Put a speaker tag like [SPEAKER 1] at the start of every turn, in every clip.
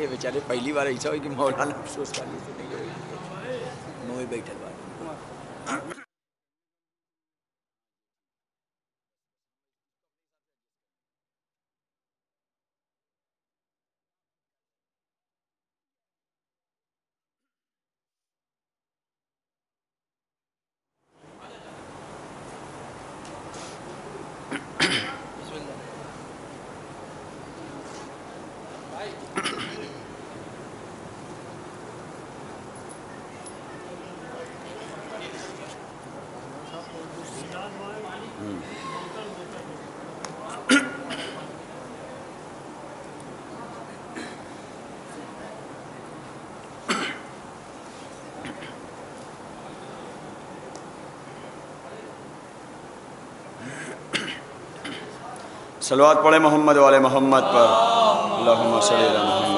[SPEAKER 1] आगे बेचारे पहली बार ऐसा हो कि मौलाना अफसोस खाली से नहीं होगी नोए बात सलवाद पढ़े मोहम्मद वाले मोहम्मद पर। अल्लाह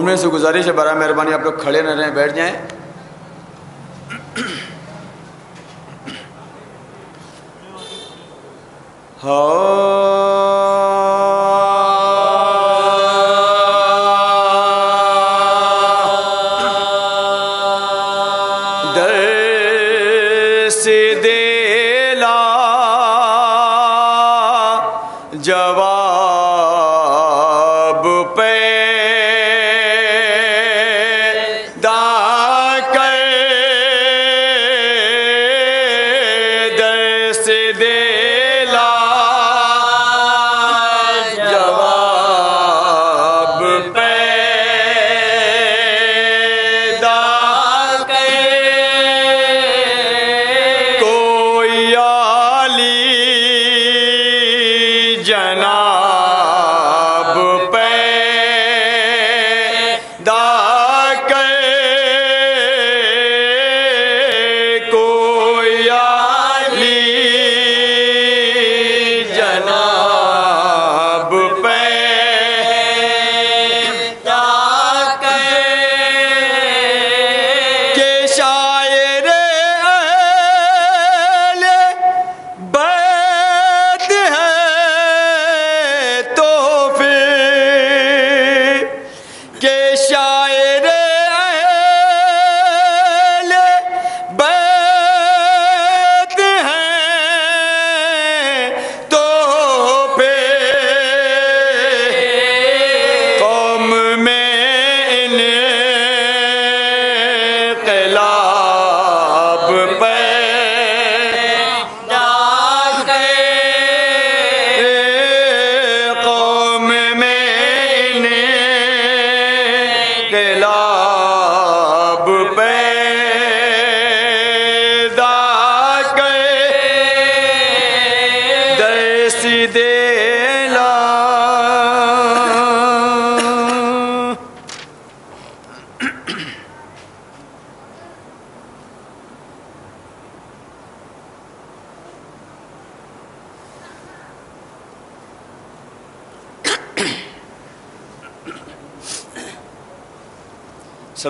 [SPEAKER 1] मोमिन से गुजारिश है बरए मेहरबानी आप लोग खड़े न रहें बैठ जाएँ।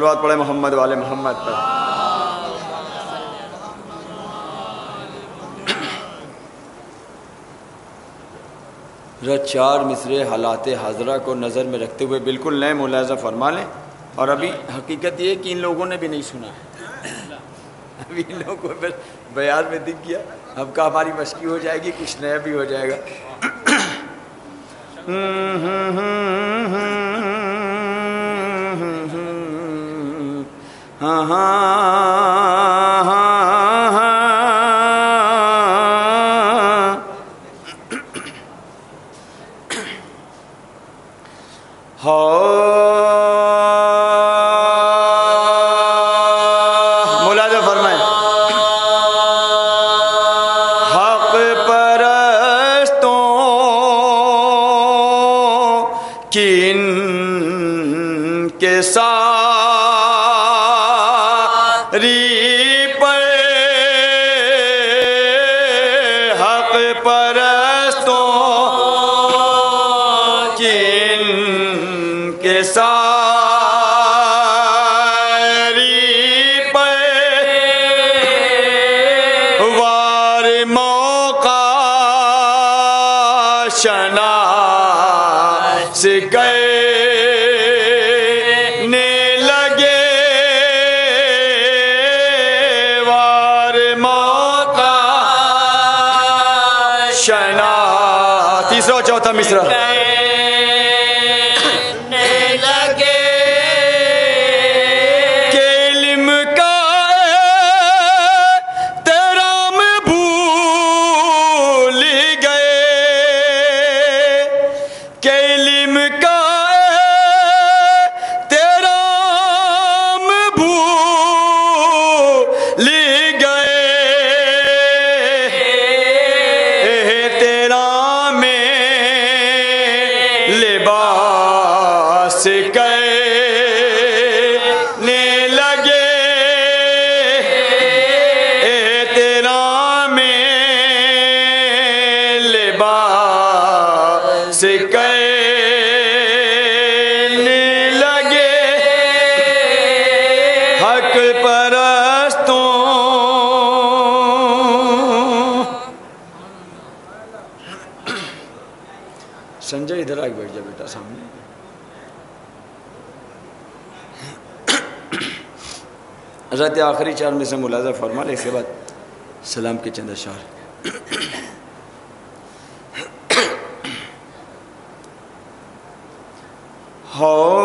[SPEAKER 1] सलवात पढ़े मोहम्मद वाले मोहम्मद पर। जरा चार मिसरे हालात हाजरा को नज़र में रखते हुए बिल्कुल नए मुलाजा फरमा लें, और अभी हकीकत ये कि इन लोगों ने भी नहीं सुना है। अभी इन लोगों को बयान में दिख गया, अब का हमारी मशकी हो जाएगी, कुछ नया भी हो जाएगा। हाँ 미스라. आखिरी चार में से मुलाजा फरमा ले इसके बाद सलाम के चंद अशार। हो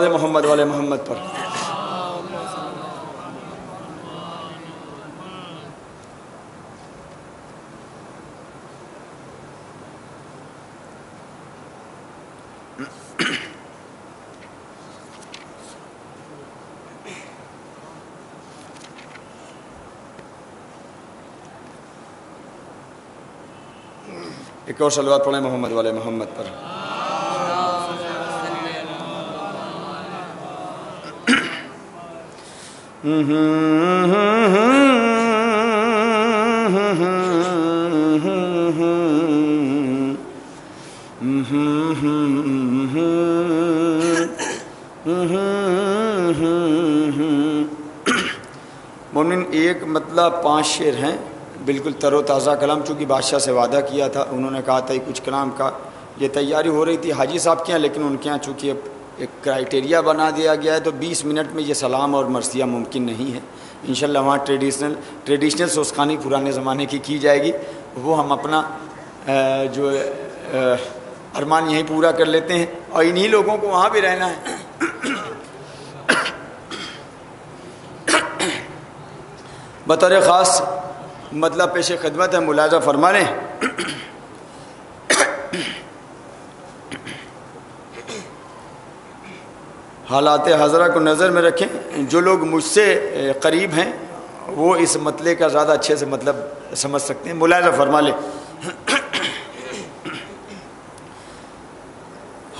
[SPEAKER 1] सलवात पढ़े मोहम्मद वाले मोहम्मद पर एक और सलवात पढ़े मोहम्मद वाले मोहम्मद पर मोमिन, एक मतलब पाँच शेर हैं। बिल्कुल तरोताज़ा कलाम, चूँकि बादशाह से वादा किया था, उन्होंने कहा था कुछ कलाम का, ये तैयारी हो रही थी। हाजी साहब के यहाँ लेकिन उनके यहाँ चूँकि अब एक क्राइटेरिया बना दिया गया है तो 20 मिनट में ये सलाम और मरसिया मुमकिन नहीं है। इंशाल्लाह वहाँ ट्रेडिशनल ट्रेडिशनल सोस्खानी पुराने ज़माने की की जाएगी। वो हम अपना जो अरमान यहीं पूरा कर लेते हैं और इन्हीं लोगों को वहाँ भी रहना है। बतौर ख़ास मतलब पेश खदमत है, मुलाजा फरमा लें हालात हज़रा को नज़र में रखें। जो लोग मुझसे करीब हैं, वो इस मतले का ज़्यादा अच्छे से मतलब समझ सकते हैं। मुलाजा फरमा लें।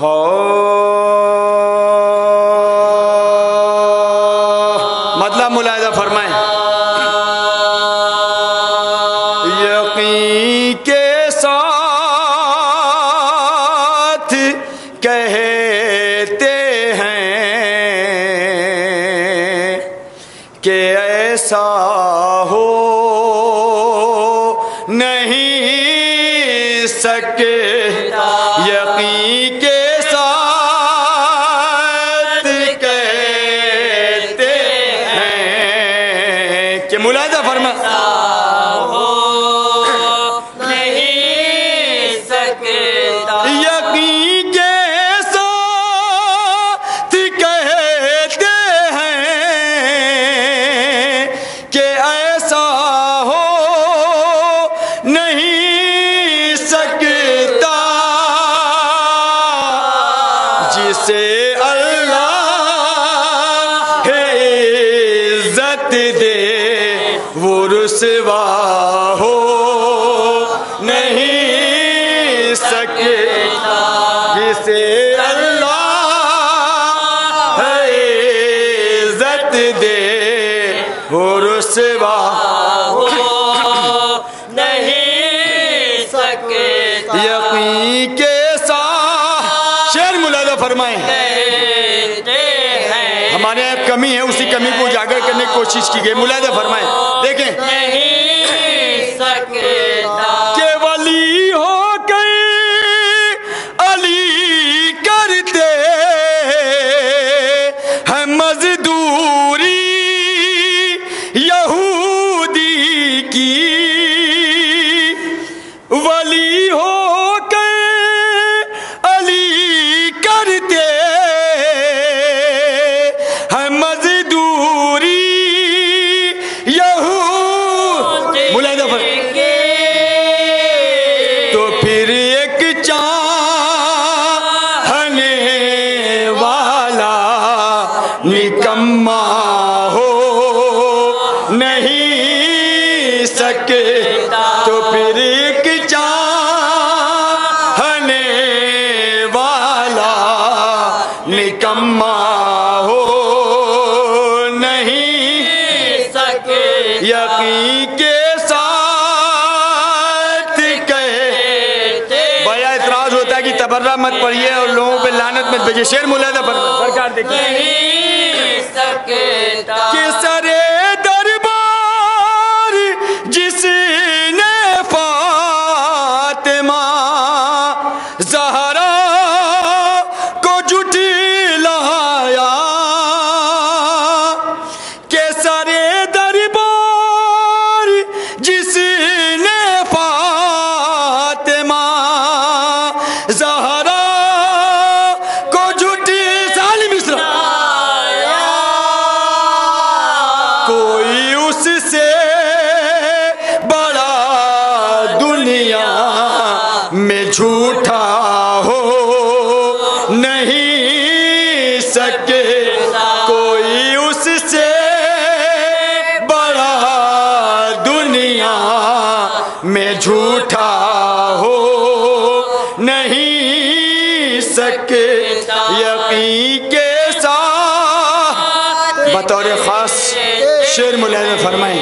[SPEAKER 1] हो कोशिश की गई। मुलायदा फरमाए। देखें पे लानत मत भेजिए शेर मुलादा पर। सरकार देखिए। शेर मुलायम फरमाए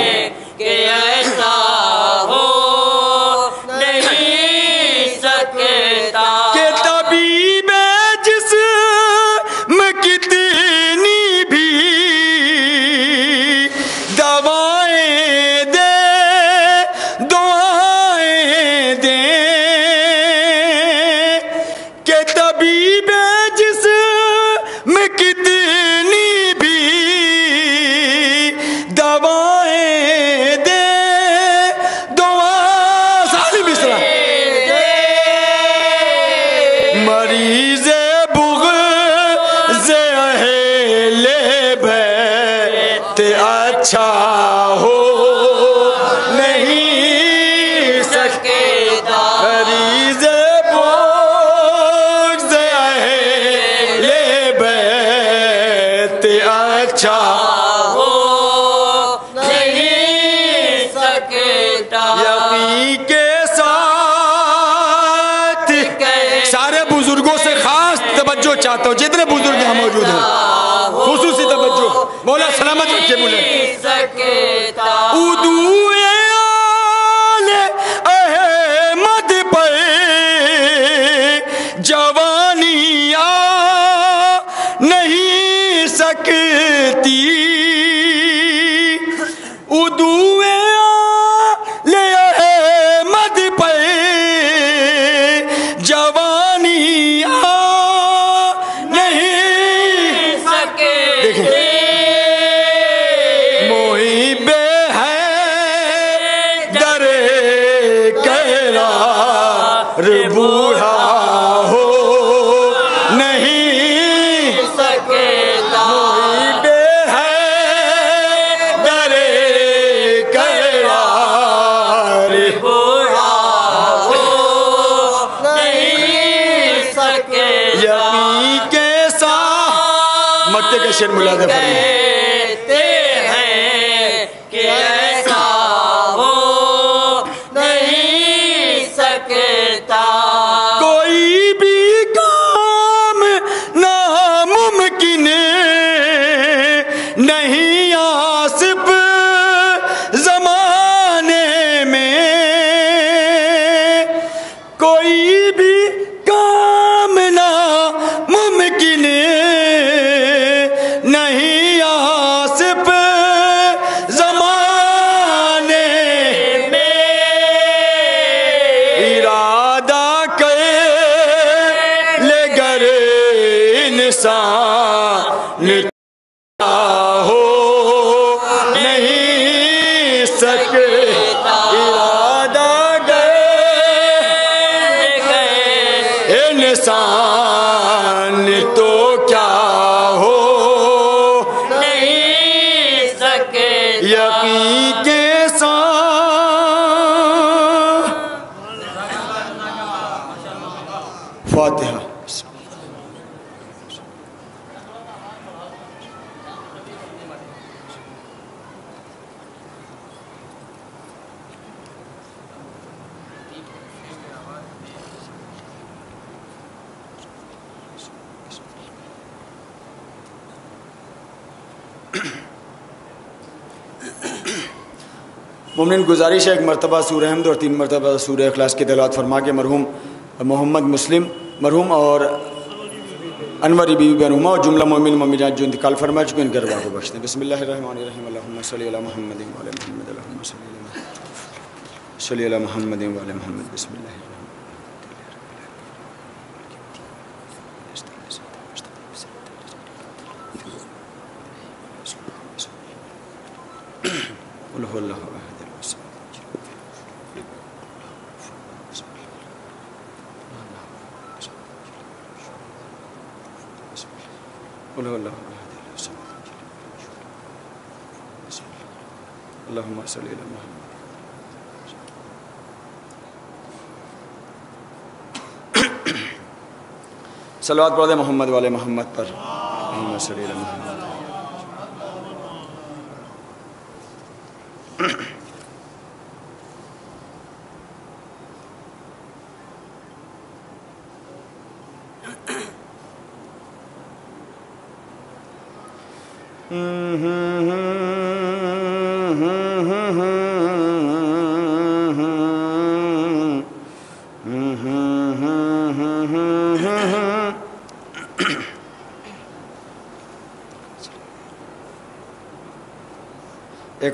[SPEAKER 1] Mulas de गुजारिश है एक मरतबा सूर अहमद और तीन मरतबा सूर अखलास की तलात फरमा के मरहूम मोहम्मद मुस्लिम मरहूम और अनवरी बीबी बनुमा और जुमला मोमिन मम्मी जान जो इंतकाल फरमा चुके हैं गरबा को बख्श हैं बसमिल महमदी महमद महमद बसमिल्ल सलवाद पढ़ दे मोहम्मद वाले मोहम्मद पर।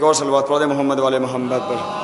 [SPEAKER 1] एक और सलवात पढ़ मोहम्मद वाले मोहम्मद पर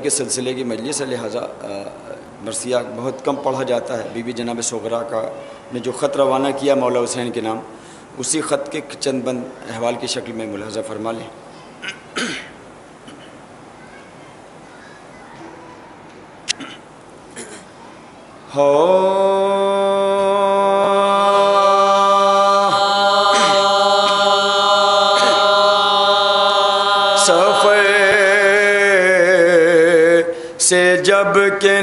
[SPEAKER 1] के सिलसिले की मजलिस है, लिहाजा मरसिया बहुत कम पढ़ा जाता है। बीबी जनाब सोगरा का ने जो ख़त रवाना किया मौला हुसैन के नाम, उसी ख़त के चंद बंद अहवाल की शक्ल में मुलाजा फरमा लें। हो से जब के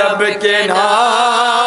[SPEAKER 1] से जब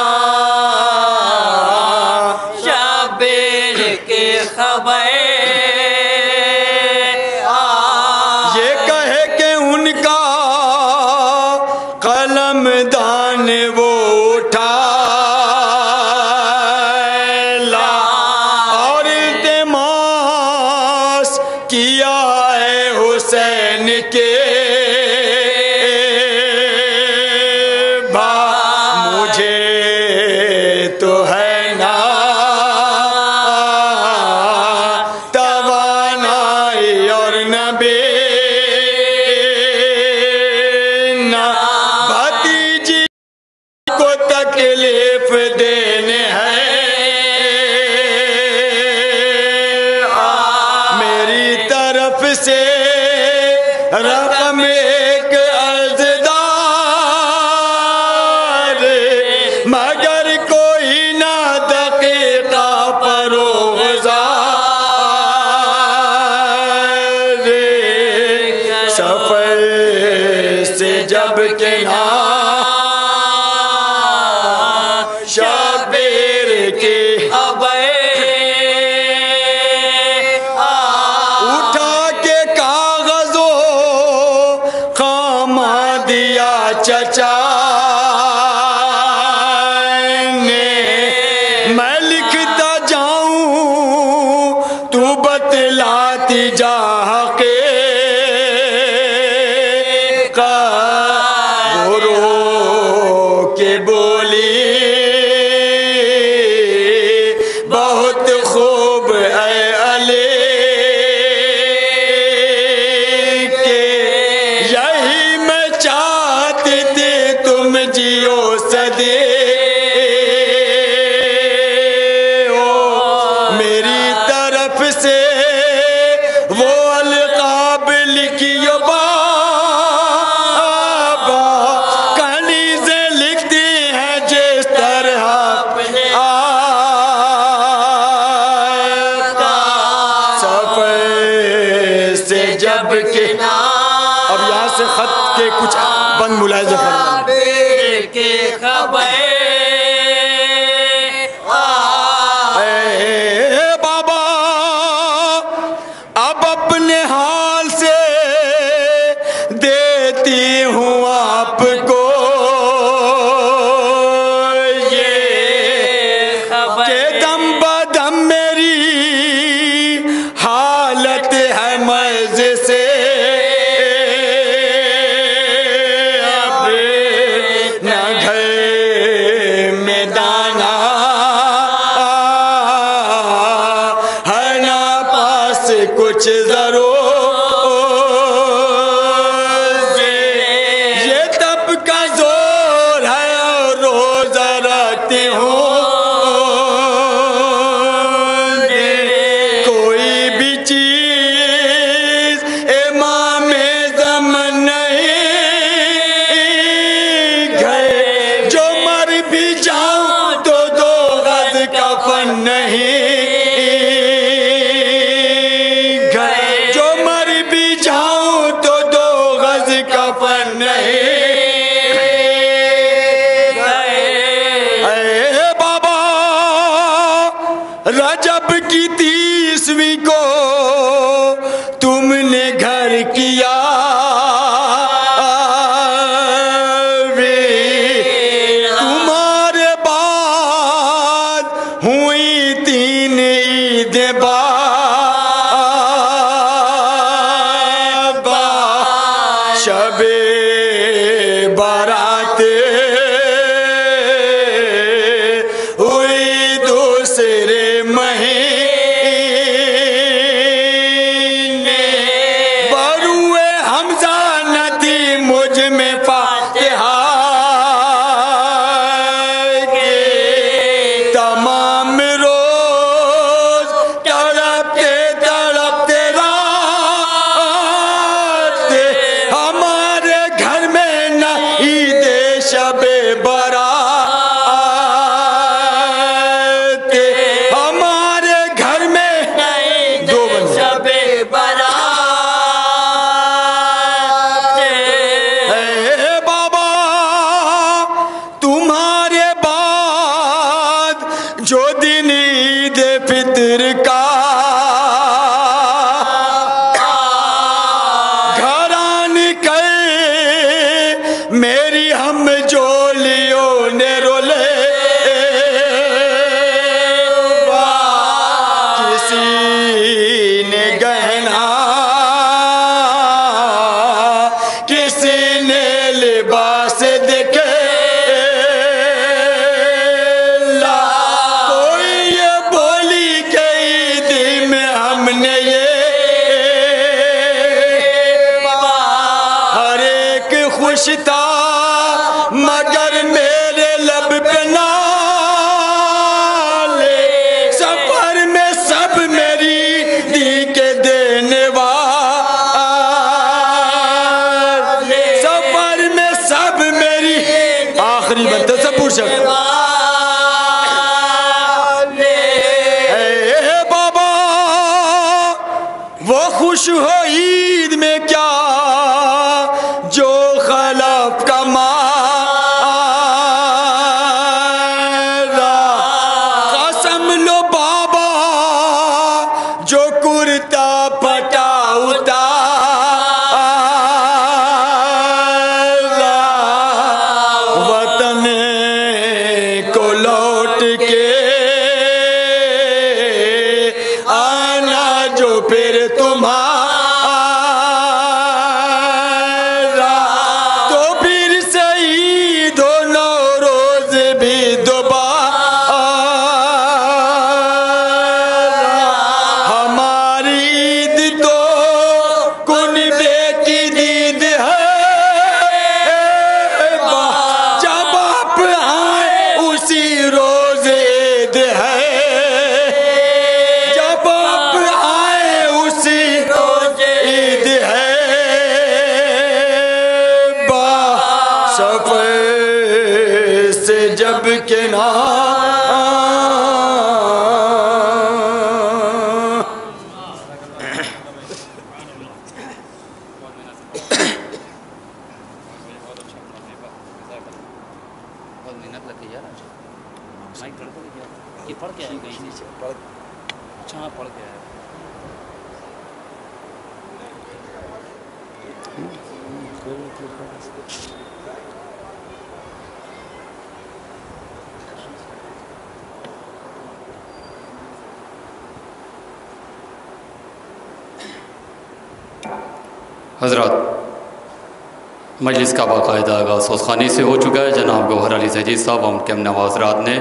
[SPEAKER 2] आगाज़ सोसखानी से हो चुका है। जनाब गौहर अली सजीद साहब, हम के नवाजरात ने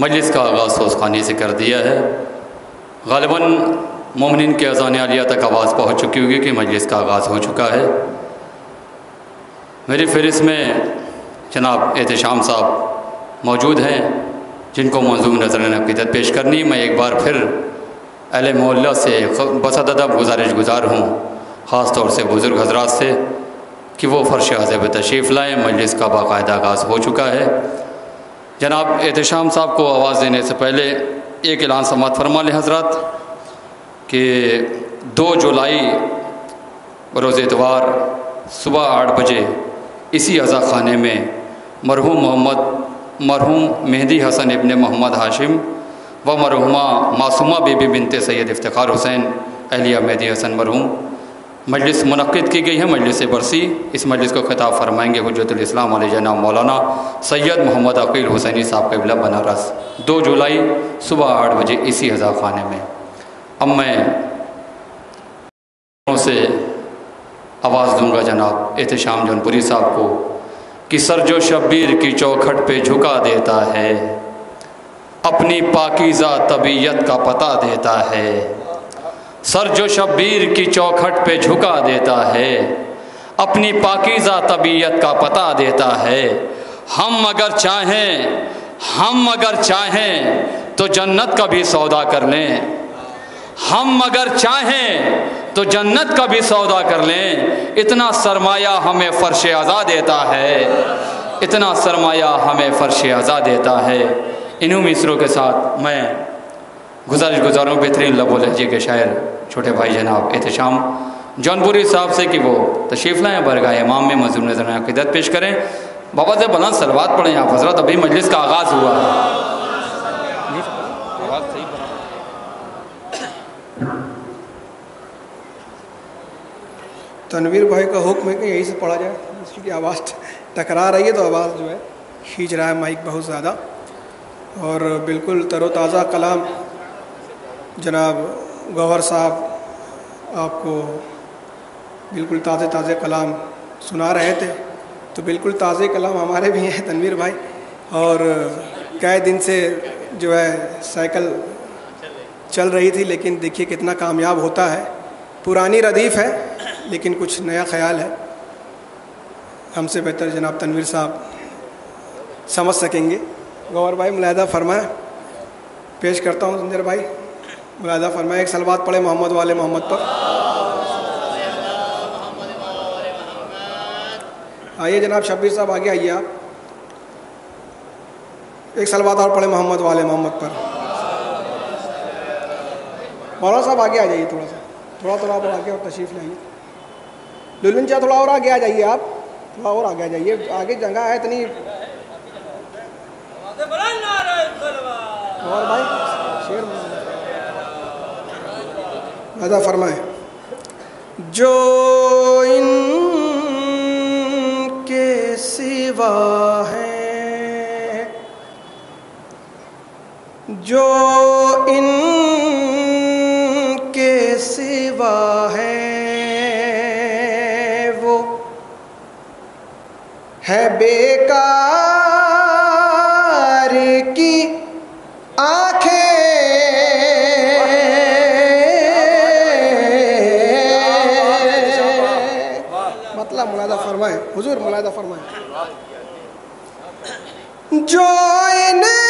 [SPEAKER 2] मजलिस का आगाज़ सोसखानी से कर दिया है। गालिबा ममिन के अजान आलिया तक आवाज़ पहुँच चुकी होगी कि मजलिस का आगाज़ हो चुका है। मेरी फहरिस्त में जनाब एहतशाम साहब मौजूद हैं, जिनको मौजूद नज़र अकीदत पेश करनी। मैं एक बार फिर अहल मोहल्ला से बसदब गुजारिश गुजार हूँ ख़ास तौर से बुज़ुर्ग हजरात से। कि वो फ़र्श अजब तशरीफ़ लाएँ, मजलिस का बाकायदा आगाज़ हो चुका है। जनाब, एहतशाम साहब को आवाज़ देने से पहले एक ऐलान समात फरमा लें हज़रत, कि दो जुलाई बरोज़ एतवार सुबह आठ बजे इसी अज़ा खाने में मरहूम मोहम्मद, मरहूम मेहदी हसन इबन मोहम्मद हाशिम व मरहुमा मासूमा बीबी बिनते सैयद इफ्तार हुसैन, अहलिया मेहदी हसन मरहूम मजलिस मनद की गई है, मजलिस बरसी। इस मजलिस को खिताब फरमाएँगे हजरतलाम जना मौलाना सैयद मोहम्मद अकील हुसैनी साहब कबिला बनारस, दो जुलाई सुबह आठ बजे इसी हज़ा खाने में। अब मैं से आवाज़ दूँगा जनाब, एहतशाम जौनपुरी साहब को, कि सर जो शब्बीर की चौखट पे झुका देता है, अपनी पाकिज़ा तबीयत का पता देता है। सर जो शब्बीर की चौखट पे झुका देता है, अपनी पाकिज़ा तबीयत का पता देता है। हम अगर चाहें, हम अगर चाहें तो जन्नत का भी सौदा कर लें। हम अगर चाहें तो जन्नत का भी सौदा कर लें। इतना सरमाया हमें फ़र्श अज़ा देता है। इतना सरमाया हमें फ़र्श अज़ा देता है। इन्हीं मिसरों के साथ मैं गुजारिश गुजारूँ बेहतरीन लबो लहजे के शायर, छोटे भाई जनाब एहतशाम जौनपुरी साहब से कि वो तशरीफ़ लाएँ बरगा इमाम में मजूर नज़र पेश करें। बाबा से बुलंद सलवात पढ़ें आप, हज़रत अभी मजलिस का आगाज़ हुआ। है
[SPEAKER 3] तनवीर भाई का हुक्म है कि यहीं से पढ़ा जाए। इसकी आवाज़ टकरा रही है तो आवाज़ जो है, खींच रहा है माइक बहुत ज़्यादा। और बिल्कुल तरोताज़ा कलाम जनाब गौहर साहब आपको बिल्कुल ताज़े ताज़े कलाम सुना रहे थे तो बिल्कुल ताज़े कलाम हमारे भी हैं, तनवीर भाई। और कई दिन से जो है, साइकिल चल रही थी, लेकिन देखिए कितना कामयाब होता है। पुरानी रदीफ़ है, लेकिन कुछ नया ख्याल है। हमसे बेहतर जनाब तनवीर साहब समझ सकेंगे। गौर भाई, मुलायदा फरमाए। पेश करता हूँ संजर भाई। मुलायदा फरमाए एक सलवात पढ़े मोहम्मद वाले मोहम्मद पर। आइए जनाब, शब्बीर साहब आगे आइए आप। एक सलवात और पढ़े मोहम्मद वाले मोहम्मद पर। मौलाना साहब आगे आ जाइए थोड़ा सा। थोड़ा थोड़ा और आगे और तशरीफ़ लाइए। लुलिन चाह थोड़ा और आगे आ जाइए आप। थोड़ा और आगे आ जाइए। आगे जगह है इतनी। और भाई मज़ा फरमाए। जो इनके सिवा है जो इनके सिवा है वो है बेकार। हुजूर मुलादा फरमाए जो इनके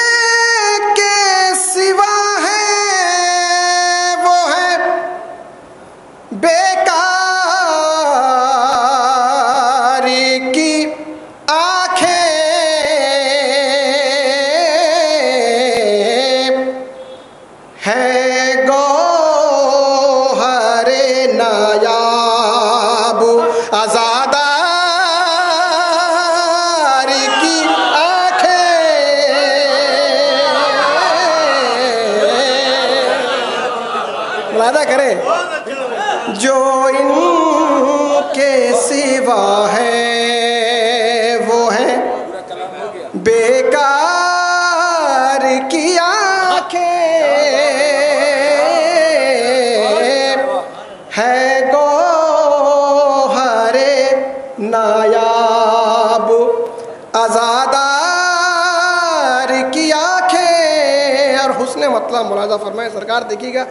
[SPEAKER 3] मुलाजा फरमाए सरकार देखिएगा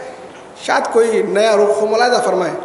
[SPEAKER 3] शायद कोई नया रुख मुलाजा फरमाएँ।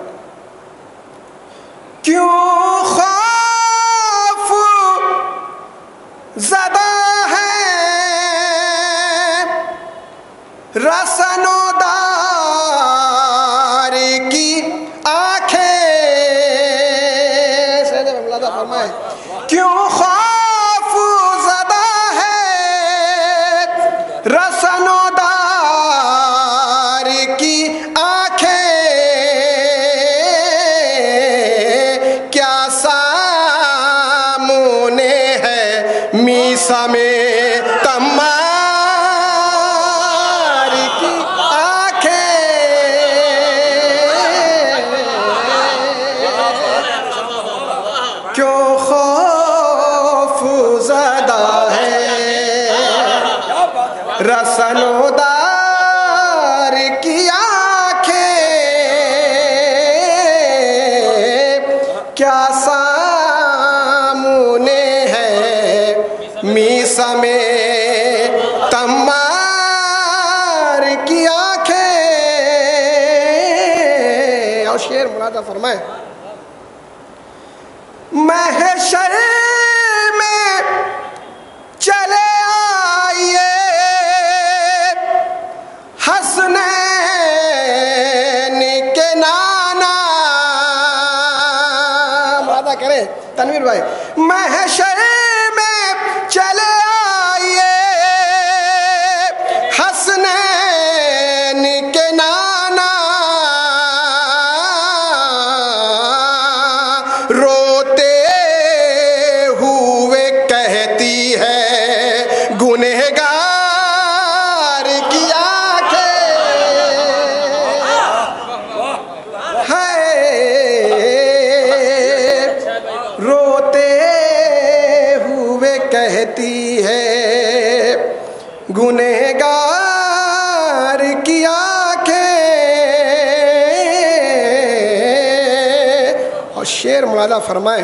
[SPEAKER 3] फरमाए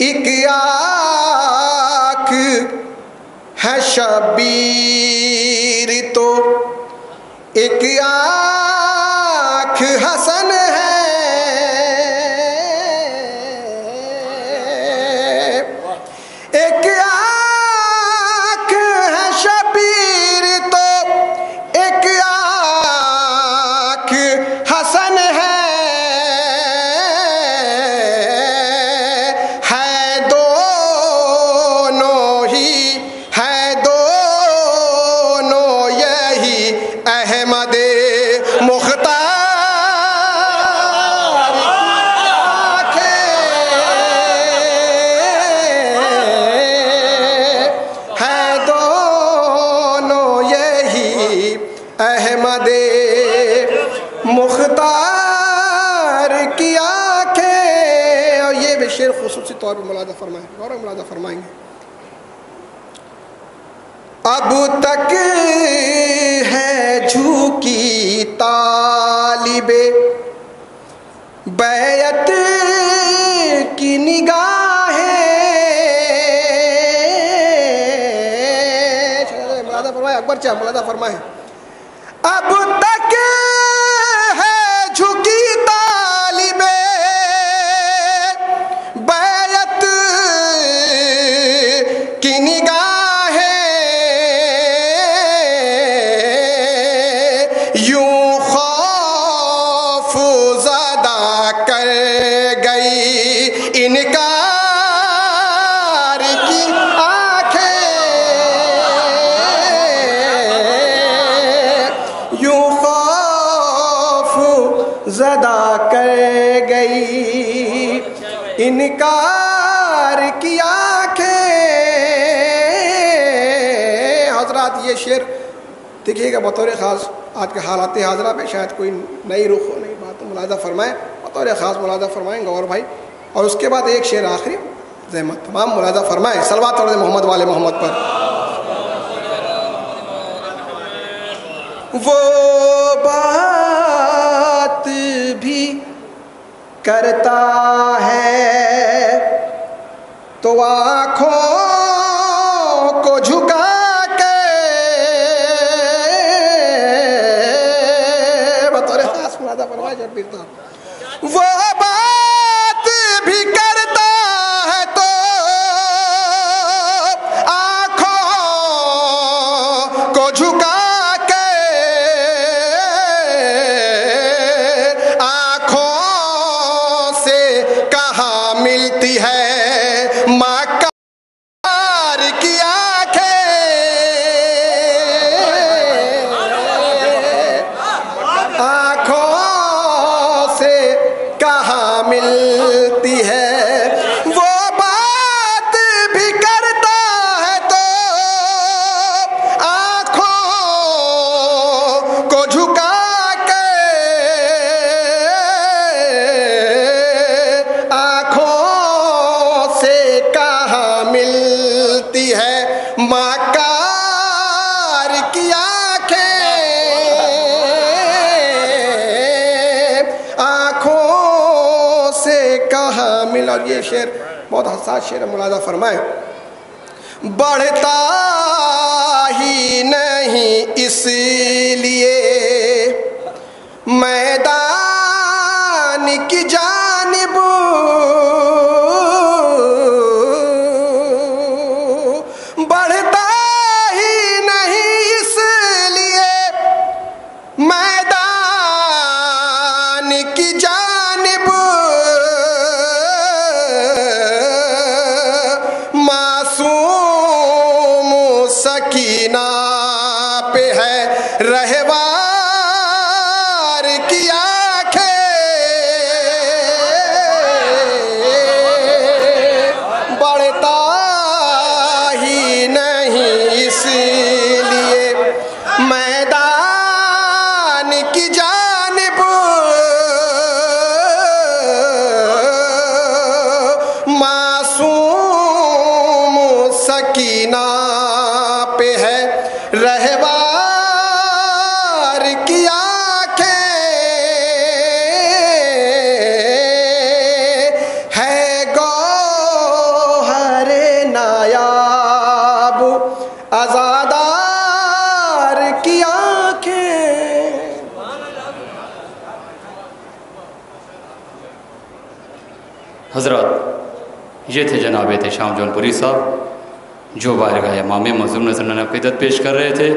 [SPEAKER 3] एक आख है शबीर तो एक आख गौर मुलादा फरमाएँ गौर मुलादा फरमाएँगे। अब तक है झूकी तालिबे बैत की निगाहें। मुलादा फरमाए, अकबर चाह मुलादा फरमाए। देखिएगा बतौर ख़ास। आज के हालात हाजरा पे शायद कोई नई रुख हो, नई बात मुलाजा फरमाएँ, बतौर ख़ास मुलाजा फरमाएँगे और भाई। और उसके बाद एक शेर आखिरी जहमत तमाम मुलाजा फरमाएँ सलवा तोड़ मोहम्मद वाले मोहम्मद पर। वो बात भी करता है तो आँखों वो बहुत सात शेर मुलाजा फरमाए बढ़ता ही नहीं इसलिए मैदान जनाब
[SPEAKER 4] एहतशाम जौनपुरी साहब, जो बारगाह इमाम मजूम नज़र अकीदत पेश कर रहे थे।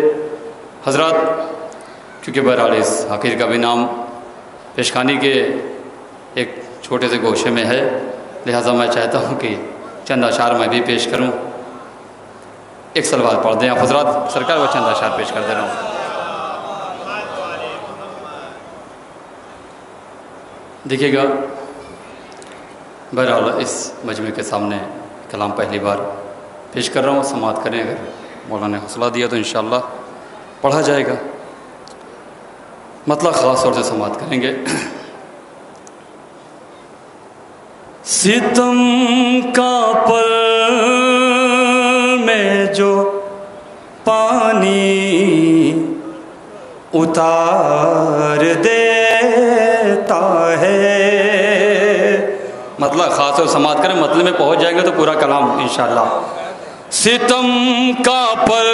[SPEAKER 4] हज़रत, क्योंकि बहरहाल इस हकीर का भी नाम पेशखानी के एक छोटे से गोशे में है। लिहाजा मैं चाहता हूँ कि चंद अशार मैं भी पेश करूँ। एक सलवार पढ़ दें आप। हज़रत, सरकार वो चंद अशार पेश कर दे रहा हूँ। देखिएगा, बहरहाल इस मजमे के सामने कलाम पहली बार पेश कर रहा हूँ समात करें अगर मौलाना ने हौसला दिया तो इन पढ़ा जाएगा। मतलब ख़ास तौर से समात करेंगे।
[SPEAKER 2] सितम का पल में जो पानी उतार देता है
[SPEAKER 4] मतलब ख़ास और समाज करें मतलब में पहुँच जाएँगे तो पूरा कलाम इन
[SPEAKER 2] सितम का पल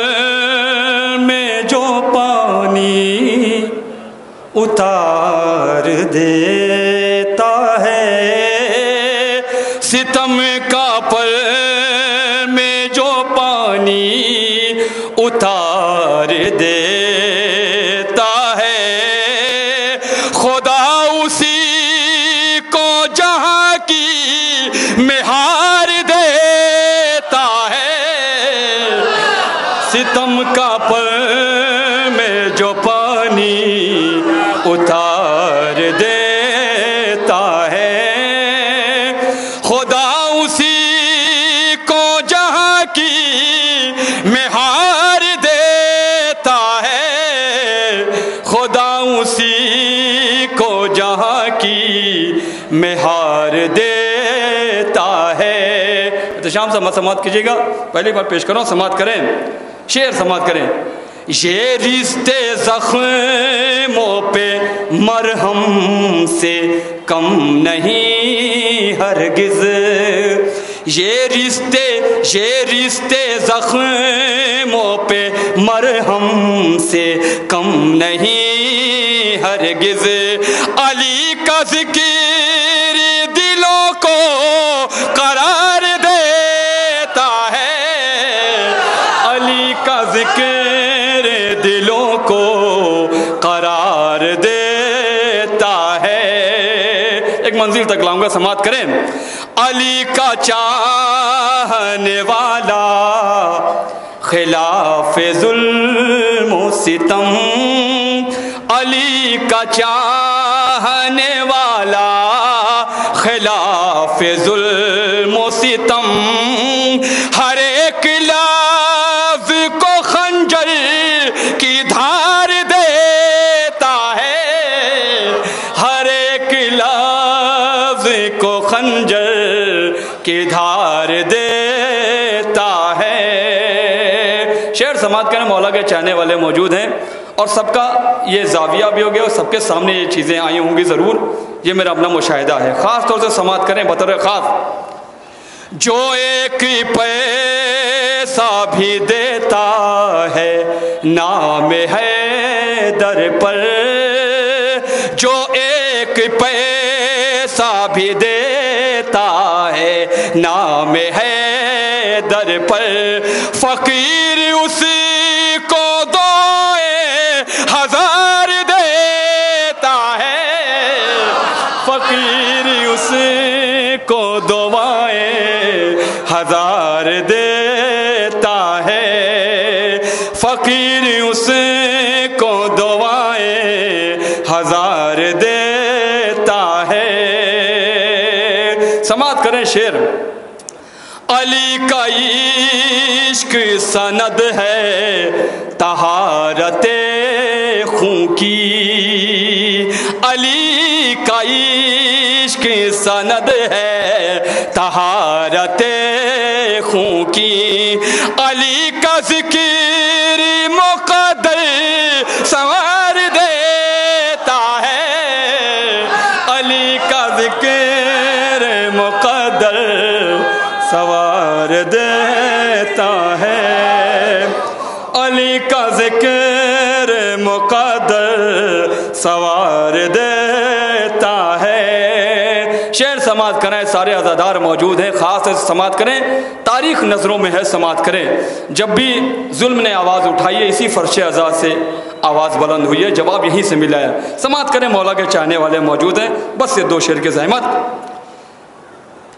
[SPEAKER 2] में जो पानी उतार देता है, सितम सा समात कीजिएगा। पहली बार पेश करो समाप्त करें। शेर समात करें। ये रिश्ते जख्मों पे मरहम से कम नहीं हरगिज। ये रिश्ते ये रिश्ते जख्मों पे मरहम से कम नहीं हरगिज। मंजिल तक लाऊँगा, समाप्त करें। अली का चाहने वाला खिलाफ सितम। अली का चाहने वाला खिलाफ सितम। की देता है। शेर समाज करने मौला के चाहने वाले मौजूद हैं और सबका ये जाविया भी हो गया और सबके सामने ये चीज़ें आई होंगी ज़रूर। ये मेरा अपना मुशाहिदा है। ख़ास तौर से समाज करें, बतर ख़ास। जो एक पैसा भी देता है, नाम है दर पर। जो एक पैसा भी है नाम है दर पर। फकीर उसी को दो हज़ार देता है। फकीर उसी को दुआएँ हज़ार देता है। फकीर उसी को दुआएँ हज़ार देता है। समात करें शेर। अली का इश्क सनद है, तहारत खू की। अली का इश्क सनद है, तहारत खू की। अली का ज़िक्र सवार देता है। शेर समात करें, सारे अजादार मौजूद हैं। ख़ास समात करें, तारीख नज़रों में है समात करें। जब भी जुल्म ने आवाज़ उठाई है, इसी फर्श आज़ाद से आवाज़ बुलंद हुई है। जवाब यहीं से मिला है। समात करें, मौला के चाहने वाले मौजूद हैं। बस ये दो शेर के जहमत।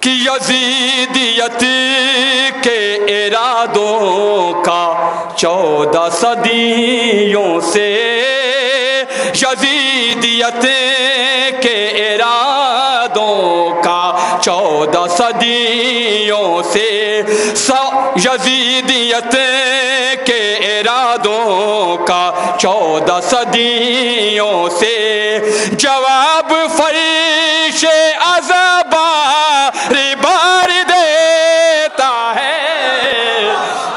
[SPEAKER 2] कि यजीदियत के इरादों का चौदह सदियों से यजीदियत के इरादों का चौदह सदियों से यजीदियत के इरादों का चौदह सदियों से जवाब फरिश अजबा बार देता है।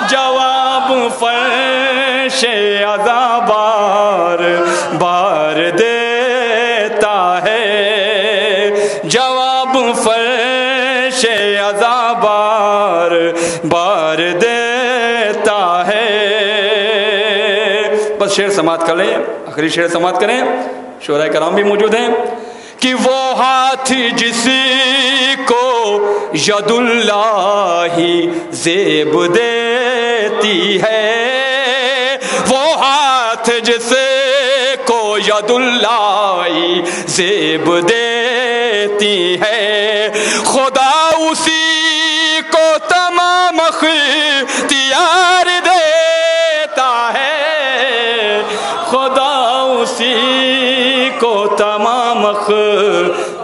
[SPEAKER 2] जवाब फर्श अजाबार फर्श अजाबार बार देता है। बस शेर समात कर लें, आखिरी शेर समाप्त करें। शोरा कराम भी मौजूद हैं कि वो हाथ जिसी को यदुल्लाही जेब देती है, वो हाथ जिसे को जेब देती है। खुदा उसी को तमाम तियार देता है। खुदा उसी को तमाम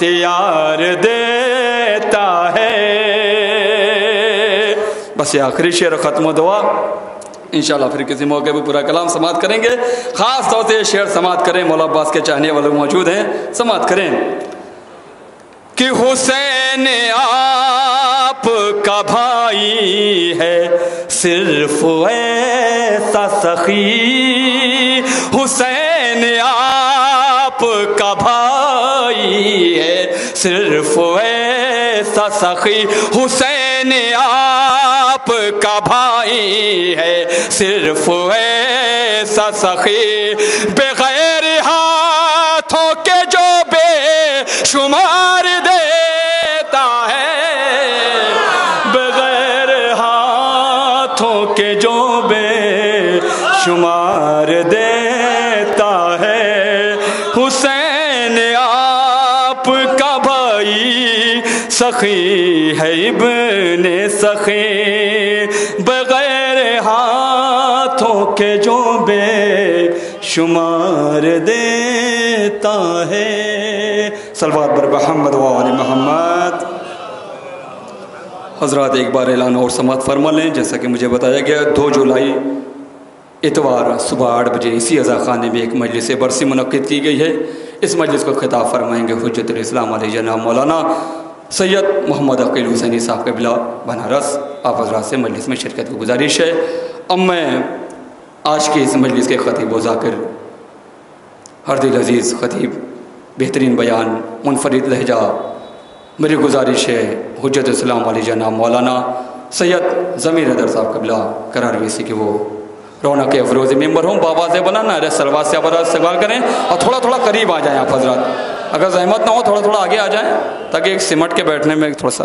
[SPEAKER 2] तैयार देता है। बस ये आखिरी शेर ख़त्म दुआ। इंशाल्लाह फिर किसी मौके पर पूरा कलाम समात करेंगे। ख़ास तौर से शेर समात करें, मौला अब्बास के चाहने वाले मौजूद हैं। समात करें। कि हुसैन आप का भाई है, सिर्फ़ ऐसा सखी। हुसैन आप का भाई है, सिर्फ़ ऐसा सखी। हुसैन आप का भाई है, सिर्फ़ है सखी बगैर हाथों के जो बेशुमार देता है, बगैर हाथों के जो बेशुमार देता है। हुसैन, आप का भाई सखी है, इब्ने सखी। बेशुमार देता है। सलवात बर मोहम्मद वाल मोहम्मद। हज़रत एक बार ऐलान और समात फरमा लें। जैसा कि मुझे बताया गया, दो जुलाई, इतवार, सुबह आठ बजे इसी अज़ा खाने में एक मजलिस बरसी मनद की गई है। इस मजलिस को खिताब फरमाएँगे हजरतलाम जनाब मौलाना सैयद मोहम्मद अकील हुसैनी साहब के बिला बनारस। आप हजरात से मजलिस में शिरकत की गुजारिश है। अब मैं आज के इस मजलिस के ख़तीब ज़ाकिर हर दिल अज़ीज़ ख़तीब, बेहतरीन बयान, मुनफरद लहजा, मेरी गुजारिश है हज़रत इस्लाम वाली जना मौलाना सैयद ज़मीर अदर साहब कबला, करार वेसी के वो। रौनक अफरोज़ मेंबर हूँ बाबा से बनाना अरे सलवा से अब इस्तेमाल करें और थोड़ा थोड़ा करीब आ जाएँ आप हजरात। अगर जहमत ना हो थोड़ा थोड़ा आगे आ जाएँ, ताकि एक सिमट के बैठने में थोड़ा सा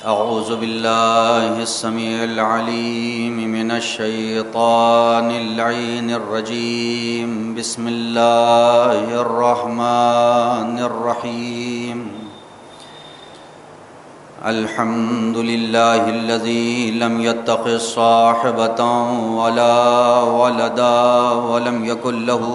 [SPEAKER 5] वला क़ुव्वत इल्ला बिल्लाहिल अलिय्यिल अज़ीम अऊज़ु बिल्लाहिस समीइल अलीम मिनश शैतानिर लईनिर रजीम बिस्मिल्लाहिर रहमानिर रहीम अल्हम्दुलिल्लाहिल्लज़ी लम यत्तखिज़ साहिबतन वला वलदा वलम यकुल लहू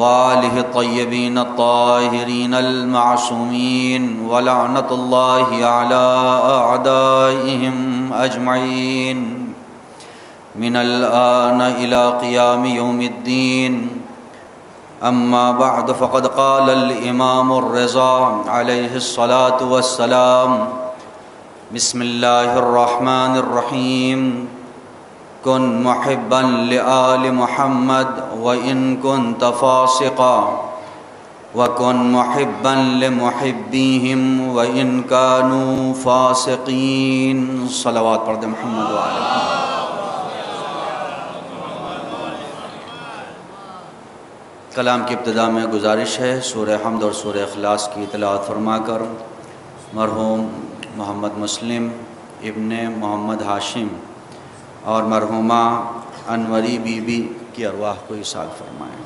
[SPEAKER 5] वालह तय्यबीन ताहिरीन अलमासूमीन वलानतुल्लाहि अला अदाइहिम अजमईन मिनल इला क़ियाम यौमिद्दीन अम्मा बाद फ़क़द क़ाल इमाम रज़ा अलैहिस्सलातु वस्सलाम बिस्मिल्लाहिर्रहमानिर्रहीम कुन मुहिब्बन लिआल मुहम्मद व इन कुन तफासिका व कुन मुहिब्बन लिमुहिब्बिहिम व इन कानू फासिकीन सलावत पढ़ दे मोहम्मद वाले कलाम की इब्तदा में गुजारिश है सूर हमद और सूर अखलास की तलावत फरमा कर मरहूम मोहम्मद मुस्लिम इबन मोहम्मद हाशिम और मरहुमा अनवरी बीबी की अरवाह को इसाल फरमाएँ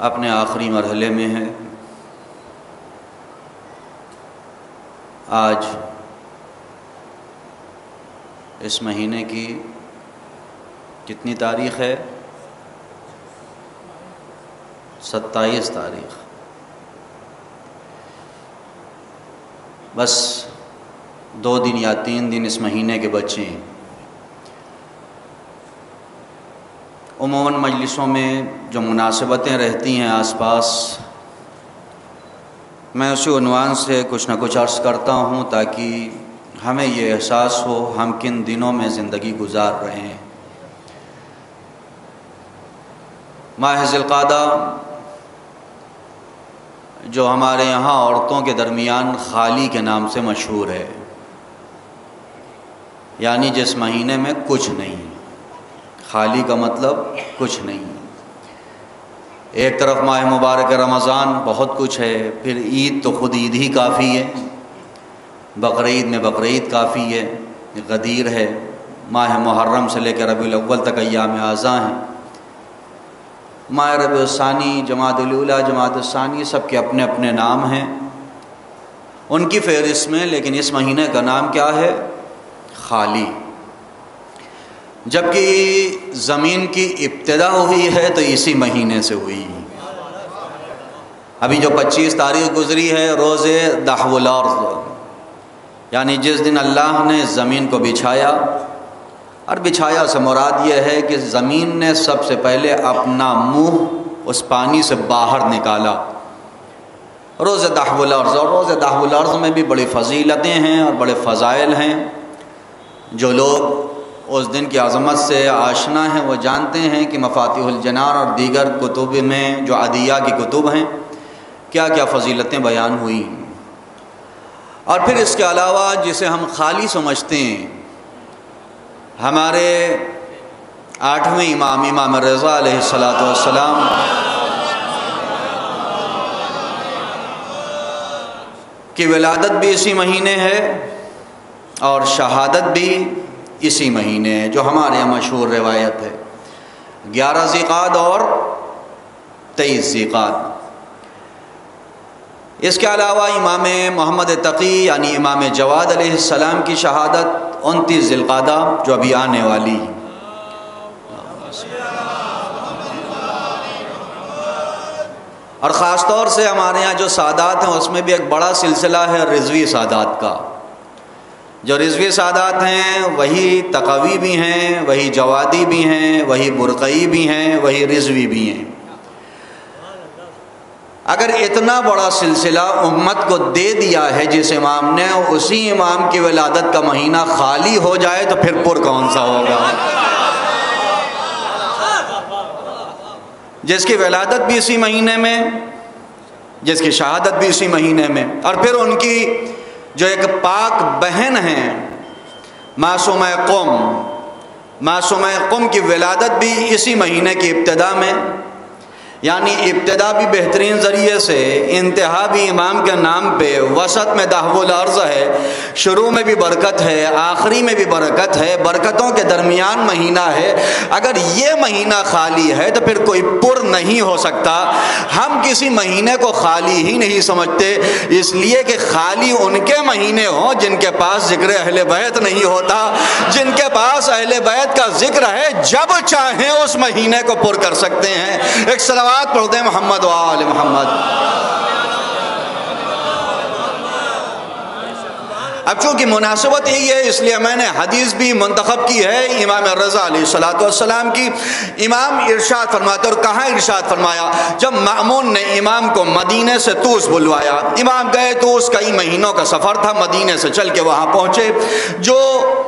[SPEAKER 5] अपने आखिरी मरहले में है। आज इस महीने की कितनी तारीख़ है? सत्ताईस तारीख़। बस दो दिन या तीन दिन इस महीने के बच्चे हैं। उमूमन मजलिसों में जो मुनासिबतें रहती हैं आसपास, मैं उसी उनवान से कुछ ना कुछ अर्ज़ करता हूँ ताकि हमें ये एहसास हो हम किन दिनों में ज़िंदगी गुजार रहे हैं। माह ज़िलक़ादा जो हमारे यहाँ औरतों के दरमियान खाली के नाम से मशहूर है, यानी जिस महीने में कुछ नहीं। खाली का मतलब कुछ नहीं। एक तरफ़ माह मुबारक रमज़ान बहुत कुछ है, फिर ईद तो ख़ुद ईद ही काफ़ी है। बकरीद में बकरीद काफ़ी है, गदीर है। माह मुहर्रम से लेकर रबी अव्वल तक अयाम आज़ा हैं। माह रबानी रबी जमातुला जमातसानी सब के अपने अपने नाम हैं। उनकी फहरिस्त में, लेकिन इस महीने का नाम क्या है? खाली। जबकि ज़मीन की इब्तदा हुई है तो इसी महीने से हुई। अभी जो 25 तारीख गुजरी है, रोज़े दाहवुलर्ज़ यानी जिस दिन अल्लाह ने ज़मीन को बिछाया, और बिछाया से मुराद ये है कि ज़मीन ने सबसे पहले अपना मुँह उस पानी से बाहर निकाला। रोज़ दाहवुलर्ज़ और रोज़ दाहवुलर्ज़ में भी बड़ी फ़जीलतें हैं और बड़े फ़ज़ाइल हैं। जो लोग उस दिन की आज़मत से आशना हैं, वो जानते हैं कि मफातिहजनार और दीगर कुतुब में जो अदिया की कुतुब हैं क्या क्या फ़जीलतें बयान हुई और फिर इसके अलावा जिसे हम खाली समझते हैं, हमारे आठवें इमाम इमाम रज़ा सलाम की विलादत भी इसी महीने है और शहादत भी इसी महीने जो हमारे यहाँ मशहूर रिवायत है। ग्यारह ज़िक़ात और तेईस ज़िक़ात इसके अलावा इमाम मोहम्मद तकी, यानी इमाम जवाद सलाम की शहादत उनतीस ज़िलक़ादा, जो अभी आने वाली है। और ख़ास तौर से हमारे यहाँ जो सादात हैं, उसमें भी एक बड़ा सिलसिला है रिजवी सादात का। जो रिजवी सादात हैं, वही तकवी भी हैं, वही जवादी भी हैं, वही बुरकई भी हैं, वही रिजवी भी हैं। अगर इतना बड़ा सिलसिला उम्मत को दे दिया है जिस इमाम ने, उसी इमाम की विलादत का महीना खाली हो जाए तो फिर पुर कौन सा होगा? जिसकी विलादत भी इसी महीने में, जिसकी शहादत भी इसी महीने में, और फिर उनकी जो एक पाक बहन हैं, मासूम कौम। मासूम कौम की विलादत भी इसी महीने की इब्तदा में यानी इब्तदा भी बेहतरीन ज़रिए से इंतहा भी इमाम के नाम पे वसत में दाहबुल अर्ज़ है, शुरू में भी बरकत है, आखिरी में भी बरकत है, बरकतों के दरमियान महीना है। अगर ये महीना खाली है तो फिर कोई पुर नहीं हो सकता। हम किसी महीने को खाली ही नहीं समझते, इसलिए कि खाली उनके महीने हों जिनके पास ज़िक्र अहल बैत नहीं होता, जिनके पास अहल बैत का ज़िक्र है, जब चाहें उस महीने को पुर कर सकते हैं। एक सलवा सलावात पढ़ते मोहम्मद वाल मोहम्मद। अब चूँकि मुनासिबत यही है, इसलिए मैंने हदीस भी मंतखब की है, इमाम रज़ा सलाम की। इमाम इरशाद फरमाते, और कहाँ इरशाद फरमाया? जब मामून ने इमाम को मदीने से तूस बुलवाया। इमाम गए तो उस कई महीनों का सफ़र था, मदीने से चल के वहाँ पहुँचे। जो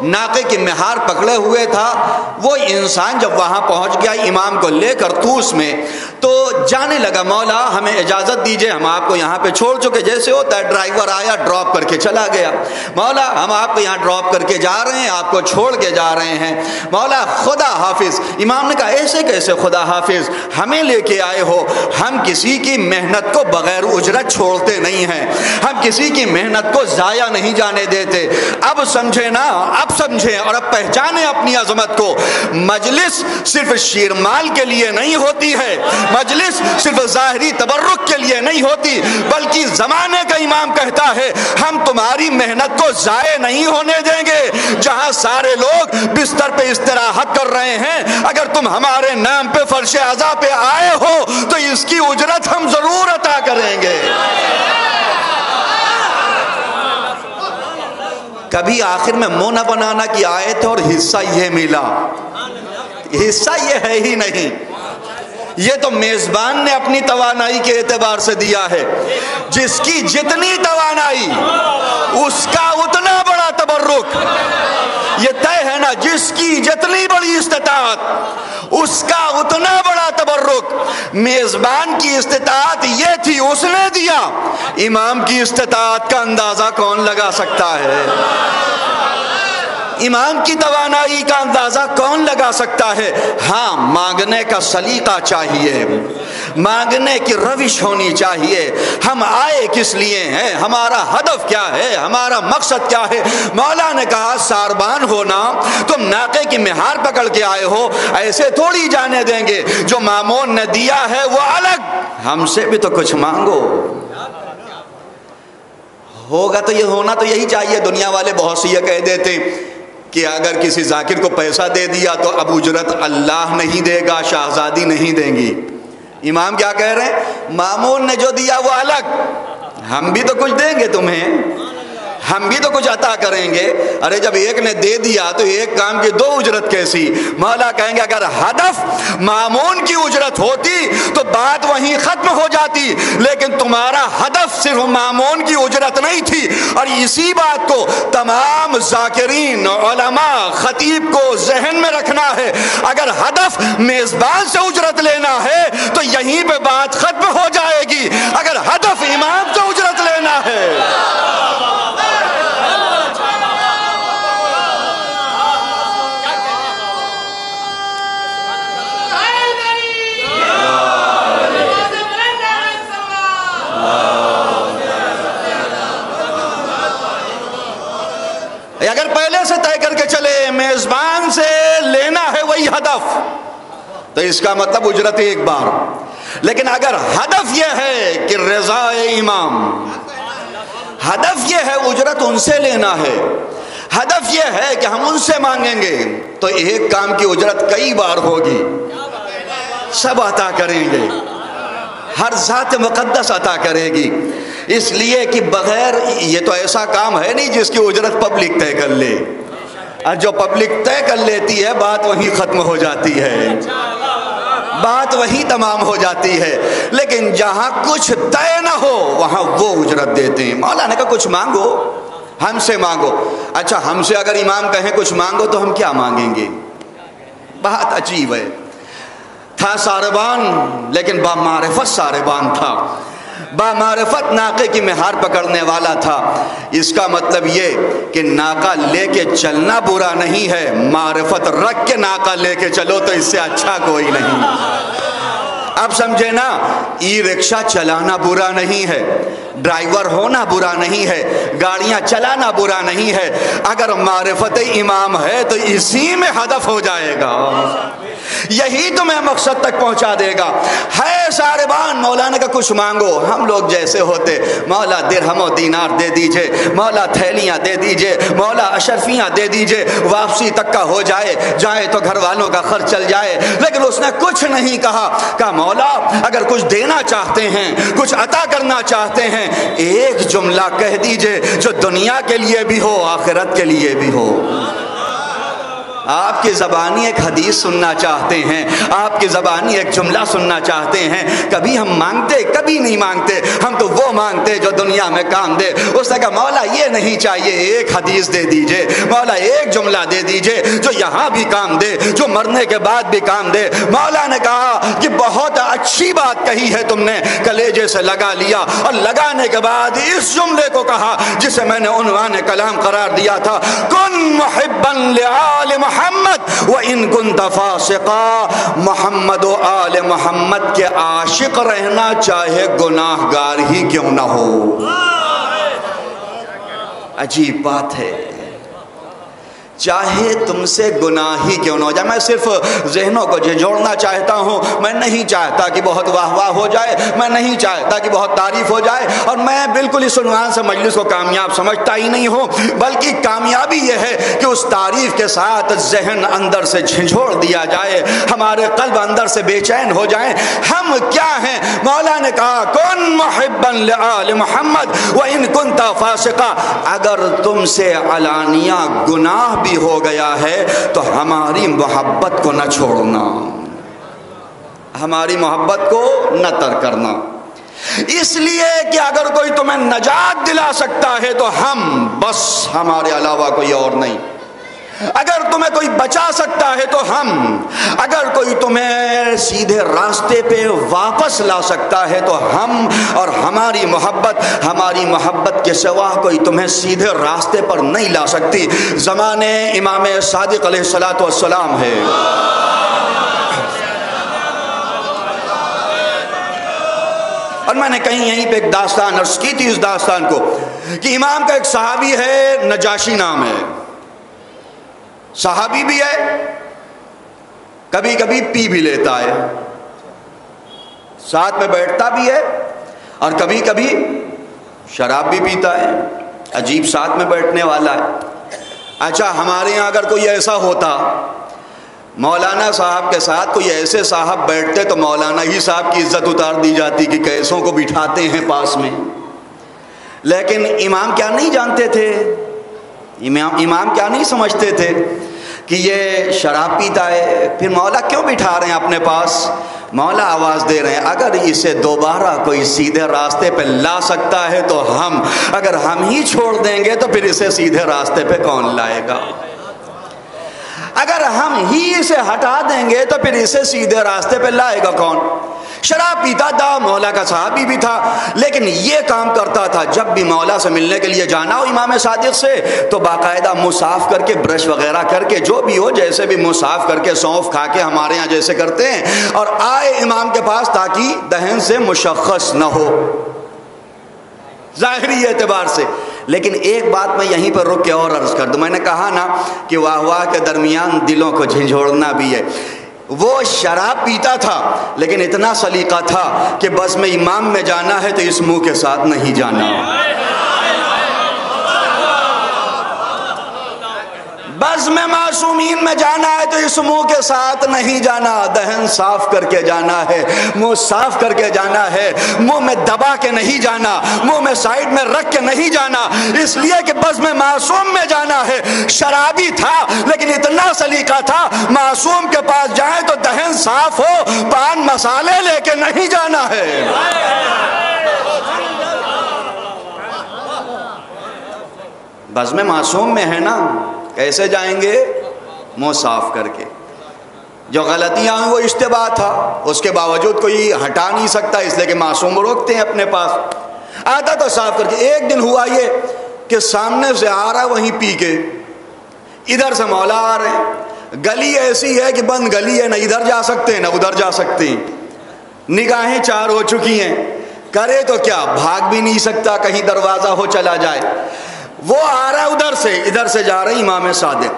[SPEAKER 5] नाके की मेहार पकड़े हुए था, वो इंसान जब वहाँ पहुँच गया इमाम को लेकर तूस में तो जाने लगा, मौला, हमें इजाज़त दीजिए, हम आपको यहाँ पे छोड़ चुके जैसे होता है, ड्राइवर आया, ड्रॉप करके चला गया। मौला, हम आपको यहाँ ड्रॉप करके जा रहे हैं, आपको छोड़ के जा रहे हैं। मौला, खुदा हाफिज, इमाम ने कहा, ऐसे कैसे खुदा हाफिज, हमें लेके आए हो? हम किसी की मेहनत को बगैर उजरत छोड़ते नहीं हैं। हम किसी की मेहनत को ज़ाया नहीं जाने देते। अब समझे ना, अब समझें और अब पहचाने अपनी अजमत को। मजलिस सिर्फ़ शीरमाल के लिए नहीं होती है। मजलिस सिर्फ़ ज़ाहरी तबर्रुक के लिए नहीं होती, बल्कि ज़माने का इमाम कहता है, हम तुम्हारी मेहनत ज़ाय नहीं होने देंगे, जहाँ सारे लोग बिस्तर पे इस्तराहत कर रहे हैं। अगर तुम हमारे नाम पे फर्श अजा पे आए हो तो इसकी उजरत हम ज़रूर अता करेंगे। कभी आखिर में मुँह न बनाना की आयत और हिस्सा यह मिला। हिस्सा यह है ही नहीं। ये तो मेजबान ने अपनी तवानाई के एतबार से दिया है। जिसकी जितनी तवानाई, उसका उतना बड़ा तबर्रुक। ये तय है ना, जिसकी जितनी बड़ी इस्तात उसका उतना बड़ा तबर्रुक। मेजबान की इस्तात ये थी, उसने दिया। इमाम की इस्तात का अंदाज़ा कौन लगा सकता है? इमाम की तवानाई का अंदाज़ा कौन लगा सकता है? हाँ मांगने का सलीका चाहिए। मांगने की रविश होनी चाहिए। हम आए किस लिए हैं? हमारा हदफ क्या है? हमारा मकसद क्या है? मौला ने कहा, सारबान होना तुम नाके की मिहार पकड़ के आए हो। ऐसे थोड़ी जाने देंगे। जो मामून ने दिया है, वो अलग। हमसे भी तो कुछ मांगो। होगा तो ये, होना तो यही चाहिए। दुनिया वाले बहुत सी ये कह देते कि अगर किसी जाकिर को पैसा दे दिया तो अब उजरत अल्लाह नहीं देगा, शाहजादी नहीं देंगी। इमाम क्या कह रहे हैं? मामून ने जो दिया वो अलग। हम भी तो कुछ देंगे तुम्हें। हम भी तो कुछ अता करेंगे। अरे जब एक ने दे दिया तो एक काम की दो उजरत कैसी? मौला कहेंगे, अगर हदफ मामून की उजरत होती तो बात वहीं खत्म हो जाती। लेकिन तुम्हारा हदफ सिर्फ़ मामून की उजरत नहीं थी। और इसी बात को तमाम जाकिरीन खतीब को जहन में रखना है। अगर हदफ मेजबान से उजरत लेना है तो यहीं पे बात खत्म हो जाएगी। अगर हदफ इमाम से उजरत लेना है मेजबान से लेना है वही हदफ। तो इसका मतलब उजरत एक बार। लेकिन अगर हदफ यह है कि रजा इमाम, हदफ यह है उजरत उनसे लेना है, हदफ यह है कि हम उनसे मांगेंगे तो एक काम की उजरत कई बार होगी। सब अता करेंगे। हर जात मुकद्दस अता करेगी। इसलिए कि बगैर, ये तो ऐसा काम है नहीं जिसकी उजरत पब्लिक तय कर ले। और जो पब्लिक तय कर लेती है, बात वहीं ख़त्म हो जाती है। बात वहीं तमाम हो जाती है। लेकिन जहाँ कुछ तय ना हो, वहाँ वो उजरत देते हैं। मौलाना का कुछ मांगो, हमसे मांगो। अच्छा हमसे अगर इमाम कहें कुछ मांगो तो हम क्या मांगेंगे? बात अजीब है। था सारबान, लेकिन बामारफत सारबान था। बामारफत नाके की मेहार पकड़ने वाला था। इसका मतलब ये कि नाका लेके चलना बुरा नहीं है, मारफत रख के नाका लेके चलो तो इससे अच्छा कोई नहीं। अब समझे ना ई रिक्शा चलाना बुरा नहीं है, ड्राइवर होना बुरा नहीं है, गाड़ियाँ चलाना बुरा नहीं है, अगर मारफत इमाम है तो इसी में हदफ हो जाएगा। यही तुम्हें मकसद तक पहुँचा देगा। है सारेबान, मौलाना का कुछ मांगो। हम लोग जैसे होते। मौला दिरहमो दीनार दे दीजिए। मौला थैलियाँ दे दीजिए। मौला अशरफियाँ दे दीजिए। वापसी तक का हो जाए। जाए तो घर वालों का खर्च चल जाए। लेकिन उसने कुछ नहीं कहा। कहा, मौला, अगर कुछ देना चाहते हैं, कुछ अता करना चाहते हैं, एक जुमला कह दीजिए, जो दुनिया के लिए भी हो, आखिरत के लिए भी हो। आपकी ज़बानी एक हदीस सुनना चाहते हैं, आपकी ज़बानी एक जुमला सुनना चाहते हैं। कभी हम मांगते, कभी नहीं मांगते। हम तो वो मांगते जो दुनिया में काम दे। उसने कहा मौला ये नहीं चाहिए, एक हदीस दे दीजिए। मौला एक जुमला दे दीजिए, जो यहाँ भी काम दे, जो मरने के बाद भी काम दे। मौला ने कहा कि बहुत अच्छी बात कही है तुमने, कलेजे से लगा लिया। और लगाने के बाद इस जुमले को कहा, जिसे मैंने उन्होंने कलाम करार दिया था। कुन मुहिबन मोहम्मद व इन गुन दफासिका मोहम्मद आल मोहम्मद के आशिक रहना चाहे गुनाहगार ही क्यों ना हो अजीब बात है चाहे तुमसे गुनाह ही क्यों ना हो जाए। मैं सिर्फ़ जहनों को जोड़ना चाहता हूँ। मैं नहीं चाहता कि बहुत वाह वाह हो जाए। मैं नहीं चाहता कि बहुत तारीफ़ हो जाए। और मैं बिल्कुल इस उनवान से मजलिस को कामयाब समझता ही नहीं हूँ। बल्कि कामयाबी यह है कि उस तारीफ़ के साथ जहन अंदर से झिझोड़ दिया जाए। हमारे कल्ब अंदर से बेचैन हो जाए। हम क्या हैं? मौला ने कहा कौन मोहब्बन मोहम्मद? व इन कुन फासिका? अगर तुमसे अलानिया गुनाह भी हो गया है तो हमारी मोहब्बत को न छोड़ना। हमारी मोहब्बत को न तर करना। इसलिए कि अगर कोई तुम्हें नजात दिला सकता है तो हम बस हमारे अलावा कोई और नहीं। अगर तुम्हें कोई बचा सकता है तो हम, अगर कोई तुम्हें सीधे रास्ते पे वापस ला सकता है तो हम और हमारी मोहब्बत हमारी मोहब्बत के सिवा कोई तुम्हें सीधे रास्ते पर नहीं ला सकती। ज़माने इमाम सादिक सलाम है। और मैंने कहीं यहीं पे एक दास्तान अर्ज़ की थी, उस दास्तान को, कि इमाम का एक सहाबी है, नजाशी नाम है। सहाबी भी है कभी कभी पी भी लेता है। साथ में बैठता भी है और कभी कभी शराब भी पीता है, अजीब साथ में बैठने वाला है। अच्छा हमारे यहाँ अगर कोई ऐसा होता, मौलाना साहब के साथ कोई ऐसे साहब बैठते तो मौलाना ही साहब की इज़्ज़त उतार दी जाती कि कैसों को बिठाते हैं पास में। लेकिन इमाम क्या नहीं जानते थे? इमाम इमाम क्या नहीं समझते थे कि ये शराब पीता है, फिर मौला क्यों बिठा रहे हैं अपने पास? मौला आवाज़ दे रहे हैं, अगर इसे दोबारा कोई सीधे रास्ते पे ला सकता है तो हम, अगर हम ही छोड़ देंगे तो फिर इसे सीधे रास्ते पे कौन लाएगा? अगर हम ही इसे हटा देंगे तो फिर इसे सीधे रास्ते पर लाएगा कौन? शराब पीता था, मौला का साहबी भी था, लेकिन ये काम करता था, जब भी मौला से मिलने के लिए जाना हो इमाम सादिक से तो बाकायदा मुसाफ करके, ब्रश वगैरह करके, जो भी हो, जैसे भी मुसाफ करके सौंफ खा के हमारे यहाँ जैसे करते हैं, और आए इमाम के पास ताकि दहन से मुशखस न हो। ज़ाहरी एतबार से। लेकिन एक बात मैं यहीं पर रुक के और अर्ज़ कर दूँ। मैंने कहा ना कि वाह वाह के दरमियान दिलों को झिझोड़ना भी है। वो शराब पीता था, लेकिन इतना सलीका था कि बस में इमाम में जाना है तो इस मुँह के साथ नहीं जाना। बस में मासूमीन में जाना है तो इस मुँह के साथ नहीं जाना, दहन साफ़ करके जाना है। मुँह साफ़ करके जाना है। मुँह में दबा के नहीं जाना, मुँह में साइड में रख के नहीं जाना। इसलिए कि बस में मासूम में जाना है। शराबी था, लेकिन इतना सलीका था, मासूम के पास जाए तो दहन साफ़ हो, पान मसाले लेके नहीं जाना है। बस में मासूम में है ना? कैसे जाएँगे? मुँह साफ़ करके। जो गलतियाँ हुई वो इश्तबा था। उसके बावजूद कोई हटा नहीं सकता, इसलिए कि मासूम रोकते हैं अपने पास। आता तो साफ़ करके, एक दिन हुआ ये कि सामने से आ रहा वहीं पी के। इधर से मौला आ रहे हैं। गली ऐसी है कि बंद गली है, ना इधर जा सकते हैं ना उधर जा सकते। हैं निगाहें चार हो चुकी हैं। करे तो क्या? भाग भी नहीं सकता, कहीं दरवाज़ा हो चला जाए। वो आ रहा है उधर से, इधर से जा रहे इमाम सादिक।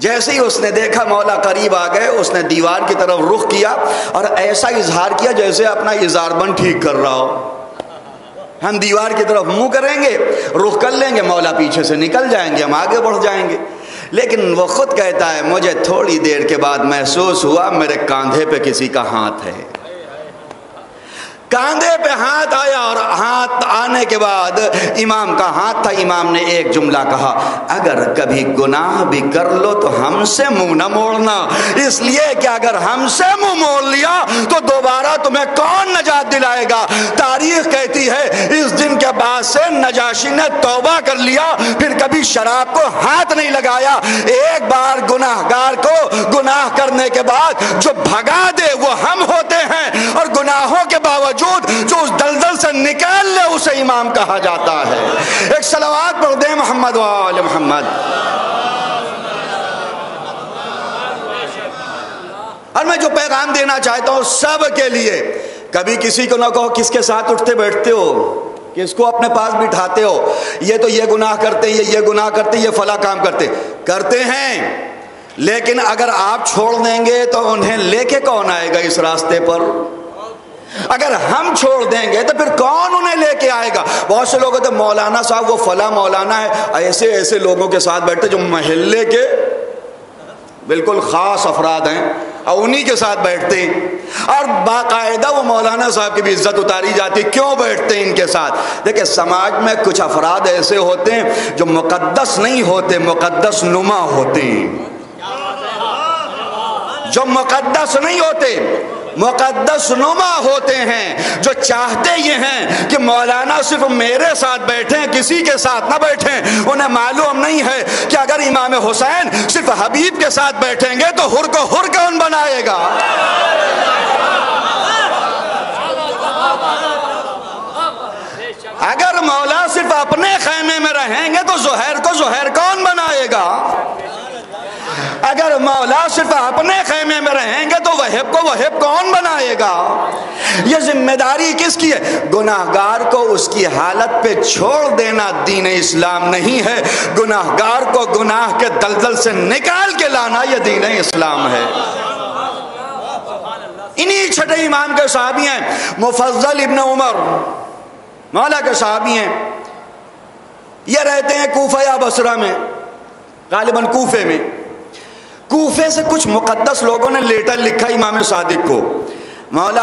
[SPEAKER 5] जैसे ही उसने देखा मौला करीब आ गए, उसने दीवार की तरफ़ रुख किया और ऐसा इजहार किया जैसे अपना इजारबंद ठीक कर रहा हो। हम दीवार की तरफ़ मुँह करेंगे, रुख कर लेंगे, मौला पीछे से निकल जाएँगे, हम आगे बढ़ जाएँगे। लेकिन वो खुद कहता है, मुझे थोड़ी देर के बाद महसूस हुआ मेरे कांधे पे किसी का हाथ है। कांधे पे हाथ आया और हाथ आने के बाद इमाम का हाथ था, इमाम ने एक जुमला कहा, अगर कभी गुनाह भी कर लो तो हमसे मुँह न मोड़ना। इसलिए कि अगर हमसे मुँह मोड़ लिया तो दोबारा तुम्हें कौन नजात दिलाएगा? तारीख कहती है, इस दिन के बाद से नजाशी ने तौबा कर लिया, फिर कभी शराब को हाथ नहीं लगाया। एक बार गुनाहगार को गुनाह करने के बाद जो भगा दे, वो हम होते से निकाल ले, उसे इमाम कहा जाता है। एक सलावात पढ़ दे मोहम्मद वाल मोहम्मद। और मैं जो पैगाम देना चाहता हूँ सब के लिए, कभी किसी को ना कहो किसके साथ उठते बैठते हो, किसको अपने पास बिठाते हो, ये तो ये गुनाह करते, ये ये गुनाह करते, ये फला काम करते। करते हैं, लेकिन अगर आप छोड़ देंगे तो उन्हें लेके कौन आएगा इस रास्ते पर? अगर हम छोड़ देंगे तो फिर कौन उन्हें लेके आएगा? बहुत से लोग होते मौलाना साहब, वो फला मौलाना है। ऐसे ऐसे लोगों के साथ बैठते जो महल्ले के बिल्कुल ख़ास अफराद हैं, और उन्हीं के साथ बैठते हैं। और बाकायदा वो मौलाना साहब की भी इज़्ज़त उतारी जाती, क्यों बैठते हैं इनके साथ? देखिए, समाज में कुछ अफराद ऐसे होते हैं जो मुकद्दस नहीं होते, मुकद्दस नुमा होते हैं। जो मुकद्दस नहीं होते मुकद्दस नुमा होते हैं, जो चाहते ये हैं कि मौलाना सिर्फ़ मेरे साथ बैठे, किसी के साथ ना बैठे। उन्हें मालूम नहीं है कि अगर इमाम हुसैन सिर्फ़ हबीब के साथ बैठेंगे तो हुर को हुर कौन बनाएगा। अगर मौला सिर्फ़ अपने खेमे में रहेंगे तो जहर को जहर कौन बनाएगा? अगर मौला सिर्फ़ अपने खेमे में रहेंगे तो वहब को वहब कौन बनाएगा? ये ज़िम्मेदारी किसकी है? गुनाहगार को उसकी हालत पे छोड़ देना दीन इस्लाम नहीं है। गुनाहगार को गुनाह के दलदल से निकाल के लाना यह दीन इस्लाम है। इन्हीं छठे इमाम के साहबी हैं मुफजल इब्न उमर, मौला के साहबी हैं। ये रहते हैं कूफा या बसरा में, गालिबन कूफे में। कूफे से कुछ मुकदस लोगों ने लेटर लिखा इमाम सादिक को। मौला,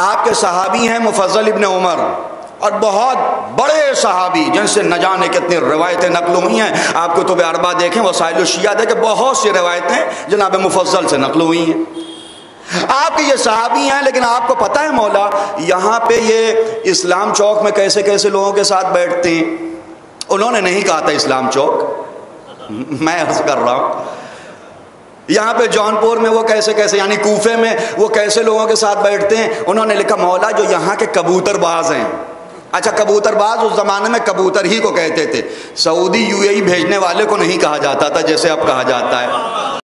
[SPEAKER 5] आपके सहाबी हैं मुफजल इबन उमर और बहुत बड़े सहाबी जिनसे न जाने कितनी रवायतें नकल हुई हैं। आपको तो अरबा देखें वसाइल शिया देखें, बहुत सी रवायतें जनाब मुफजल से नकल हुई हैं। आपके ये सहाबी हैं, लेकिन आपको पता है मौला, यहाँ पे ये इस्लाम चौक में कैसे कैसे लोगों के साथ बैठते हैं? उन्होंने नहीं कहा था इस्लाम चौक। मैं अर्ज़ कर रहा हूँ। यहाँ पे जौनपुर में वो कैसे कैसे, यानी कूफे में वो कैसे लोगों के साथ बैठते हैं, उन्होंने लिखा, मौला जो यहाँ के कबूतरबाज हैं। अच्छा कबूतरबाज उस जमाने में कबूतर ही को कहते थे। सऊदी यूएई भेजने वाले को नहीं कहा जाता था, जैसे अब कहा जाता है।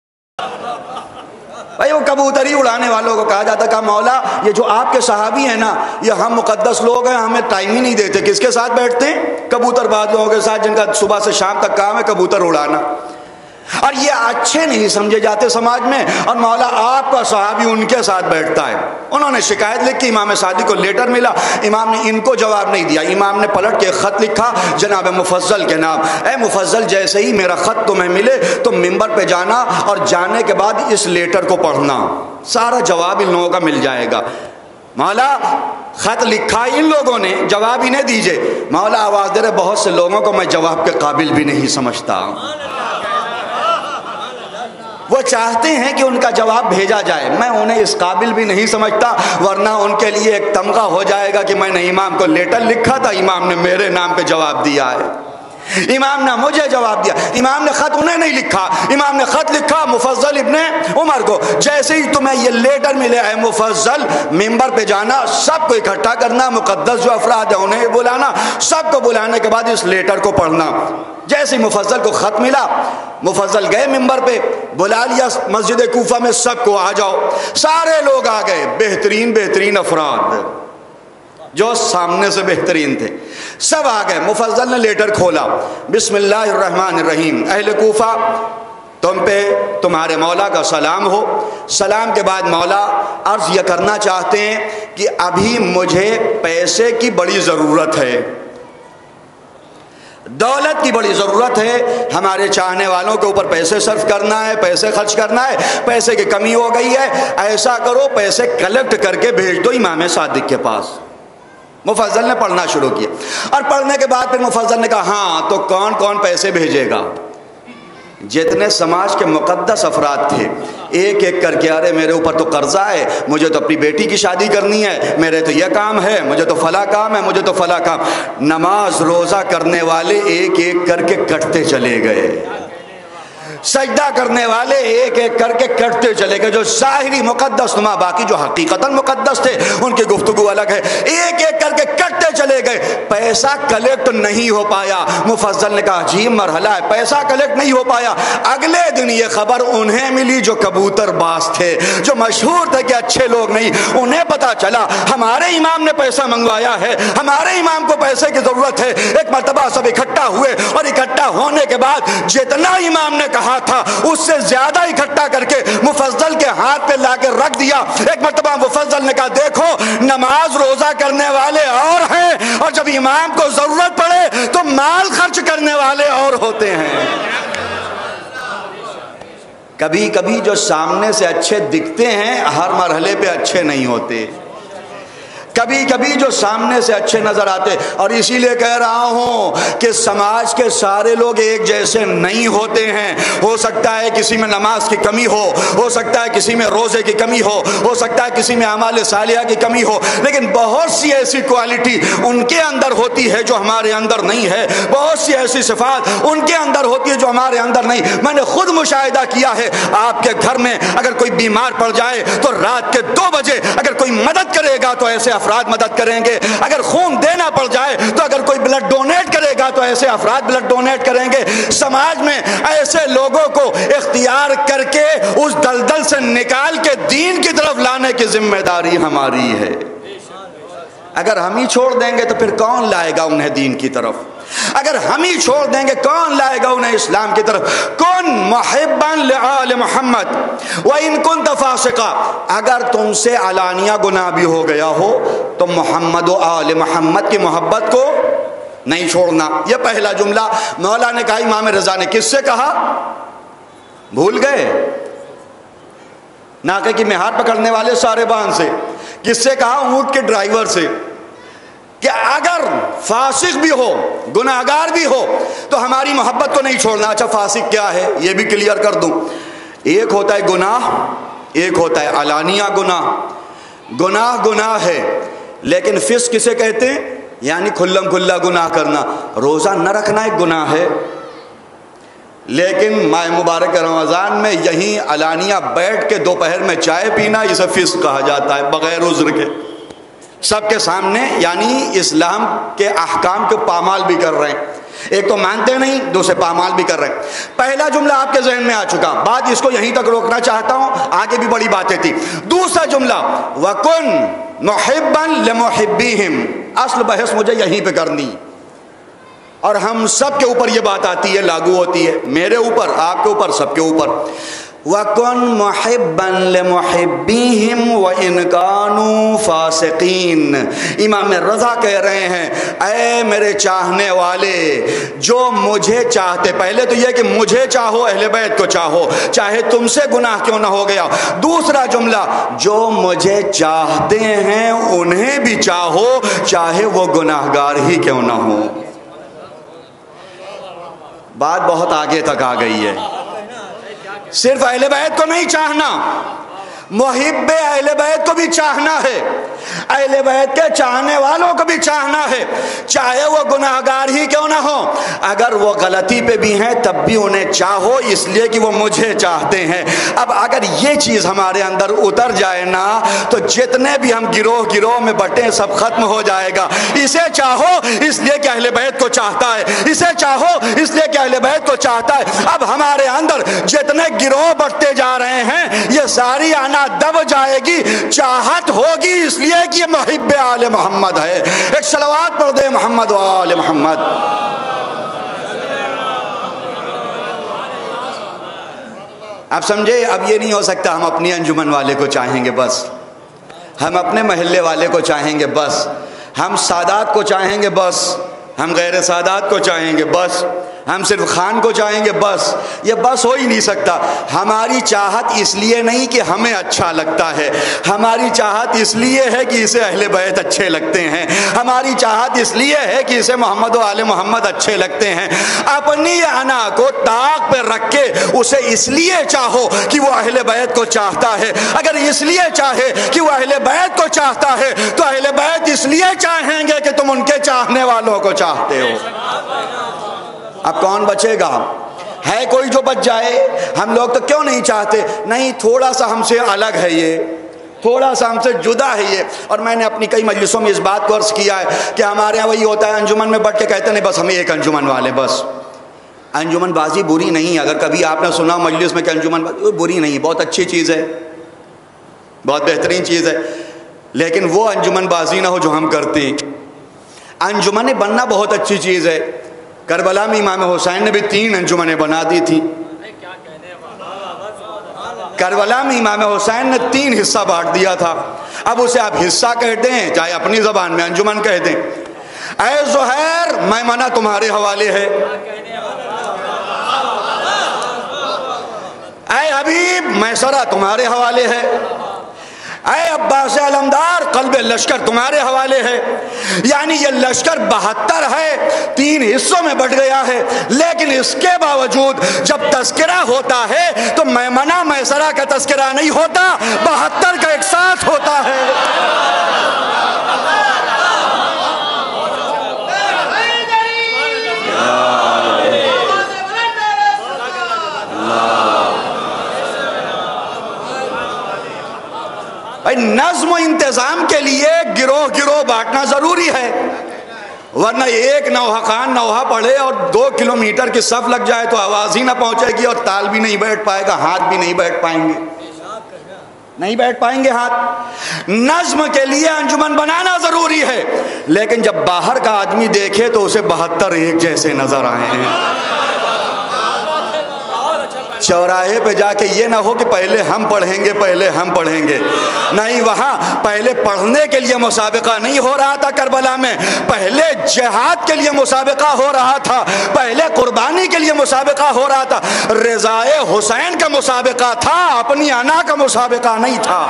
[SPEAKER 5] भाई, वो कबूतर ही उड़ाने वालों को कहा जाता कहा मौला, ये जो आपके सहाबी हैं ना, ये हम मुकद्दस लोग हैं, हमें टाइम ही नहीं देते। किसके साथ बैठते हैं? कबूतरबाज लोगों के साथ, जिनका सुबह से शाम तक काम है, कबूतर उड़ाना। और ये अच्छे नहीं समझे जाते समाज में। और मौला आपका सहाबी उनके साथ बैठता है। उन्होंने शिकायत लिखी, इमाम शादी को लेटर मिला। इमाम ने इनको जवाब नहीं दिया। इमाम ने पलट के ख़त लिखा, जनाब मुफजल के नाम। ए मुफजल जैसे ही मेरा ख़त तुम्हें मिले तो मिंबर पे जाना और जाने के बाद इस लेटर को पढ़ना। सारा जवाब इन लोगों का मिल जाएगा। मौला, खत लिखा इन लोगों ने, जवाब इन्हें दीजिए। मौला आवाज़ दे रहे, बहुत से लोगों को मैं जवाब के काबिल भी नहीं समझता। वो चाहते हैं कि उनका जवाब भेजा जाए। मैं उन्हें इस काबिल भी नहीं समझता, वरना उनके लिए एक तमगा हो जाएगा कि मैंने इमाम को लेटर लिखा था, इमाम ने मेरे नाम पे जवाब दिया है। इमाम ने मुझे जवाब दिया। इमाम ने ख़त उन्हें नहीं लिखा। इमाम ने ख़त लिखा, मुफजल इब्ने उमर को। जैसे ही तुम्हें ये लेटर मिले है मुफजल मेंबर पे जाना, सबको इकट्ठा करना मुकदस जो अफराद है, उन्हें बुलाना, सबको बुलाने के बाद इस लेटर को पढ़ना। जैसे मुफजल को ख़त मिला, मुफजल गए मेंबर पे, बुला लिया मस्जिद कोफा में, सबको आ जाओ। सारे लोग आ गए, बेहतरीन बेहतरीन अफराद। जो सामने से बेहतरीन थे। सब आ गए। मुफजल ने लेटर खोला। बिस्मिल्लाहिर्रहमानिर्रहीम। अहले कोफा, तुम पे तुम्हारे मौला का सलाम हो। सलाम के बाद मौला अर्ज़ यह करना चाहते हैं कि अभी मुझे पैसे की बड़ी ज़रूरत है। दौलत की बड़ी ज़रूरत है। हमारे चाहने वालों के ऊपर पैसे सर्फ करना है, पैसे खर्च करना है, पैसे की कमी हो गई है। ऐसा करो, पैसे कलेक्ट करके भेज दो इमाम सादिक के पास। मुफजल ने पढ़ना शुरू किया। और पढ़ने के बाद फिर मुफजल ने कहा हाँ तो कौन कौन पैसे भेजेगा? जितने समाज के मुकद्दस अफराद थे, एक एक करके, अरे, मेरे ऊपर तो कर्जा है, मुझे तो अपनी बेटी की शादी करनी है, मेरे तो यह काम है, मुझे तो फला काम है, मुझे तो फला काम। नमाज़ रोज़ा करने वाले एक एक करके कटते चले गए। सजदा करने वाले एक एक करके कटते चले गए, जो शाहरी मुकदस नुमा बाकी जो हकीकतन मुकदस थे, उनकी गुफ्तु अलग है। एक एक करके कटते चले गए। पैसा कलेक्ट नहीं हो पाया। मुफजल ने कहा अजीब मरहला है, पैसा कलेक्ट नहीं हो पाया। अगले दिन ये खबर उन्हें मिली, जो कबूतर बास थे, जो मशहूर थे कि अच्छे लोग नहीं। उन्हें पता चला, हमारे इमाम ने पैसा मंगवाया है, हमारे इमाम को पैसे की ज़रूरत है। एक मरतबा सब इकट्ठा हुए और इकट्ठा होने के बाद जितना इमाम ने कहा था, उससे ज़्यादा इकट्ठा करके मुफजल के हाथ पे लाके रख दिया। एक मरतबा मुफजल ने कहा, देखो, नमाज़ रोजा करने वाले और हैं, और जब इमाम को ज़रूरत पड़े तो माल खर्च करने वाले और होते हैं। कभी कभी जो सामने से अच्छे दिखते हैं, हर मरहले पे अच्छे नहीं होते। कभी कभी जो सामने से अच्छे नज़र आते और इसीलिए कह रहा हूँ कि समाज के सारे लोग एक जैसे नहीं होते हैं। हो सकता है किसी में नमाज़ की कमी हो हो सकता है किसी में रोज़े की कमी हो हो सकता है किसी में अमाल सालिया की कमी हो, लेकिन बहुत सी ऐसी क्वालिटी उनके अंदर होती है जो हमारे अंदर नहीं है। बहुत सी ऐसी सिफात उनके अंदर होती है जो हमारे अंदर नहीं। मैंने खुद मुशाहिदा किया है, आपके घर में अगर कोई बीमार पड़ जाए तो रात के दो बजे अगर कोई मदद करेगा तो ऐसे अफराद मदद करेंगे। अगर खून देना पड़ जाए तो अगर कोई ब्लड डोनेट करेगा तो ऐसे अफराद ब्लड डोनेट करेंगे। समाज में ऐसे लोगों को इख्तियार करके उस दलदल से निकाल के दीन की तरफ़ लाने की ज़िम्मेदारी हमारी है। अगर हम ही छोड़ देंगे तो फिर कौन लाएगा उन्हें दीन की तरफ़? अगर हम ही छोड़ देंगे, कौन लाएगा उन्हें इस्लाम की तरफ़? कौन मोहब्बन मोहम्मद, व इनकुन तफासिका अगर तुमसे अलानिया गुनाह भी हो गया हो तो मोहम्मद आल मोहम्मद की मोहब्बत को नहीं छोड़ना। यह पहला जुमला। मौला ने कहा इमाम रजा ने किससे कहा? भूल गए? नाके की मेहार पकड़ने वाले सारे बाँध से। किससे कहा? ऊँट के ड्राइवर से। कि अगर फासिक भी हो, गुनाहगार भी हो तो हमारी मोहब्बत को नहीं छोड़ना। अच्छा फासिक क्या है? ये भी क्लियर कर दूँ। एक होता है गुनाह, एक होता है अलानिया गुनाह। गुनाह गुनाह है, लेकिन फिस किसे कहते हैं? यानी खुल्लम खुल्ला गुनाह करना। रोज़ा न रखना एक गुनाह है। लेकिन माह मुबारक रमज़ान में यहीं अलानिया बैठ के दोपहर में चाय पीना, इसे फिस कहा जाता है, बग़ैर उज्र के। सबके सामने, यानी इस्लाम के अहकाम के पामाल भी कर रहे हैं। एक तो मानते नहीं, दूसरे पामाल भी कर रहे हैं। पहला जुमला आपके जहन में आ चुका बात इसको यहीं तक रोकना चाहता हूँ, आगे भी बड़ी बातें थी। दूसरा जुमला, वकुन मोहिबन मोहिबिम असल बहस मुझे यहीं पे करनी। और हम सब के ऊपर ये बात आती है, लागू होती है। मेरे ऊपर, आपके ऊपर, सबके ऊपर। वकन महबन महबीम व इनकानू फासकीन। इमाम रज़ा कह रहे हैं, ऐ मेरे चाहने वाले, जो मुझे चाहते, पहले तो यह कि मुझे चाहो, अहले बैत को चाहो, चाहे तुमसे गुनाह क्यों ना हो गया। दूसरा जुमला, जो मुझे चाहते हैं, उन्हें भी चाहो, चाहे वो गुनाहगार ही क्यों ना हो। बात बहुत आगे तक आ गई है। सिर्फ़ अहले बैत को नहीं चाहना। मुहिब अहले बैत को भी चाहना है। अहले बैत के चाहने वालों को भी चाहना है। चाहे वो गुनाहगार ही क्यों ना हो। अगर वो गलती पे भी हैं, तब भी उन्हें चाहो, इसलिए कि वो मुझे चाहते हैं। अब अगर ये चीज़ हमारे अंदर उतर जाए ना तो जितने भी हम गिरोह गिरोह में बटे सब खत्म हो जाएगा। इसे चाहो, इसलिए कि अहले बैत को चाहता है। इसे चाहो, इसलिए कि अहले बैत को चाहता है। अब हमारे अंदर जितने गिरोह बढ़ते जा रहे हैं, ये सारी आना दब जाएगी, चाहत होगी, इसलिए कि ये मुहिब आल मोहम्मद है। एक सलवात पढ़ दे मोहम्मद आल मोहम्मद। आप समझे, अब ये नहीं हो सकता, हम अपनी अंजुमन वाले को चाहेंगे बस। हम अपने महल्ले वाले को चाहेंगे बस। हम सादात को चाहेंगे बस। हम गैर सादात को चाहेंगे बस। हम सिर्फ़ खान को चाहेंगे, बस। ये बस हो ही नहीं सकता। हमारी चाहत इसलिए नहीं कि हमें अच्छा लगता है। हमारी चाहत इसलिए है कि इसे अहले बैत अच्छे लगते हैं। हमारी चाहत इसलिए है कि इसे मोहम्मद आल मोहम्मद अच्छे लगते हैं। अपनी अना को ताक पर रख के उसे इसलिए चाहो कि वो अहले बैत को चाहता है। अगर इसलिए चाहे कि वो अहले बैत को चाहता है तो अहले बैत इसलिए चाहेंगे कि तुम उनके चाहने वालों को चाहते हो। अब कौन बचेगा? है कोई जो बच जाए? हम लोग तो क्यों नहीं चाहते? नहीं, थोड़ा सा हमसे अलग है ये। थोड़ा सा हमसे जुदा है ये। और मैंने अपनी कई मजलिसों में इस बात को अर्ज़ किया है कि हमारे यहाँ वही होता है, अंजुमन में बैठ के कहते नहीं, बस हमें एक अंजुमन वाले, बस। अंजुमन बाजी बुरी नहीं अगर कभी आपने सुना मजलिस में कि अंजुमन बाजी बुरी नहीं बहुत अच्छी चीज़ है। बहुत बेहतरीन चीज़ है। लेकिन वो अंजुमन बाजी ना हो जो हम करते हैं। अंजुमन बनना बहुत अच्छी चीज़ है। करबला में इमाम हुसैन ने भी तीन अंजुमनें बना दी थी। करबला में इमाम हुसैन ने तीन हिस्सा बांट दिया था। अब उसे आप हिस्सा कहते हैं चाहे अपनी जबान में अंजुमन कह दें। ऐ जोहैर, मैं मना तुम्हारे हवाले है। ऐ हबीब मैसरा तुम्हारे हवाले है। अय अब्बास अलमदार कल्ब लश्कर तुम्हारे हवाले है। यानी ये लश्कर बहत्तर है, तीन हिस्सों में बढ़ गया है। लेकिन इसके बावजूद जब तस्करा होता है तो मैमना मैसरा का तस्करा नहीं होता, बहत्तर का एक साथ होता है। नज्म इंतज़ाम के लिए गिरोह गिरोह बांटना ज़रूरी है। वरना एक नौहा खान नौहा पढ़े और दो किलोमीटर की सफ लग जाए तो आवाज़ ही ना पहुंचेगी और ताल भी नहीं बैठ पाएगा, हाथ भी नहीं बैठ पाएँगे। नहीं बैठ पाएँगे हाथ। नज्म के लिए अंजुमन बनाना ज़रूरी है, लेकिन जब बाहर का आदमी देखे तो उसे बहत्तर एक जैसे नज़र आए हैं। चौराहे पे जाके ये ना हो कि पहले हम पढ़ेंगे, पहले हम पढ़ेंगे। नहीं, वहाँ पहले पढ़ने के लिए मुसाबिका नहीं हो रहा था करबला में। पहले जहाद के लिए मुसाबिका हो रहा था। पहले कुर्बानी के लिए मुसाबिका हो रहा था। रजाए हुसैन का मुसाबिका था, अपनी अना का मुसाबिका नहीं था।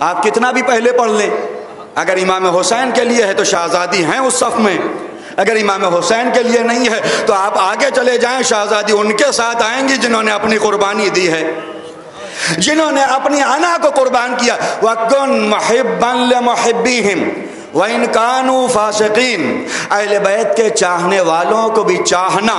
[SPEAKER 5] आप कितना भी पहले पढ़ लें। अगर इमाम हुसैन के लिए है तो शाहजादी हैं उस सफ में। अगर इमाम हुसैन के लिए नहीं है तो आप आगे चले जाएँ, शाहजादी उनके साथ आएँगी जिन्होंने अपनी कुर्बानी दी है। जिन्होंने अपनी अना को कुर्बान किया। वक्न महबी महब्बीहिम। व इनकानू फासिकीन, अहल बैत के चाहने वालों को भी चाहना,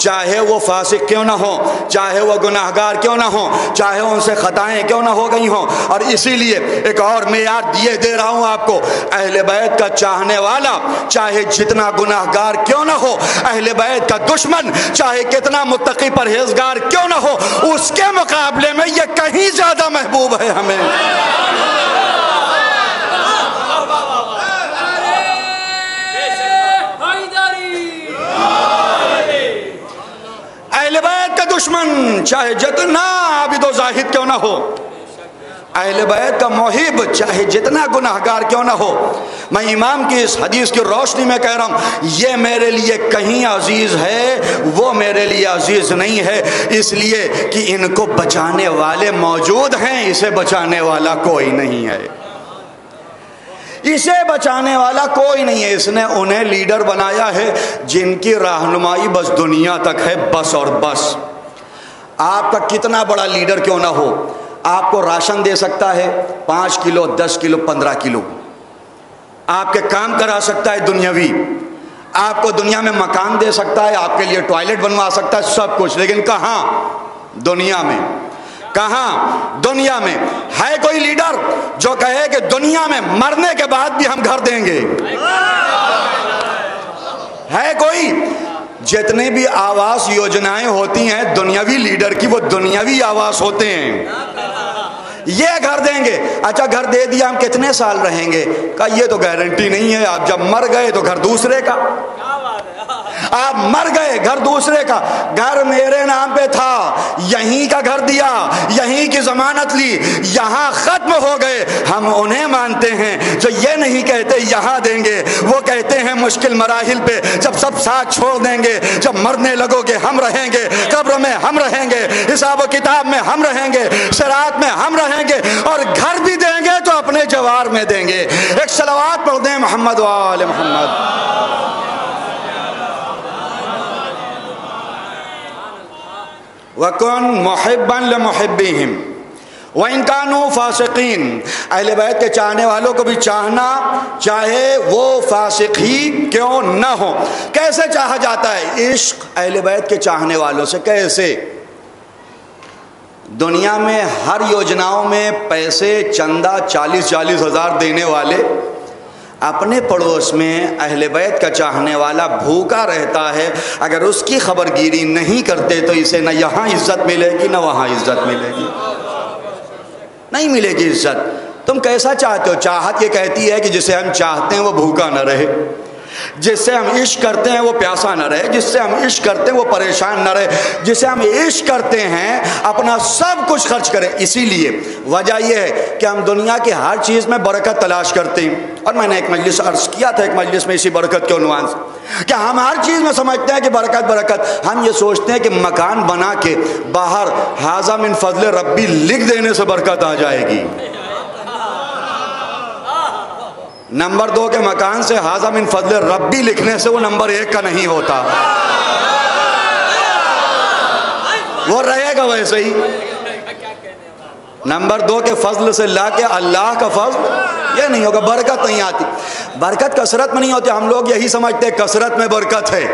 [SPEAKER 5] चाहे वो फासिक क्यों ना हो, चाहे वो गुनाहगार क्यों ना हो, चाहे उनसे ख़ताएँ क्यों ना हो गई हों। और इसीलिए एक और मैं याद ये दे रहा हूँ आपको, अहल बैत का चाहने वाला, चाहे जितना गुनाहगार क्यों ना हो, अहल बैत का दुश्मन, चाहे कितना मुतकी परहेजगार क्यों ना हो, उसके मुकाबले में ये कहीं ज़्यादा महबूब है हमें। दुश्मन, चाहे जितना आबिद जाहिद क्यों ना हो। अहल बैत का मोहिब, चाहे जितना गुनाहगार क्यों ना हो। मैं इमाम की इस हदीस की रोशनी में कह रहा हूँ, ये मेरे लिए कहीं अज़ीज़ है, वो मेरे लिए अज़ीज़ नहीं है। इसलिए कि इनको बचाने वाले मौजूद हैं, इसे बचाने वाला कोई नहीं है। इसे बचाने वाला कोई नहीं है। इसने उन्हें लीडर बनाया है, जिनकी रहनुमाई बस दुनिया तक है, बस और बस। आपका कितना बड़ा लीडर क्यों ना हो? आपको राशन दे सकता है, पाँच किलो, दस किलो, पंद्रह किलो। आपके काम करा सकता है दुनियावी। आपको दुनिया में मकान दे सकता है, आपके लिए टॉयलेट बनवा सकता है, सब कुछ। लेकिन कहाँ? दुनिया में। कहा? दुनिया में। है कोई लीडर जो कहे कि दुनिया में मरने के बाद भी हम घर देंगे? है कोई? जितने भी आवास योजनाएँ होती हैं, दुनियावी लीडर की वो दुनियावी आवास होते हैं। ये घर देंगे। अच्छा घर दे दिया, हम कितने साल रहेंगे? का ये तो गारंटी नहीं है, आप जब मर गए तो घर दूसरे का। आप मर गए घर दूसरे का। घर मेरे नाम पे था, यहीं का घर दिया, यहीं की जमानत ली, यहाँ खत्म हो गए। हम उन्हें मानते हैं, जो ये नहीं कहते यहाँ देंगे, वो कहते हैं मुश्किल मराहिल पे, जब सब साथ छोड़ देंगे, जब मरने लगोगे हम रहेंगे, कब्र में हम रहेंगे, हिसाब किताब में हम रहेंगे शरात में हम रहेंगे, और घर भी देंगे तो अपने जवार में देंगे। एक सलवात पढ़ दें मोहम्मद वाल मोहम्मद। वकन मोहब्बन लमहबिम व इनकानो फासिकीन अहल बैत के चाहने वालों को भी चाहना चाहे वो फासिक ही क्यों न हो कैसे चाहा जाता है इश्क अहल बैत के चाहने वालों से कैसे दुनिया में हर योजनाओं में पैसे चंदा चालीस चालीस हज़ार देने वाले अपने पड़ोस में अहल बैत का चाहने वाला भूखा रहता है, अगर उसकी खबरगिरी नहीं करते तो इसे न यहाँ इज़्ज़त मिलेगी, न वहाँ इज़्ज़त मिलेगी। नहीं मिलेगी इज़्ज़त। तुम कैसा चाहते हो? चाहत ये कहती है कि जिसे हम चाहते हैं वो भूखा न रहे। जिससे हम इश्क करते हैं, वो प्यासा न रहे। जिससे हम इश्क करते हैं, वो परेशान न रहे। जिसे हम इश्क करते हैं, अपना सब कुछ खर्च करें। इसीलिए वजह यह है कि हम दुनिया की हर चीज़ में बरकत तलाश करते हैं। और मैंने एक मजलिस अर्ज़ किया था, एक मजलिस में इसी बरकत के अनुमान से। कि हम हर चीज़ में समझते हैं कि बरकत बरकत। हम ये सोचते हैं कि मकान बना के बाहर हाजा मिन फजल रब्बी लिख देने से बरकत आ जाएगी। नंबर दो के मकान से हाजम इन फजल रब्बी लिखने से वो नंबर एक का नहीं होता। वो रहेगा वैसे ही। नंबर दो के फजल से ला के अल्लाह का फजल, ये नहीं होगा, बरकत नहीं आती। बरकत कसरत में नहीं होती, हम लोग यही समझते कसरत में बरकत है।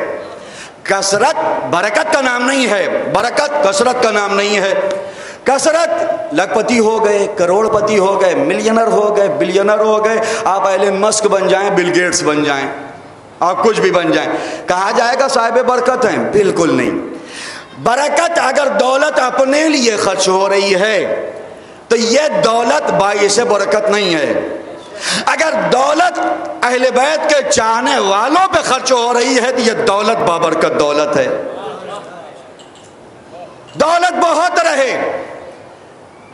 [SPEAKER 5] कसरत, बरकत का नाम नहीं है। बरकत, कसरत का नाम नहीं है। कसरत। लखपति हो गए, करोड़पति हो गए, मिलियनर हो गए, बिलियनर हो गए। आप एलन मस्क बन जाएँ, बिल गेट्स बन जाएँ आप कुछ भी बन जाएँ। कहा जाएगा साहिब बरकत हैं? बिल्कुल नहीं। बरकत अगर दौलत अपने लिए खर्च हो रही है तो यह दौलत बाईस बरकत नहीं है। अगर दौलत अहल बैत के चाहने वालों पे खर्च हो रही है तो यह दौलत बाबरकत दौलत है। दौलत बहुत रहे।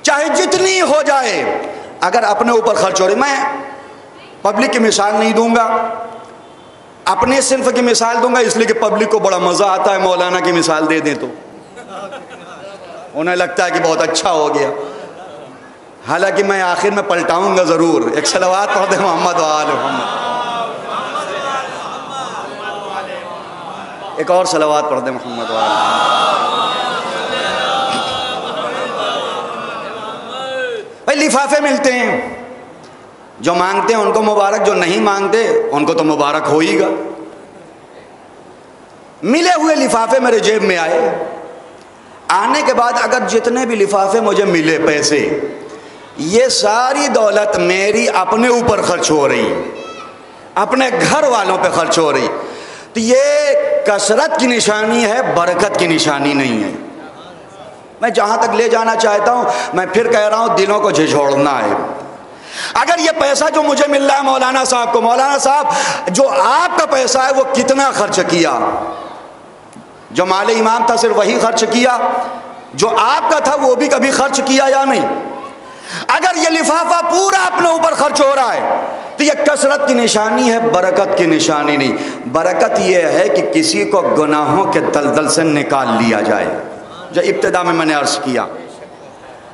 [SPEAKER 5] चाहे जितनी हो जाए, अगर अपने ऊपर खर्च हो रही मैं पब्लिक की मिसाल नहीं दूँगा। अपने सिर्फ़ की मिसाल दूँगा, इसलिए कि पब्लिक को बड़ा मज़ा आता है मौलाना की मिसाल दे दें तो। उन्हें लगता है कि बहुत अच्छा हो गया। हालाँकि मैं आखिर में पलटाऊँगा ज़रूर। एक सलवात पढ़ दे मोहम्मद वाल एक और सलवात पढ़ दे मोहम्मद वाल भाई लिफाफे मिलते हैं। जो मांगते हैं उनको मुबारक, जो नहीं मांगते, उनको तो मुबारक हो ही गा मिले हुए लिफाफे मेरे जेब में आए। आने के बाद अगर जितने भी लिफाफे मुझे मिले पैसे, ये सारी दौलत मेरी अपने ऊपर खर्च हो रही। अपने घर वालों पे खर्च हो रही। तो ये कसरत की निशानी है, बरकत की निशानी नहीं है। मैं जहाँ तक ले जाना चाहता हूँ, मैं फिर कह रहा हूँ, दिलों को झिझोड़ना है। अगर ये पैसा जो मुझे मिल रहा है मौलाना साहब को, मौलाना साहब, जो आपका पैसा है, वो कितना खर्च किया? जो माले इमाम था, सिर्फ़ वही खर्च किया? जो आपका था, वो भी कभी खर्च किया या नहीं? अगर ये लिफाफा पूरा अपने ऊपर खर्च हो रहा है तो ये कसरत की निशानी है, बरकत की निशानी नहीं। बरकत ये है कि किसी को गुनाहों के दलदल से निकाल लिया जाए। जो इब्तदा में मैंने अर्ज़ किया।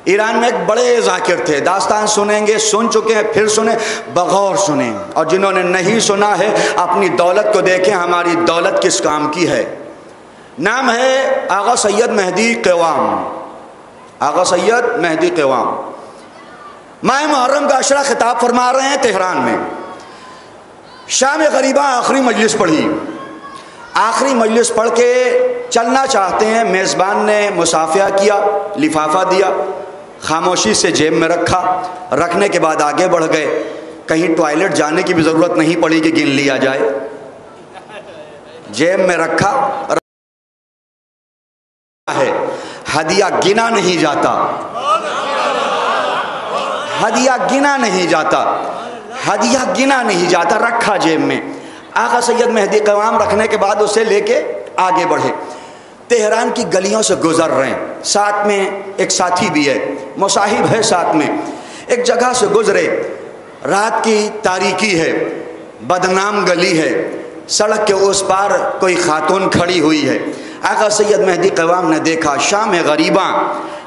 [SPEAKER 5] ईरान में एक बड़े जाकिर थे। दास्तान सुनेंगे, सुन चुके हैं, फिर सुने, बगौर सुने। और जिन्होंने नहीं सुना है, अपनी दौलत को देखें, हमारी दौलत किस काम की है। नाम है आगा सैयद मेहदी कवाम। आगा सैयद मेहदी कवाम। माह मुहर्रम का अशरा खिताब फरमा रहे हैं तेहरान में। शाम गरीबा आखिरी मजलिस पढ़ी। आखिरी मजलिस पढ़ के चलना चाहते हैं, मेज़बान ने मुसाफिया किया, लिफाफा दिया, खामोशी से जेब में रखा, रखने के बाद आगे बढ़ गए। कहीं टॉयलेट जाने की भी ज़रूरत नहीं पड़ी कि गिन लिया जाए। जेब में रखा है। हदिया गिना नहीं जाता। हदिया गिना नहीं जाता। हदिया गिना नहीं जाता, रखा जेब में। आका सैयद मेहदी कवाम रखने के बाद उसे लेके आगे बढ़े। तेहरान की गलियों से गुजर रहे हैं। साथ में एक साथी भी है, मुसाहिब है साथ में। एक जगह से गुजरे। रात की तारीकी है, बदनाम गली है। सड़क के उस पार कोई खातून खड़ी हुई है। आका सैयद मेहदी कवाम ने देखा, शाम गरीबा।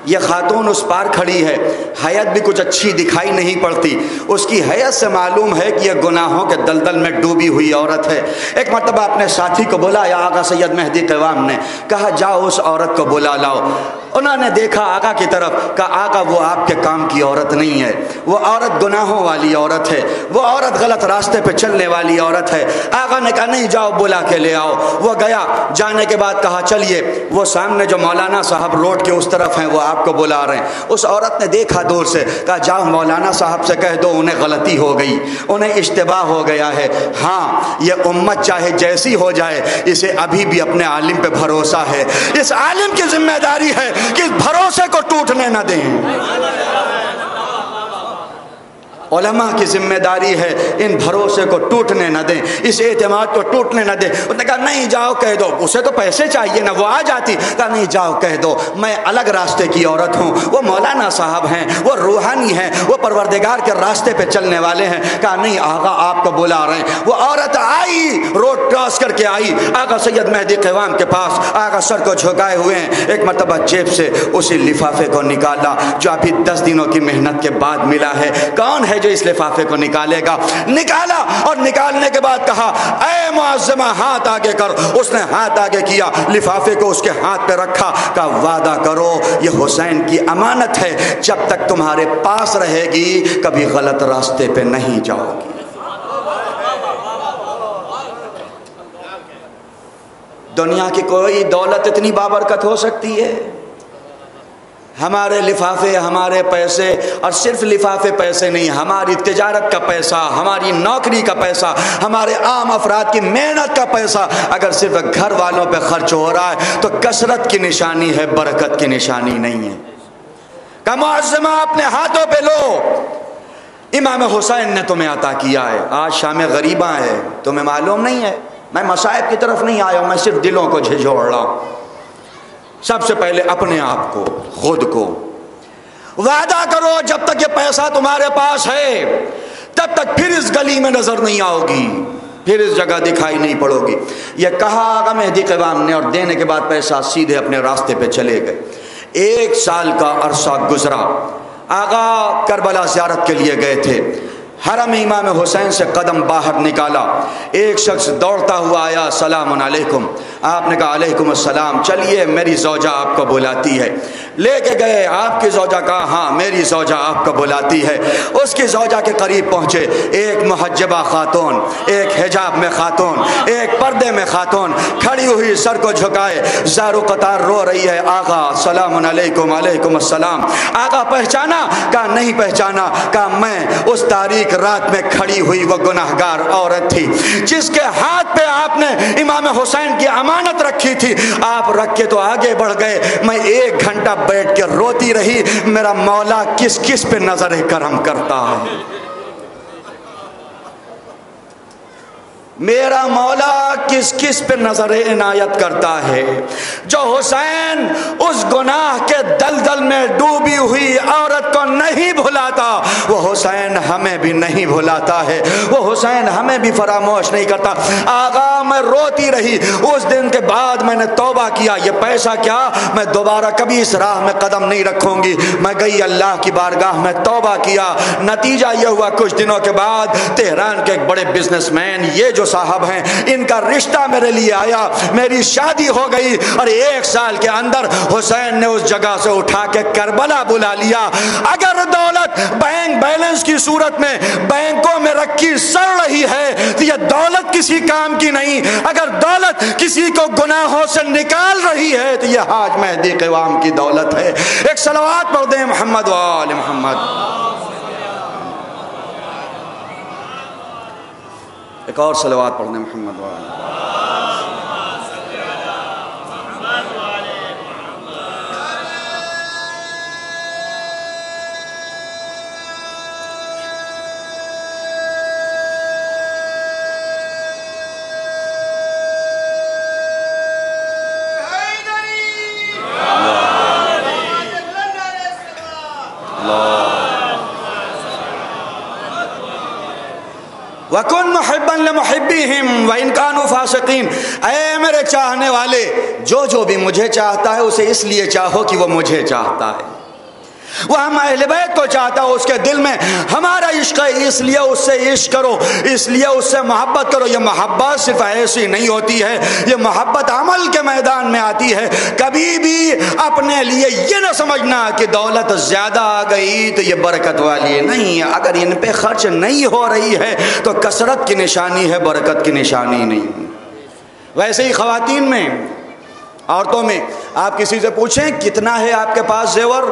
[SPEAKER 5] ये खातून उस पार खड़ी है। हयत भी कुछ अच्छी दिखाई नहीं पड़ती। उसकी हयत से मालूम है कि यह गुनाहों के दलदल में डूबी हुई औरत है। एक मरतबा अपने साथी को बोला, या आका सैयद मेहदी कवाम ने कहा, जाओ उस औरत को बुला लाओ। उन्होंने देखा आका की तरफ़, कहा, आका, वो आपके काम की औरत नहीं है। वो औरत गुनाहों वाली औरत है। वो औरत गलत रास्ते पर चलने वाली औरत है। आका ने कहा, नहीं, जाओ, बुला के ले आओ। वो गया। जाने के बाद कहा, चलिए। वो सामने जो मौलाना साहब रोड के उस तरफ़ हैं, वो आपको बुला रहे हैं। उस औरत ने देखा दूर से, कहा, जाओ मौलाना साहब से कह दो, उन्हें गलती हो गई, उन्हें इश्तबा हो गया है। हाँ ये उम्मत चाहे जैसी हो जाए, इसे अभी भी अपने आलिम पे भरोसा है। इस आलिम की ज़िम्मेदारी है कि इस भरोसे को टूटने ना दें। की ज़िम्मेदारी है, इन भरोसे को टूटने न दें, इस एतमाद को टूटने न दें। उसने कहा, नहीं, जाओ कह दो, उसे तो पैसे चाहिए ना, वो आ जाती। कहा, नहीं, जाओ कह दो, मैं अलग रास्ते की औरत हूँ, वो मौलाना साहब हैं, वो रूहानी हैं, वो परवरदिगार के रास्ते पे चलने वाले हैं। कहा, नहीं, आगा आपको बुला रहे हैं। वो औरत आई, रोड क्रॉस करके आई, आगा सैयद मेहदी कवाम के पास, आगा सर को झुकाए हुए हैं, एक मरतबा जेब से उसी लिफाफे को निकाला, जो अभी दस दिनों की मेहनत के बाद मिला है। कौन है जो इस लिफाफे को निकालेगा। निकाला और निकालने के बाद कहा, ए मुआजमा हाथ आगे कर। उसने हाथ आगे किया, लिफाफे को उसके हाथ पे रखा का वादा करो, ये हुसैन की अमानत है। जब तक तुम्हारे पास रहेगी, कभी गलत रास्ते पे नहीं जाओगी। दुनिया की कोई दौलत इतनी बाबरकत हो सकती है? हमारे लिफाफे, हमारे पैसे, और सिर्फ़ लिफाफे पैसे नहीं, हमारी तजारत का पैसा, हमारी नौकरी का पैसा, हमारे आम अफराद की मेहनत का पैसा, अगर सिर्फ़ घर वालों पे खर्च हो रहा है तो कसरत की निशानी है, बरकत की निशानी नहीं है। कमाजमा अपने हाथों पे लो। इमाम हुसैन ने तुम्हें अता किया है, आज शाम गरीबा है, तुम्हें मालूम नहीं है, मैं मसायब की तरफ़ नहीं आया हूँ, मैं सिर्फ़ दिलों को झिझोड़ रहा हूँ। सबसे पहले अपने आप को, खुद को। वादा करो जब तक ये पैसा तुम्हारे पास है, तब तक फिर इस गली में नज़र नहीं आओगी, फिर इस जगह दिखाई नहीं पड़ोगी। ये कहा आगा मेहदी कबाम ने और देने के बाद पैसा सीधे अपने रास्ते पे चले गए। एक साल का अरसा गुजरा। आगा करबला जियारत के लिए गए थे। हरम इमाम हुसैन से कदम बाहर निकाला। एक शख्स दौड़ता हुआ आया, सलाम अलैकुम। आपने कहा, अलैकुम अस्सलाम। चलिए, मेरी जौजा आपको बुलाती है। लेके गए, आपकी जौजा कहा? हाँ मेरी जौजा आपको बुलाती है। उसकी जौजा के करीब पहुँचे, एक महजबा खातून, एक हिजाब में खातून, एक पर्दे में खातून, खड़ी हुई सर को झुकाए, जारो कतार रो रही है। आगा, सलाम अलैकुम अलैकुम अस्सलाम। आगा, पहचाना? कहा, नहीं पहचाना। कहा, मैं उस तारीख रात में खड़ी हुई वह गुनाहगार औरत थी, जिसके हाथ पे आपने इमाम हुसैन की अमानत रखी थी। आप रख के तो आगे बढ़ गए। मैं एक घंटा बैठ के रोती रही। मेरा मौला किस किस पे नज़र करम करता है? मेरा मौला किस किस पे नज़र इनायत करता है? जो हुसैन उस गुनाह के दलदल में डूबी हुई औरत को नहीं भुलाता, वो हुसैन हमें भी नहीं भुलाता है। वो हुसैन हमें भी फरामोश नहीं करता। आगा मैं रोती रही। उस दिन के बाद मैंने तोबा किया। ये पैसा क्या? मैं दोबारा कभी इस राह में कदम नहीं रखूँगी। मैं गई अल्लाह की बारगाह में तोबा किया। नतीजा यह हुआ कुछ दिनों के बाद तेहरान के एक बड़े बिजनेसमैन, ये जो साहब हैं। इनका रिश्ता मेरे लिए आया। मेरी शादी हो गई और एक साल के अंदर हुसैन ने उस जगह से उठा के करबला बुला लिया। अगर दौलत बैंक बैलेंस की सूरत में बैंकों में रखी सड़ रही है तो यह दौलत किसी काम की नहीं। अगर दौलत किसी को गुनाहों से निकाल रही है तो यह हाज मेहदी कवाम की दौलत है। एक सलवात पढ़ दे मोहम्मद वाल मोहम्मद। एक और सलवार पढ़ने मोहम्मद वाल। महबन महबिम व इनकान फासकीन। अय मेरे चाहने वाले, जो जो भी मुझे चाहता है, उसे इसलिए चाहो कि वो मुझे चाहता है। वह हम बैत को चाहता हो उसके दिल में, हमारा इश्क है, इसलिए उससे इश्क करो, इसलिए उससे मोहब्बत करो। ये मोहब्बत सिर्फ़ ऐसी नहीं होती है, ये मोहब्बत अमल के मैदान में आती है। कभी भी अपने लिए ये ना समझना कि दौलत ज़्यादा आ गई तो ये बरकत वाली नहीं है। अगर इन पर खर्च नहीं हो रही है तो कसरत की निशानी है, बरकत की निशानी नहीं। वैसे ही खातन में, औरतों में, आप किसी से पूछें, कितना है आपके पास जेवर?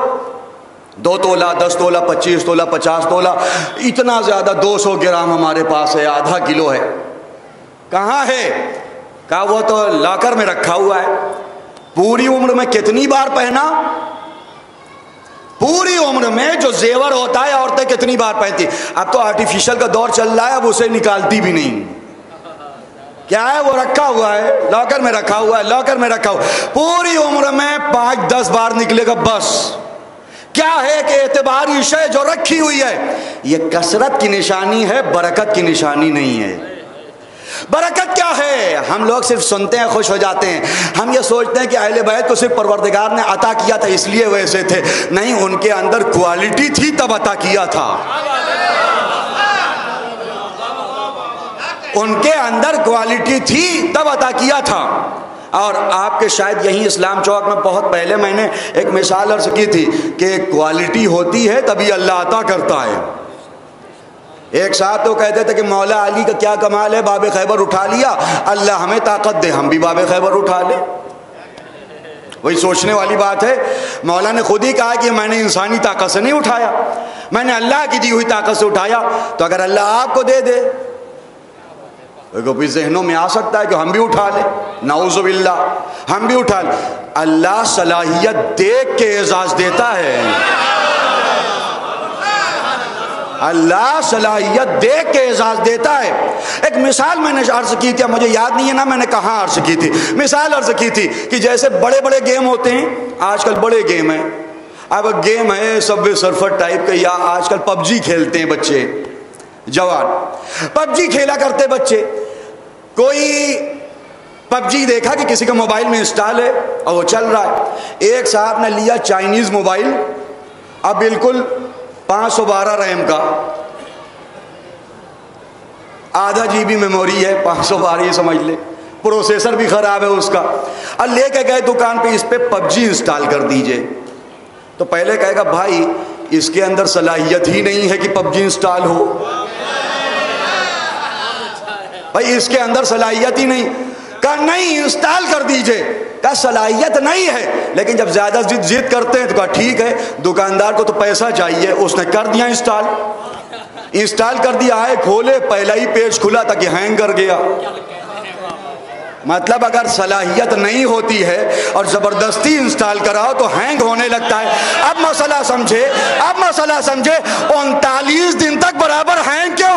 [SPEAKER 5] दो तोला, दस तोला, पच्चीस तोला, पचास तोला। इतना ज़्यादा दो सौ ग्राम हमारे पास है, आधा किलो है। कहाँ है? कहा वो तो लाकर में रखा हुआ है। पूरी उम्र में कितनी बार पहना? पूरी उम्र में जो जेवर होता है, औरतें कितनी बार पहनती। अब तो आर्टिफिशियल का दौर चल रहा है, अब उसे निकालती भी नहीं। क्या है? वो रखा हुआ है, लॉकर में रखा हुआ है, लॉकर में रखा हुआ पूरी उम्र में पाँच, दस बार निकलेगा, बस। क्या है कि एतबार विषय जो रखी हुई है, ये कसरत की निशानी है, बरकत की निशानी नहीं है। बरकत क्या है? हम लोग सिर्फ़ सुनते हैं, खुश हो जाते हैं। हम ये सोचते हैं कि अहले बैत को सिर्फ़ परवरदिगार ने अता किया था, इसलिए वैसे थे। नहीं, उनके अंदर क्वालिटी थी, तब अता किया था। उनके अंदर क्वालिटी थी, तब अता किया था। और आपके शायद यहीं इस्लाम चौक में बहुत पहले मैंने एक मिसाल अर्ज़ की थी कि क्वालिटी होती है तभी अल्लाह अता करता है। एक साहब तो कहते थे कि मौला अली का क्या कमाल है, बाब खैबर उठा लिया, अल्लाह हमें ताकत दे, हम भी बाब खैबर उठा ले। वही सोचने वाली बात है। मौला ने खुद ही कहा कि मैंने इंसानी ताकत से नहीं उठाया, मैंने अल्लाह की दी हुई ताकत से उठाया तो अगर अल्लाह आपको दे दे तो भी जहनों में आ सकता है कि हम भी उठा ले। नाउजुबिल्ला, हम भी उठा ले। अल्लाह सलाहियत देख के एजाज देता है। अल्लाह सलाहियत देख के एजाज देता है। एक मिसाल मैंने अर्ज़ की थी मुझे याद नहीं है ना मैंने कहाँ अर्ज़ की थी। मिसाल अर्ज़ की थी कि जैसे बड़े बड़े गेम होते हैं, आजकल बड़े गेम है। अब गेम है, सब सरफर टाइप के, या आजकल पबजी खेलते हैं बच्चे। जवान। पबजी खेला करते बच्चे। कोई पबजी देखा कि किसी का मोबाइल में इंस्टॉल है और वो चल रहा है। एक साहब ने लिया चाइनीज़ मोबाइल। अब बिल्कुल 512 रैम का। आधा जीबी मेमोरी है 512 ये समझ ले। प्रोसेसर भी खराब है उसका। और लेके गए दुकान पे, इस पर पबजी इंस्टॉल कर दीजिए। तो पहले कहेगा, भाई, इसके अंदर सलाहियत ही नहीं है कि पबजी इंस्टॉल हो। भाई, इसके अंदर सलाहियत ही नहीं। कहा, नहीं, इंस्टॉल कर दीजिए। कहा, सलाहियत नहीं है। लेकिन जब ज़्यादा जिद जिद करते हैं तो कहा, ठीक है, दुकानदार को तो पैसा चाहिए। उसने कर दिया इंस्टॉल। इंस्टॉल कर दिया है खोले, पहला ही पेज खुला था कि हैंग कर गया। मतलब अगर सलाहियत नहीं होती है और ज़बरदस्ती इंस्टॉल कराओ तो हैंग होने लगता है। अब मसला समझे, अब मसला समझे, उनतालीस दिन तक बराबर हैंग क्यों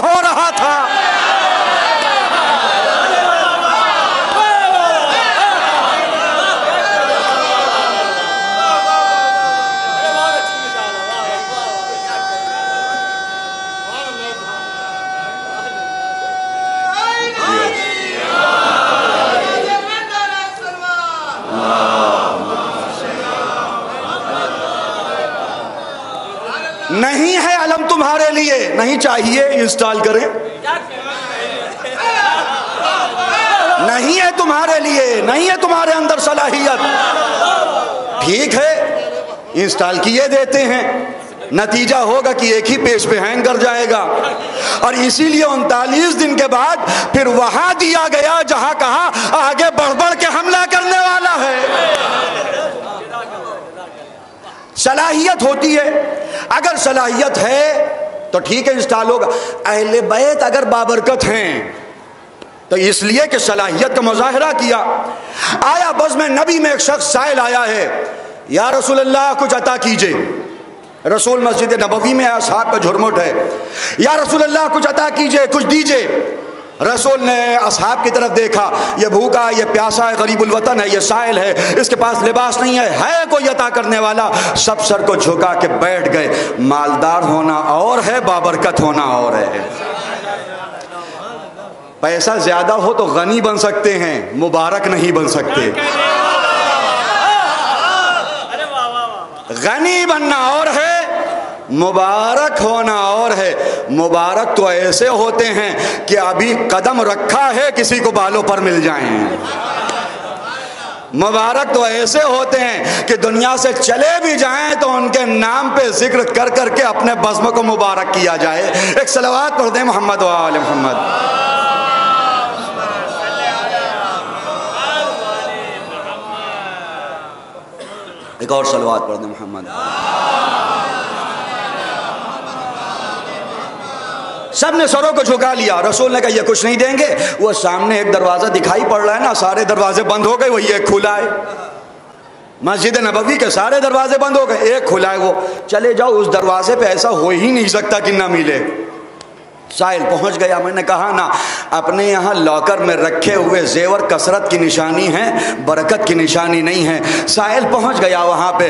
[SPEAKER 5] चाहिए इंस्टॉल करें। नहीं है तुम्हारे लिए, नहीं है तुम्हारे अंदर सलाहियत। ठीक है इंस्टॉल किए देते हैं। नतीजा होगा कि एक ही पेज पे हैंग कर जाएगा। और इसीलिए उनतालीस दिन के बाद फिर वहाँ दिया गया, जहाँ कहा, आगे बढ़ बढ़ के हमला करने वाला है। सलाहियत होती है। अगर सलाहियत है तो ठीक है इंस्टॉल होगा। अहले बैत अगर बाबरकत हैं तो इसलिए कि सलाहियत का मुजाहरा किया। आया बस में नबी में एक शख्स साइल आया है, या रसूल अल्लाह कुछ अता कीजिए। रसूल मस्जिद नबवी में आया, साहब का झुरमुट है। या रसूल अल्लाह कुछ अता कीजिए, कुछ दीजिए। रसूल ने असहाब की तरफ़ देखा ये भूखा ये प्यासा है गरीबुल वतन है ये साइल है इसके पास लिबास नहीं है है कोई अता करने वाला? सब सर को झुका के बैठ गए मालदार होना और है बाबरकत होना और है। पैसा ज़्यादा हो तो गनी बन सकते हैं मुबारक नहीं बन सकते। गनी बनना और है मुबारक होना और है। मुबारक तो ऐसे होते हैं कि अभी कदम रखा है, किसी को बालों पर मिल जाए। मुबारक तो ऐसे होते हैं कि दुनिया से चले भी जाएँ तो उनके नाम पे ज़िक्र कर करके अपने बज्म को मुबारक किया जाए। एक सलवात पढ़ दें मोहम्मद वाल मोहम्मद। एक और सलवात पढ़ दें मोहम्मद। सबने सरों को झुका लिया। रसूल ने कहा, ये कुछ नहीं देंगे। वो सामने एक दरवाज़ा दिखाई पड़ रहा है ना, सारे दरवाजे बंद हो गए, वही एक खुला है। मस्जिद नबवी के सारे दरवाजे बंद हो गए, एक खुला है वो। चले जाओ, उस दरवाजे पे ऐसा हो ही नहीं सकता कि ना मिले। साहिल पहुँच गया। मैंने कहा, ना, अपने यहाँ लॉकर में रखे हुए जेवर कसरत की निशानी है, बरकत की निशानी नहीं है। साहिल पहुँच गया वहाँ पे।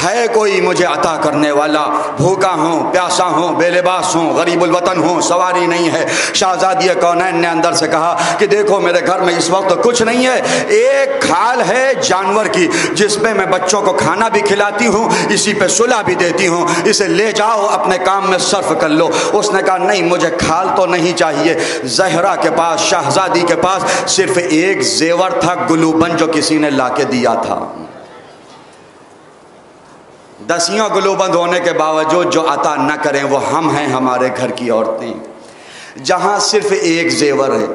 [SPEAKER 5] है कोई मुझे अता करने वाला? भूखा हूँ, प्यासा हूँ, बेलिबास हूँ गरीबुलवतन हूँ, सवारी नहीं है। शाहजादी कौनैन ने अंदर से कहा, कि देखो, मेरे घर में इस वक्त कुछ नहीं है। एक खाल है जानवर की, जिसमें मैं बच्चों को खाना भी खिलाती हूँ, इसी पे सुलह भी देती हूँ। इसे ले जाओ, अपने काम में सर्फ कर लो। उसने कहा, नहीं, मुझे खाल तो नहीं चाहिए। जहरा के पास, शाहजादी के पास सिर्फ़ एक जेवर था, गुलूबन जो किसी ने लाके दिया था। दसियों गुलूबंद होने के बावजूद जो अता न करें, वो हम हैं हमारे घर की औरतें। जहाँ सिर्फ़ एक जेवर है,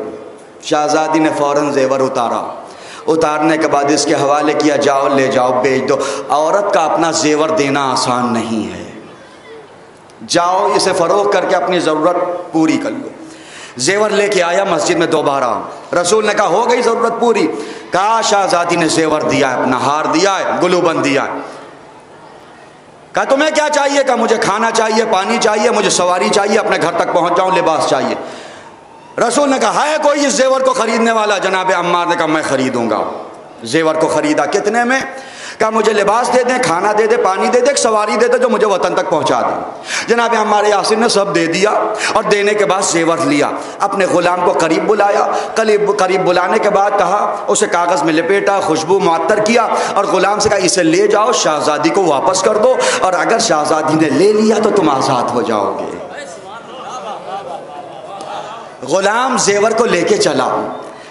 [SPEAKER 5] शाहजादी ने फ़ौरन जेवर उतारा। उतारने के बाद इसके हवाले किया, जाओ, ले जाओ बेच दो। औरत का अपना जेवर देना आसान नहीं है। जाओ, इसे फरोख करके अपनी ज़रूरत पूरी कर लो। जेवर लेके आया मस्जिद में दोबारा। रसूल ने कहा, हो गई ज़रूरत पूरी? कहा, शाहजादी ने जेवर दिया है अपना हार दिया है, गुलूबंद दिया है। कहा, तुम्हें क्या चाहिए? कहा, मुझे खाना चाहिए, पानी चाहिए, मुझे सवारी चाहिए, अपने घर तक पहुँच जाऊँ, लिबास चाहिए। रसूल ने कहा, है कोई इस जेवर को खरीदने वाला? जनाब अम्मार ने कहा, मैं खरीदूँगा। जेवर को खरीदा कितने में? कहा मुझे लिबास दे दें, खाना दे दे, पानी दे दे सवारी दे दे जो मुझे वतन तक पहुँचा दें। जनाब, हमारे यासिन ने सब दे दिया और देने के बाद जेवर लिया। अपने ग़ुलाम को करीब बुलाया। करीब करीब बुलाने के बाद कहा, उसे कागज़ में लपेटा, खुशबू मुअत्तर किया और ग़ुलाम से कहा, इसे ले जाओ, शाहजादी को वापस कर दो और अगर शाहजादी ने ले लिया तो तुम आज़ाद हो जाओगे। गुलाम जेवर को लेके चला।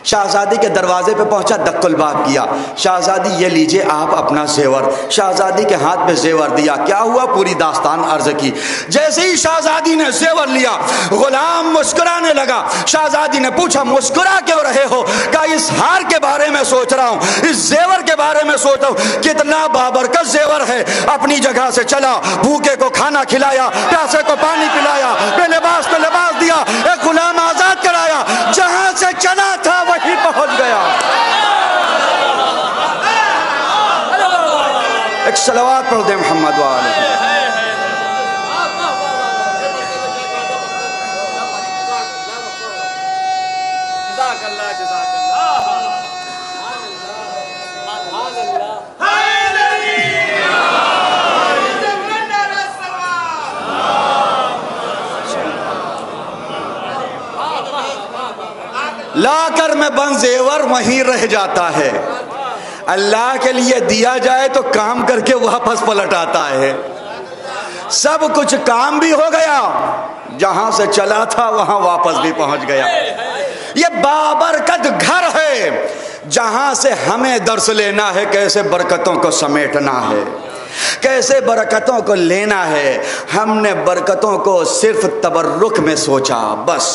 [SPEAKER 5] शाहजादी के दरवाजे पे पहुँचा दक्कुलबाब किया। शाहजादी, ये लीजिए आप अपना जेवर। शाहजादी के हाथ में जेवर दिया। क्या हुआ? पूरी दास्तान अर्ज़ की। जैसे ही शाहजादी ने जेवर लिया, गुलाम मुस्कुराने लगा। शाहजादी ने पूछा, मुस्कुरा क्यों रहे हो? क्या इस हार के बारे में सोच रहा हूँ? इस जेवर के बारे में सोच रहा हूँ? कितना बाबरकत जेवर है। अपनी जगह से चला, भूखे को खाना खिलाया, प्यासे को पानी पिलाया, बेलिबास को लिबास दिया, एक गुलाम आज़ाद कराया। जहाँ से चला गया। एक सलवार पढ़ दे मोहम्मद वाले। लाकर में बन जेवर वहीं रह जाता है। अल्लाह के लिए दिया जाए तो काम करके वापस पलट आता है। सब कुछ काम भी हो गया, जहाँ से चला था वहाँ वापस भी पहुँच गया। ये बाबरकत घर है, जहाँ से हमें दर्श लेना है कैसे बरकतों को समेटना है, कैसे बरकतों को लेना है। हमने बरकतों को सिर्फ़ तबर्रुक में सोचा, बस।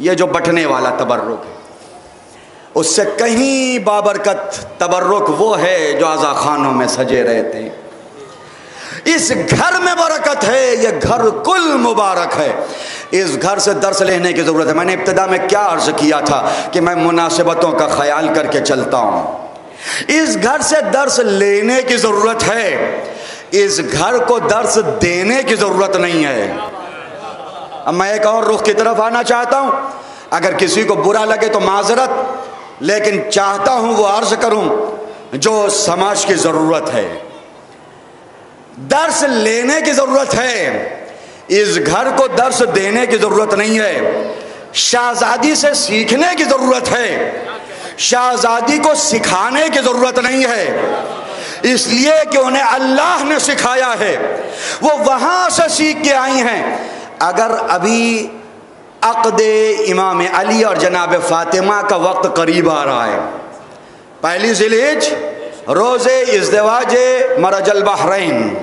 [SPEAKER 5] ये जो बटने वाला तबर्रुक है। उससे कहीं बाबरकत तबर्रुक वो है जो आज़ा खानों में सजे रहते हैं। इस घर में बरकत है, ये घर कुल मुबारक है। इस घर से दर्श लेने की ज़रूरत है। मैंने इब्तदा में क्या अर्ज़ किया था कि मैं मुनासिबतों का ख्याल करके चलता हूँ। इस घर से दर्श लेने की ज़रूरत है। इस घर को दर्श देने की ज़रूरत नहीं है। अब मैं एक और रुख की तरफ़ आना चाहता हूँ। अगर किसी को बुरा लगे तो माजरत लेकिन चाहता हूँ वो अर्ज़ करूँ, जो समाज की ज़रूरत है। दर्श लेने की ज़रूरत है। इस घर को दर्श देने की ज़रूरत नहीं है। शाहजादी से सीखने की ज़रूरत है। शाहजादी को सिखाने की ज़रूरत नहीं है। इसलिए कि उन्हें अल्लाह ने सिखाया है। वो वहाँ से सीख के आई हैं। अगर अभी अकद इमाम अली और जनाब फातिमा का वक्त करीब आ रहा है। पहली जिलेज, रोज़े इजदवाज मरजल बहरैन।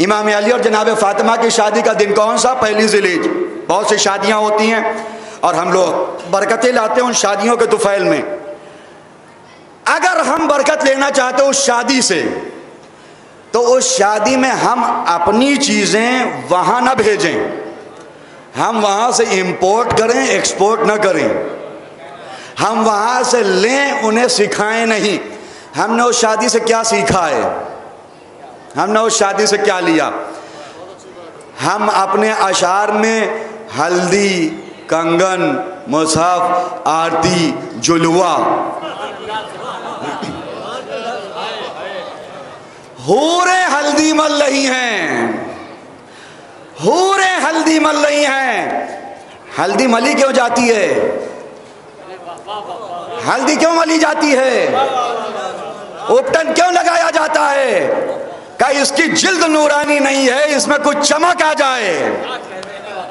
[SPEAKER 5] इमाम अली और जनाब फातिमा की शादी का दिन कौन सा? पहली जिलेज। बहुत सी शादियाँ होती हैं और हम लोग बरकतें लाते हैं उन शादियों के तुफैल में। अगर हम बरकत लेना चाहते हो उस शादी से तो उस शादी में हम अपनी चीज़ें वहाँ ना भेजें। हम वहाँ से इंपोर्ट करें एक्सपोर्ट ना करें। हम वहाँ से लें, उन्हें सिखाएँ नहीं। हमने उस शादी से क्या सीखा है? हमने उस शादी से क्या लिया? हम अपने अशार में हल्दी, कंगन मुसहफ आरती, जुलवा। हूरे हल्दी मल रही हैं। हूरे हल्दी मल रही हैं। हल्दी मली क्यों जाती है? हल्दी क्यों मली जाती है? उपटन क्यों लगाया जाता है? का इसकी जिल्द नूरानी नहीं है, इसमें कुछ चमक आ जाए।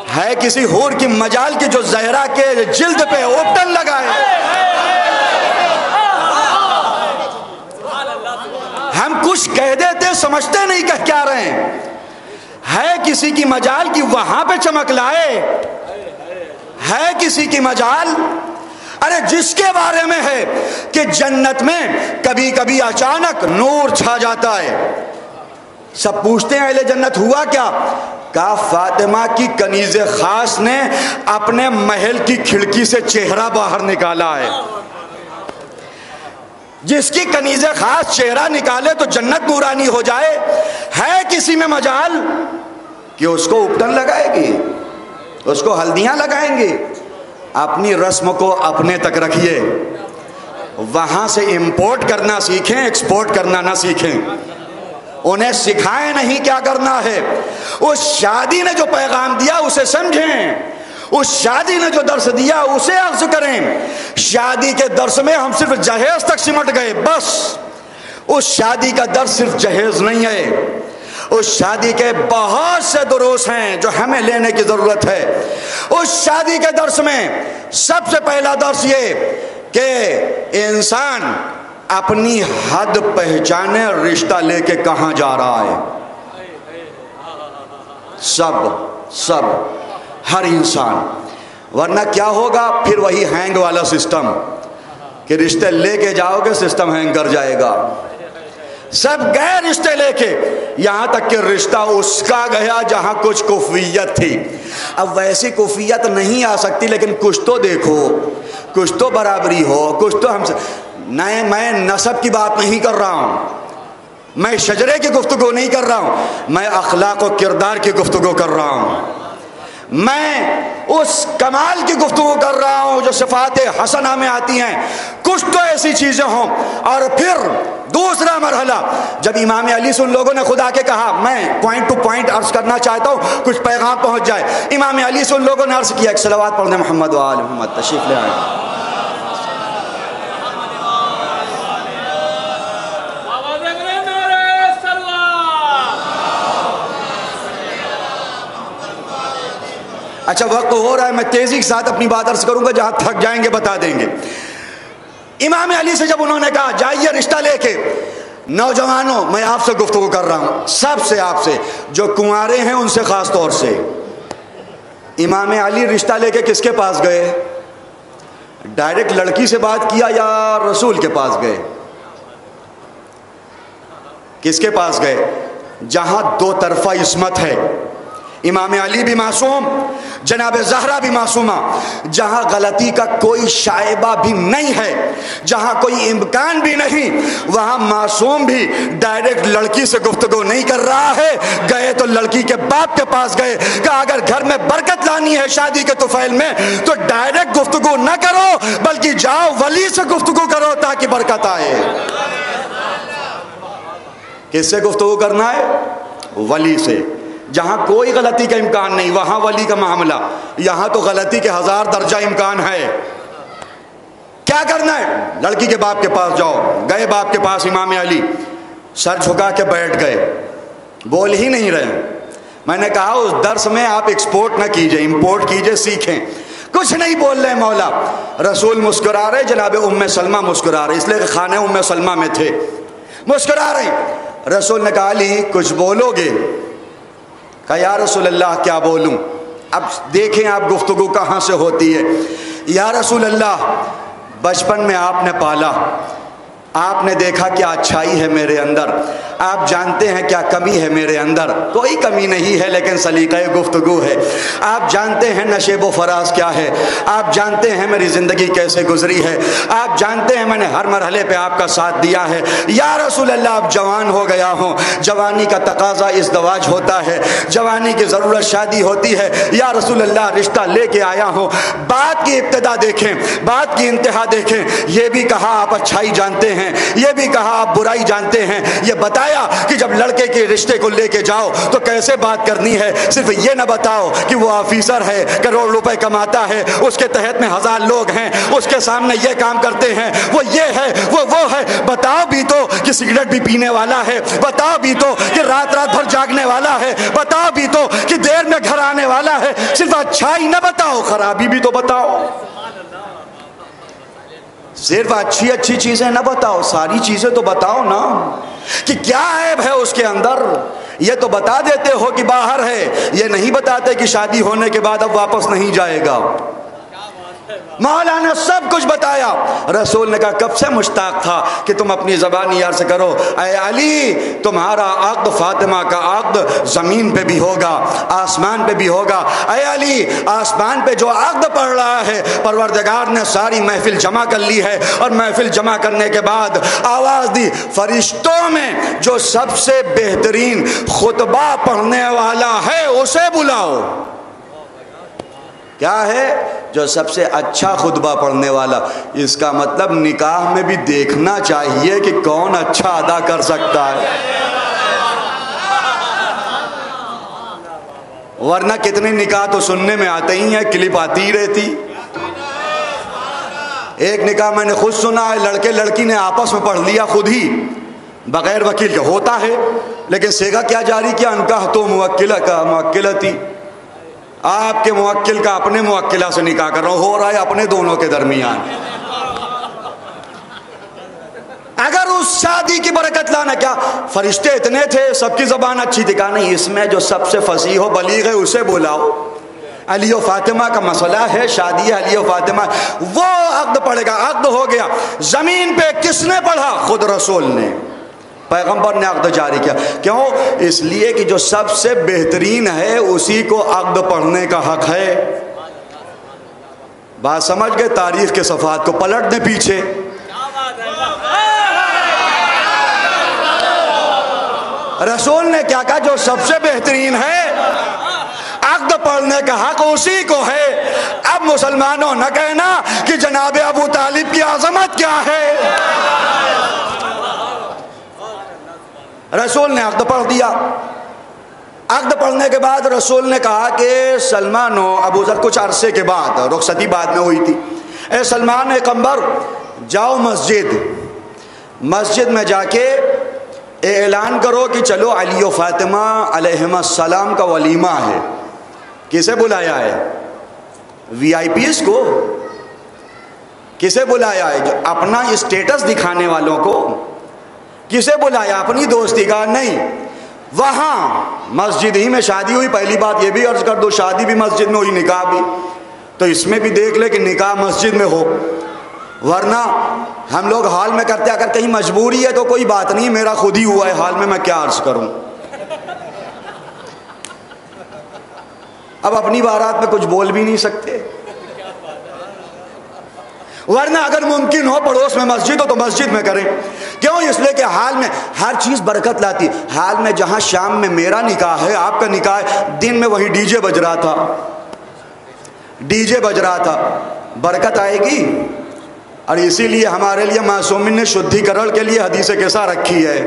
[SPEAKER 5] है किसी होर की मजाल की जो जहरा के जिल्द पे उपटन लगाए? हम कुछ कह देते, समझते नहीं कह क्या रहे हैं। है किसी की मजाल की वहाँ पे चमक लाए? है किसी की मजाल? अरे जिसके बारे में है कि जन्नत में कभी कभी अचानक नूर छा जाता है। सब पूछते हैं, अहले जन्नत हुआ क्या? का फातिमा की कनीज खास ने अपने महल की खिड़की से चेहरा बाहर निकाला है। जिसकी कनीज खास चेहरा निकाले तो जन्नत नूरानी हो जाए। है किसी में मजाल कि उसको उपटन लगाएगी? उसको हल्दियाँ लगाएँगे? अपनी रस्म को अपने तक रखिए। वहाँ से इंपोर्ट करना सीखें एक्सपोर्ट करना ना सीखें। उन्हें सिखाएँ नहीं क्या करना है। उस शादी ने जो पैगाम दिया, उसे समझें। उस शादी ने जो दर्श दिया, उसे अर्ज़ करें शादी के दर्श में हम सिर्फ़ जहेज तक सिमट गए, बस। उस शादी का दर्श सिर्फ़ जहेज नहीं है। उस शादी के बहुत से दुरुस हैं जो हमें लेने की ज़रूरत है। उस शादी के दर्श में सबसे पहला दर्श ये कि इंसान अपनी हद पहचाने रिश्ता लेके कहाँ जा रहा है। सब सब। हर इंसान। वरना क्या होगा? फिर वही हैंग वाला सिस्टम कि रिश्ते लेके जाओगे सिस्टम हैंग कर जाएगा। सब गए रिश्ते लेके। यहाँ तक कि रिश्ता उसका गया जहाँ कुछ कुफियत थी। अब वैसी कुफियत नहीं आ सकती, लेकिन कुछ तो देखो। कुछ तो बराबरी हो, कुछ तो हमसे नए मैं नसब की बात नहीं कर रहा हूँ। मैं शजरे की गुफ्तु नहीं कर रहा हूँ। मैं अखलाक और किरदार की गुफ्तु कर रहा हूँ। मैं उस कमाल की गुफ्तु कर रहा हूँ जो सिफात हसना में आती हैं। कुछ तो ऐसी चीज़ें हों। और फिर दूसरा मरहला, जब इमाम अली से उन लोगों ने खुदा के कहा, मैं पॉइंट टू पॉइंट अर्ज़ करना चाहता हूँ, कुछ पैगाम पहुँच जाए। इमाम अली से उन लोगों ने अर्ज़ किया एक सलवात पढ़ने मोहम्मद वाल मोहम्मद तशीफ ले आए। अच्छा वक्त तो हो रहा है, मैं तेज़ी के साथ अपनी बात अर्ज़ करूँगा, जहाँ थक जाएँगे, बता देंगे। इमाम अली से जब उन्होंने कहा, जाइए, रिश्ता लेके। नौजवानों, मैं आपसे गुफ्तु कर रहा हूँ। सबसे आपसे, जो कुंवारे हैं उनसे खास तौर से। इमाम अली रिश्ता लेके किसके पास गए? डायरेक्ट लड़की से बात किया या रसूल के पास गए? किसके पास गए? जहाँ दो तरफा इसमत है। इमाम अली भी मासूम, जनाब जहरा भी मासूमा। जहाँ गलती का कोई शायबा भी नहीं है, जहाँ कोई इम्कान भी नहीं, वहाँ मासूम भी डायरेक्ट लड़की से गुफ्तगु नहीं कर रहा है। गए तो लड़की के बाप के पास गए, कहा अगर घर में बरकत लानी है शादी के तुफैल में तो डायरेक्ट गुफ्तगु न करो, बल्कि जाओ वली से गुफ्तगु करो ताकि बरकत आए। किससे गुफ्तगु करना है? वली से। जहाँ कोई गलती का इम्कान नहीं, वहाँ वली का मामला। यहाँ तो गलती के हज़ार दर्जा इम्कान है। क्या करना है? लड़की के बाप के पास जाओ। गए बाप के पास इमाम अली। सर झुका के बैठ गए। बोल ही नहीं रहे। मैंने कहा, उस दर्स में आप एक्सपोर्ट ना कीजिए इंपोर्ट कीजिए, सीखें। कुछ नहीं बोल रहे मौला। रसूल मुस्कुरा रहे, जनाब उम्म सलमा मुस्कुरा रहे। इसलिए खाने उम्म सलमा में थे। मुस्कुरा रहे। रसूल ने कहा, अली, कुछ बोलोगे? कहा, या रसूल अल्लाह क्या बोलूँ? अब देखें आप गुफ्तु कहाँ से होती है। या रसूल अल्लाह बचपन में आपने पाला। आपने देखा क्या अच्छाई है मेरे अंदर। आप जानते हैं क्या कमी है मेरे अंदर? कोई कमी नहीं है, लेकिन सलीक़ गुफ्तगु है। आप जानते हैं नशेब फराज क्या है? आप जानते हैं मेरी ज़िंदगी कैसे गुजरी है? आप जानते हैं मैंने हर मरहले पे आपका साथ दिया है। या रसूल अल्लाह आप जवान हो गया हूँ। जवानी का तकाजा इस दवाज होता है। जवानी की ज़रूरत शादी होती है। या रसूल अल्लाह रिश्ता लेके आया हूँ। बात की इब्तदा देखें, बात की इंतहा देखें। यह भी कहा आप अच्छाई जानते हैं, ये भी कहा आप बुराई जानते हैं। ये बताया बताया कि जब लड़के के रिश्ते को लेके जाओ तो कैसे बात करनी है? सिर्फ़ ये ना बताओ कि वो ऑफिसर है, करोड़ रुपए कमाता है, उसके तहत में हज़ार लोग हैं, उसके सामने ये काम करते हैं, वो ये है, वो वो है। बताओ भी तो कि सिगरेट भी पीने वाला है, बताओ भी तो कि रात रात भर जागने वाला है, बताओ भी तो कि देर में घर आने वाला है। सिर्फ़ अच्छाई ना बताओ, खराबी भी तो बताओ। सिर्फ़ अच्छी अच्छी चीज़ें ना बताओ, सारी चीज़ें तो बताओ ना। कि क्या है उसके अंदर? ये तो बता देते हो कि बाहर है, ये नहीं बताते कि शादी होने के बाद अब वापस नहीं जाएगा। मौला ने सब कुछ बताया। रसूल ने कहा, कब से मुश्ताक था कि तुम अपनी जबान यार से करो? अय अली, तुम्हारा अक्द फातिमा का अक्द ज़मीन पे भी होगा, आसमान पे भी होगा। अय अली, आसमान पे जो अक्द पढ़ रहा है, परवरदगार ने सारी महफिल जमा कर ली है और महफिल जमा करने के बाद आवाज़ दी, फरिश्तों में जो सबसे बेहतरीन खुतबा पढ़ने वाला है, उसे बुलाओ। क्या है जो सबसे अच्छा खुतबा पढ़ने वाला? इसका मतलब निकाह में भी देखना चाहिए कि कौन अच्छा अदा कर सकता है। वरना कितने निकाह तो सुनने में आते ही हैं, क्लिप आती ही रहती। एक निकाह मैंने खुद सुना है, लड़के लड़की ने आपस में पढ़ लिया खुद ही। बगैर वकील के होता है, लेकिन सेगा क्या जारी किया? उनका तो मुवक्किला का मुवक्किलती आपके मुवक्किल का अपने मुवक्किला से निकाह कर रहा हूँ, हो रहा है अपने दोनों के दरमियान। अगर उस शादी की बरकत लाना क्या? फरिश्ते इतने थे, सबकी जबान अच्छी थी कहा नहीं। इसमें जो सबसे फसी हो, बलीग है, उसे बुलाओ। अली फातिमा का मसला है, शादी अली फातिमा। वो अक्द पड़ेगा अक्द हो गया। ज़मीन पे किसने पढ़ा? खुद रसूल ने। पैगंबर ने अक्द जारी किया। क्यों? इसलिए कि जो सबसे बेहतरीन है, उसी को अक्द पढ़ने का हक है। बात समझ गए? तारीख के सफात को पलट दे पीछे। रसूल ने क्या कहा? जो सबसे बेहतरीन है अक्द पढ़ने का हक उसी को है। अब मुसलमानों, न कहना कि जनाब अबू तालिब की आजमत क्या है? रसूल ने अकद पढ़ दिया। अकद पढ़ने के बाद रसूल ने कहा कि, सलमान अबू जर, कुछ अरसे के बाद, रुखसती बाद में हुई थी। ए सलमान कम्बर जाओ मस्जिद। मस्जिद में जाके ऐलान करो कि चलो, अली फ़ातिमा सलाम का वलीमा है। किसे बुलाया है? वीआईपीएस को। किसे बुलाया है? जो अपना स्टेटस दिखाने वालों को। किसे बुलाया? अपनी दोस्ती का? नहीं। वहाँ मस्जिद ही में शादी हुई। पहली बात ये भी अर्ज़ कर दो, शादी भी मस्जिद में हुई, निकाह भी। तो इसमें भी देख ले कि निकाह मस्जिद में हो। वरना हम लोग हाल में करते, अगर कहीं मजबूरी है तो कोई बात नहीं, मेरा खुद ही हुआ है, हाल में मैं क्या अर्ज़ करूँ? अब अपनी बारात में कुछ बोल भी नहीं सकते। वरना अगर मुमकिन हो पड़ोस में मस्जिद हो तो मस्जिद में करें। क्यों? इसलिए कि हाल में हर चीज़ बरकत लाती। हाल में जहाँ शाम में मेरा निकाह है, आपका निकाह है दिन में वही डीजे बज रहा था। डीजे बज रहा था। बरकत आएगी। और इसीलिए हमारे लिए मासूमिन ने शुद्धिकरण के लिए हदीस कैसा रखी है।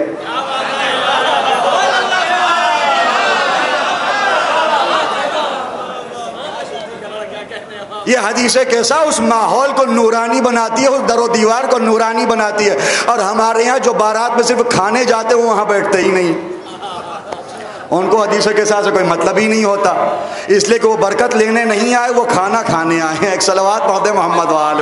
[SPEAKER 5] ये हदीस कैसा? उस माहौल को नूरानी बनाती है, उस दरो दीवार को नूरानी बनाती है। और हमारे यहाँ जो बारात में सिर्फ़ खाने जाते वो वहाँ बैठते ही नहीं। उनको हदीस के साथ से कोई मतलब ही नहीं होता। इसलिए कि वो बरकत लेने नहीं आए, वो खाना खाने आए हैं। एक सलवात पढ़ते मोहम्मद वाल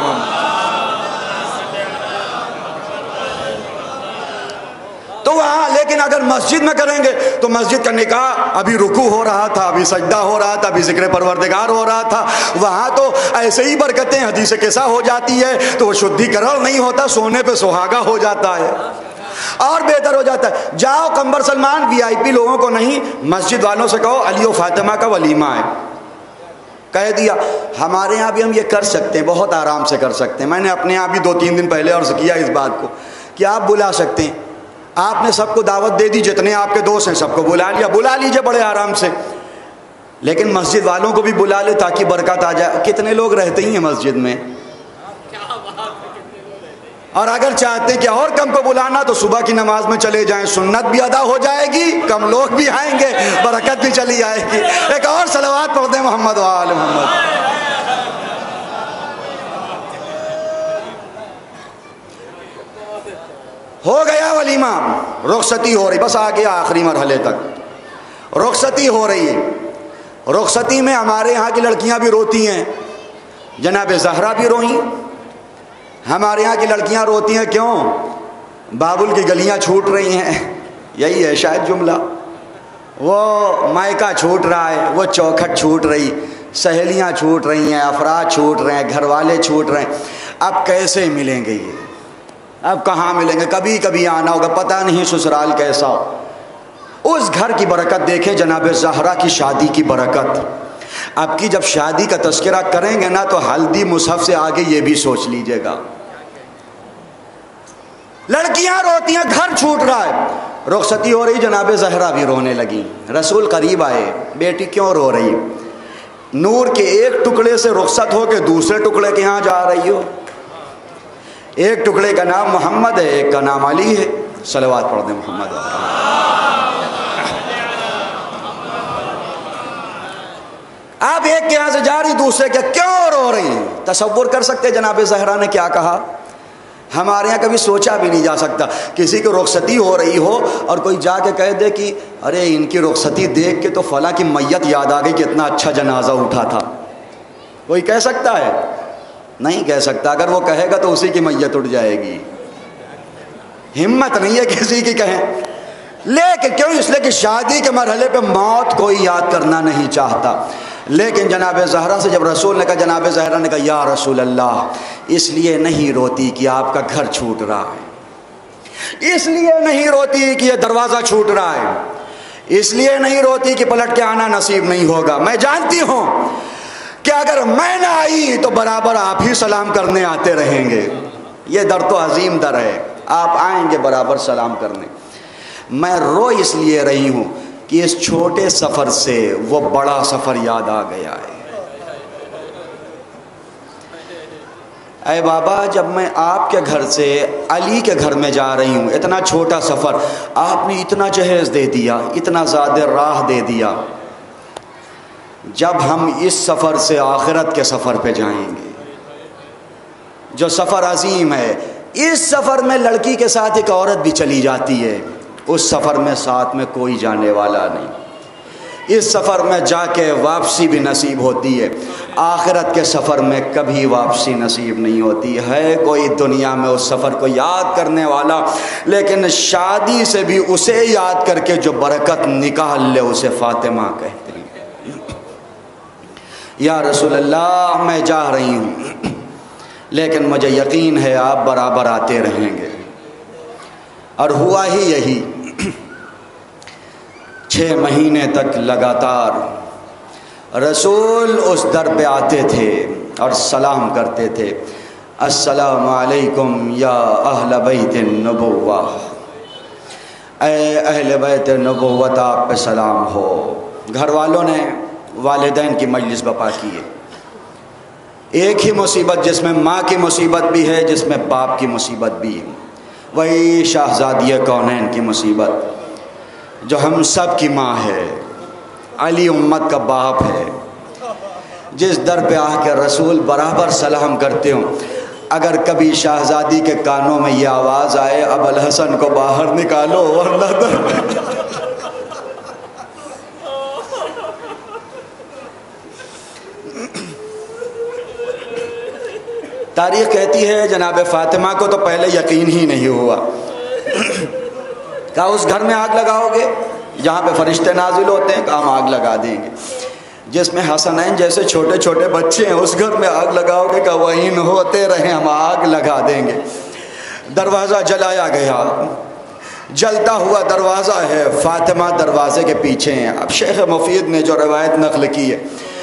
[SPEAKER 5] तो वहाँ, लेकिन अगर मस्जिद में करेंगे तो मस्जिद का निकाह अभी रुकू हो रहा था, अभी सजदा हो रहा था, अभी ज़िक्र परवरदिगार हो रहा था। वहाँ तो ऐसे ही बरकतें हदीस कैसा हो जाती है तो वो शुद्धिकरण नहीं होता, सोने पर सुहागा हो जाता है। और बेहतर हो जाता है। जाओ कंबर सलमान, वीआईपी लोगों को नहीं, मस्जिद वालों से कहो, अली फातिमा का वलीमा है। कह दिया, हमारे यहाँ भी हम ये कर सकते हैं, बहुत आराम से कर सकते हैं। मैंने अपने यहाँ भी दो तीन दिन पहले अर्ज़ किया इस बात को, कि आप बुला सकते हैं। आपने सबको दावत दे दी, जितने आपके दोस्त हैं सबको बुला लिया। बुला लीजिए बड़े आराम से। लेकिन मस्जिद वालों को भी बुला ले ताकि बरकत आ जाए। कितने लोग रहते ही हैं मस्जिद में? और अगर चाहते हैं कि और कम को बुलाना तो सुबह की नमाज़ में चले जाएँ। सुन्नत भी अदा हो जाएगी, कम लोग भी आएँगे, बरकत भी चली जाएगी एक और सलवात पढ़ते मोहम्मद वाल मोहम्मद। हो गया वलीमा रुखसती हो रही, बस आ गया आखिरी मरहले तक। रुखसती हो रही है। रुखसती में हमारे यहाँ की लड़कियाँ भी रोती हैं। जनाब जहरा भी रोई। हमारे यहाँ की लड़कियाँ रोती हैं, क्यों? बाबुल की गलियाँ छूट रही हैं। यही है शायद जुमला। वो मायका छूट रहा है, वो चौखट छूट रही, सहेलियाँ छूट रही हैं, अफराद छूट रहे हैं घर वाले छूट रहे हैं। अब कैसे मिलेंगे ये? अब कहाँ मिलेंगे? कभी कभी आना होगा, पता नहीं ससुराल कैसा हो। उस घर की बरकत देखें जनाब जहरा की शादी की बरकत। अब की जब शादी का तस्करा करेंगे ना तो हल्दी मुसहफ से आगे ये भी सोच लीजिएगा। लड़कियाँ रोती हैं, घर छूट रहा है। रुखसती हो रही, जनाब जहरा भी रोने लगी। रसूल करीब आए, बेटी क्यों रो रही? नूर के एक टुकड़े से रुखसत हो के दूसरे टुकड़े के यहाँ जा रही हो। एक टुकड़े का नाम मोहम्मद है, एक का नाम अली है। सलवात पढ़ दे मोहम्मद। आप एक के यहाँ से जा रही, दूसरे के क्यों रो रही तस्वुर कर सकते जनाब जहरा ने क्या कहा? हमारे यहाँ कभी सोचा भी नहीं जा सकता। किसी की रुखसती हो रही हो और कोई जाके कह दे कि, अरे, इनकी रुखसती देख के तो फला की मैयत याद आ गई कि इतना अच्छा जनाजा उठा था। कोई कह सकता है? नहीं कह सकता। अगर वो कहेगा तो उसी की मैयत उठ जाएगी। हिम्मत नहीं है किसी की कहें। लेकिन क्यों? इसलिए कि शादी के मरहले पे मौत कोई याद करना नहीं चाहता। लेकिन जनाब जहरा से जब रसूल ने कहा, जनाब जहरा ने कहा, या रसूल अल्लाह इसलिए नहीं रोती कि आपका घर छूट रहा है। इसलिए नहीं रोती कि यह दरवाज़ा छूट रहा है। इसलिए नहीं रोती कि पलट के आना नसीब नहीं होगा। मैं जानती हूँ कि अगर मैं ना आई तो बराबर आप ही सलाम करने आते रहेंगे। ये दर तो अजीम दर है। आप आएँगे बराबर सलाम करने। मैं रो इसलिए रही हूँ कि इस छोटे सफ़र से वो बड़ा सफ़र याद आ गया है। अरे बाबा, जब मैं आपके घर से अली के घर में जा रही हूँ, इतना छोटा सफ़र, आपने इतना जहेज़ दे दिया, इतना ज़्यादा राह दे दिया। जब हम इस सफ़र से आखिरत के सफ़र पे जाएँगे। जो सफ़र अजीम है, इस सफ़र में लड़की के साथ एक औरत भी चली जाती है, उस सफ़र में साथ में कोई जाने वाला नहीं। इस सफ़र में जाके वापसी भी नसीब होती है, आखिरत के सफ़र में कभी वापसी नसीब नहीं होती है। कोई दुनिया में उस सफ़र को याद करने वाला, लेकिन शादी से भी उसे याद करके जो बरकत निकाल ले, उसे फातिमा कहते हैं या रसूल अल्लाह मैं जा रही हूँ। लेकिन मुझे यकीन है, आप बराबर आते रहेंगे। और हुआ ही यही। छः महीने तक लगातार रसूल उस दर पे आते थे और सलाम करते थे। असलकुम या अहल बैत नबुवा अहल बैत नबुवत आप पे सलाम हो। घर वालों ने वालदेन की मजलिस बपा की है। एक ही मुसीबत जिसमें माँ की मुसीबत भी है, जिसमें बाप की मुसीबत भी है। वही शाहजादी कौनैन की मुसीबत, जो हम सब की माँ है। अली उम्मत का बाप है। जिस दर पे आके रसूल बराबर सलाम करते हो, अगर कभी शाहजादी के कानों में ये आवाज़ आए, अब अल हसन को बाहर निकालो, वरना दर तारीख कहती है, जनाब फ़ातिमा को तो पहले यकीन ही नहीं हुआ। कहा, उस घर में आग लगाओगे? जहाँ पे फरिश्ते नाजिल होते हैं काम आग लगा देंगे। जिसमें हसनैन जैसे छोटे छोटे बच्चे हैं, उस घर में आग लगाओगे? का वहीं होते रहे, हम आग लगा देंगे। दरवाज़ा जलाया गया। जलता हुआ दरवाज़ा है, फातिमा दरवाजे के पीछे हैं। अब शेख मुफीद ने जो रवायत नकल की है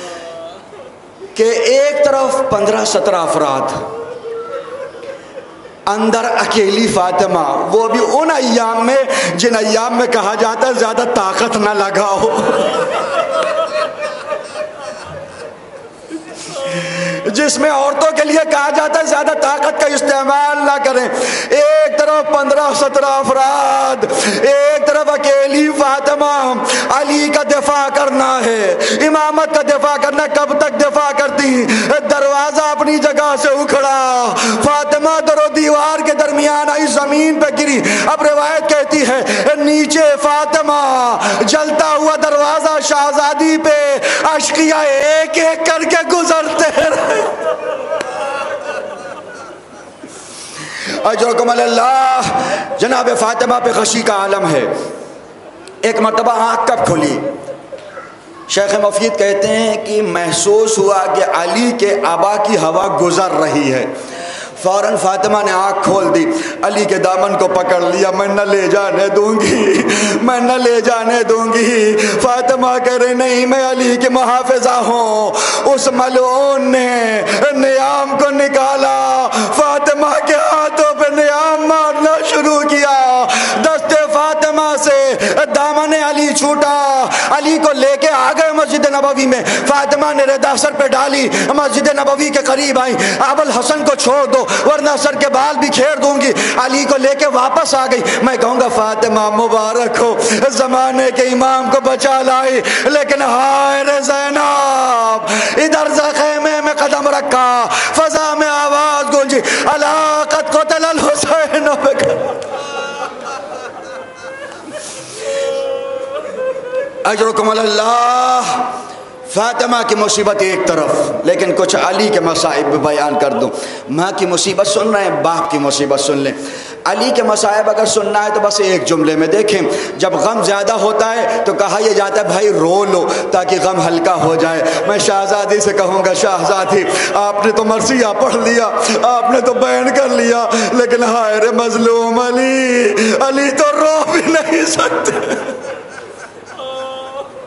[SPEAKER 5] कि एक तरफ़ पंद्रह सत्रह अफराद, अंदर अकेली फातिमा, वो भी उन अयाम में जिन अयाम में कहा जाता है, ज़्यादा ताकत ना लगाओ। जिसमें औरतों के लिए कहा जाता है, ज़्यादा ताकत का इस्तेमाल ना करें। एक तरफ़ पंद्रह सत्रह अफराद, एक तरफ़ अकेली फातिमा। अली का दिफा करना है, इमामत का दिफा करना कब तक दिफा करती? दरवाज़ा अपनी जगह से उखड़ा। फातिमा दरो दीवार के दरमियान आई, ज़मीन पर गिरी। अब रिवायत कहती है, नीचे फातिमा, जलता हुआ दरवाज़ा शाहजादी पे, अशकिया एक एक करके गुजरते रहे अल्लाह, जनाब फातिमा पे खशी का आलम है। एक मरतबा आँख कब खुली? शेख मफीद कहते हैं कि महसूस हुआ कि अली के आबा की हवा गुजर रही है। फ़ौरन फातिमा ने आँख खोल दी। अली के दामन को पकड़ लिया। मैं न ले जाने दूँगी। मैं न ले जाने दूँगी। फातिमा करे नहीं, मैं अली के मुहाफिजा हूँ। उस मलून ने नियाम को निकाला। फातिमा के हाथों पर नियाम मारना शुरू किया। दामन अली छूटा। अली को लेके आ गए मस्जिद नबवी में। फातिमा ने रेदा सर पे डाली, मस्जिद नबवी के करीब आई। अबुल हसन को छोड़ दो, वरना सर के बाल भी खेर दूँगी। अली को लेके वापस आ गई। मैं कहूँगा, फातिमा मुबारक हो, जमाने के इमाम को बचा लाई, लेकिन हाय रे जैनब इधर जखेमे में कदम रखा फजा में आवाज़ गूंजी अलाकत को तलल हुसैन अजरकुम अल्लाह फातिमा की मुसीबत एक तरफ़, लेकिन कुछ अली के मसाइब भी बयान कर दूँ। माँ की मुसीबत सुन रहे हैं, बाप की मुसीबत सुन लें। अली के मसाइब अगर सुनना है तो बस एक जुमले में देखें। जब गम ज़्यादा होता है तो कहा यह जाता है, भाई, रो लो, ताकि गम हल्का हो जाए। मैं शाहजादी से कहूँगा, शाहजादी, आपने तो मरसिया पढ़ लिया, आपने तो बैन कर लिया, लेकिन हाय रे मजलूम अली अली तो रो भी नहीं सकते।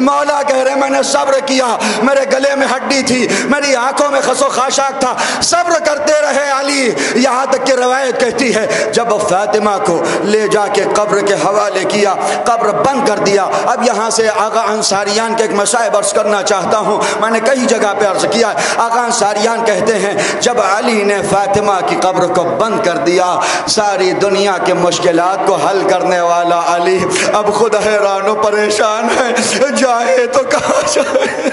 [SPEAKER 5] मौला कह रहे मैंने सब्र किया, मेरे गले में हड्डी थी, मेरी आँखों में खसो खाशाक था। सब्र करते रहे अली, यहाँ तक की रवायत कहती है, जब फातिमा को ले जाके कब्र के हवाले किया, कब्र बंद कर दिया, अब यहाँ से आगा अंसारियान के एक मसायब अर्ज़ करना चाहता हूँ। मैंने कई जगह पे अर्ज़ किया, आगा अंसारियान कहते हैं, जब अली ने फातिमा की कब्र को बंद कर दिया, सारी दुनिया के मुश्किल को हल करने वाला अली, अब खुद हैरान परेशान है। जाए तो कहा जाए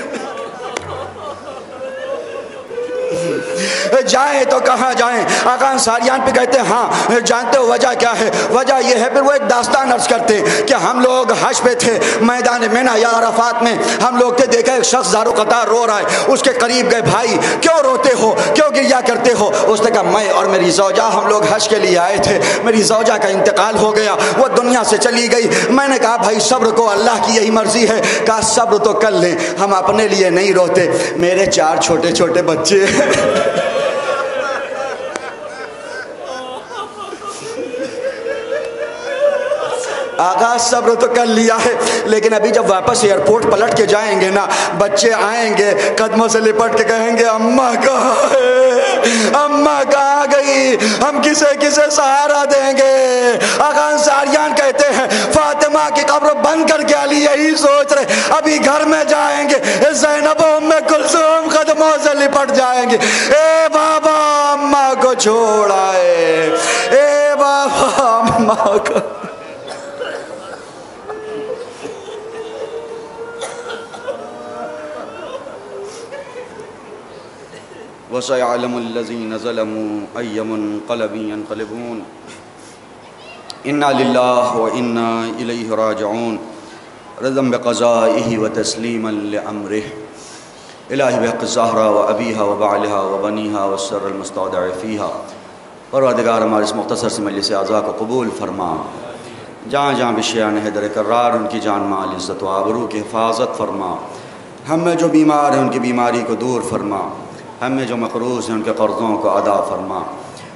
[SPEAKER 5] जाए तो कहाँ जाए? आकान सारियान पे कहते हैं हाँ जानते हो वजह क्या है? वजह यह है, फिर वो एक दास्तान अर्ज़ करते कि हम लोग हज पे थे, मैदान मेना या अरफात में। हम लोग थे, देखा, एक शख्स दारो कतार रो रहा है। उसके करीब गए, भाई, क्यों रोते हो? क्यों गिरिया करते हो? उसने कहा, मैं और मेरी जौजा, हम लोग हज के लिए आए थे। मेरी जौजा का इंतकाल हो गया, वो दुनिया से चली गई। मैंने कहा, भाई, सब्र को अल्लाह की यही मर्ज़ी है। कहा, सब्र तो कर लें, हम अपने लिए नहीं रोते। मेरे चार छोटे छोटे बच्चे आगाज़ सब्र तो कर लिया है, लेकिन अभी जब वापस एयरपोर्ट पलट के जाएँगे ना, बच्चे आएँगे, कदमों से लिपट के कहेंगे, अम्मा कहाँ है? अम्मा कहाँ गई? हम किसे किसे सहारा देंगे? अगान सारियान कहते हैं, फातिमा की कब्र बंद करके अली यही सोच रहे, अभी घर में जाएँगे जैनब में कुलसुम कदमों से लिपट जाएँगे। ए बाबा, अम्मा को छोड़ाए ए बाबा, अम्मा को। वसलमजीन ज़लमू अयमनकलबीन कलबून इन्ना लिल्लाह व इन्ना इलैहि राजिऊन। रज़म बक़ज़ाइहि व तस्लीमन लिअम्रिह इलाही बहक़ ज़हरा व अबीहा व बालहा व बनीहा व सरमस्तफ़ीहा परवदगार हमारे इस मुख्तर से मजलिस अज़ा को कबूल फरमा जहाँ जहाँ विषयान हैदर करार उनकी जान माल इज़्ज़त व आबरू की हिफाजत फरमा हम में जो बीमार हैं उनकी बीमारी को दूर फरमा हम में जो मकरूज़ हैं उनके कर्ज़ों को अदा फरमा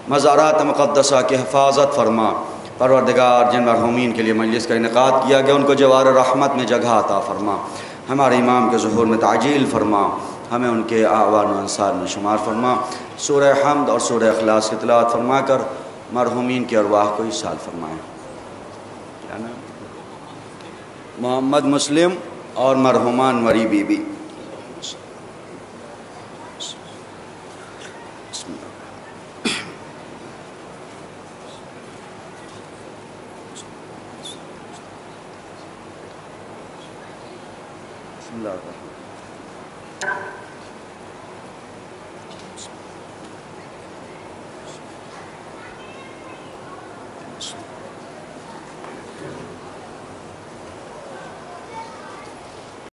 [SPEAKER 5] मज़ारात मुक़दसा की हिफाजत फरमा परवरदिगार जिन मरहूमिन के लिए मजलिस का इनका किया गया उनको जवार रहमत में जगह अता फरमा हमारे इमाम के जहूर में ताजील फरमा, हमें उनके आवान अंसार में शुमार फरमा सूर हमद और सूर अखलास की तलात फरमा कर मरहूमिन के अरवाह को इस साल फरमाएँ मोहम्मद मुस्लिम और मरहुमान मरी बीबी।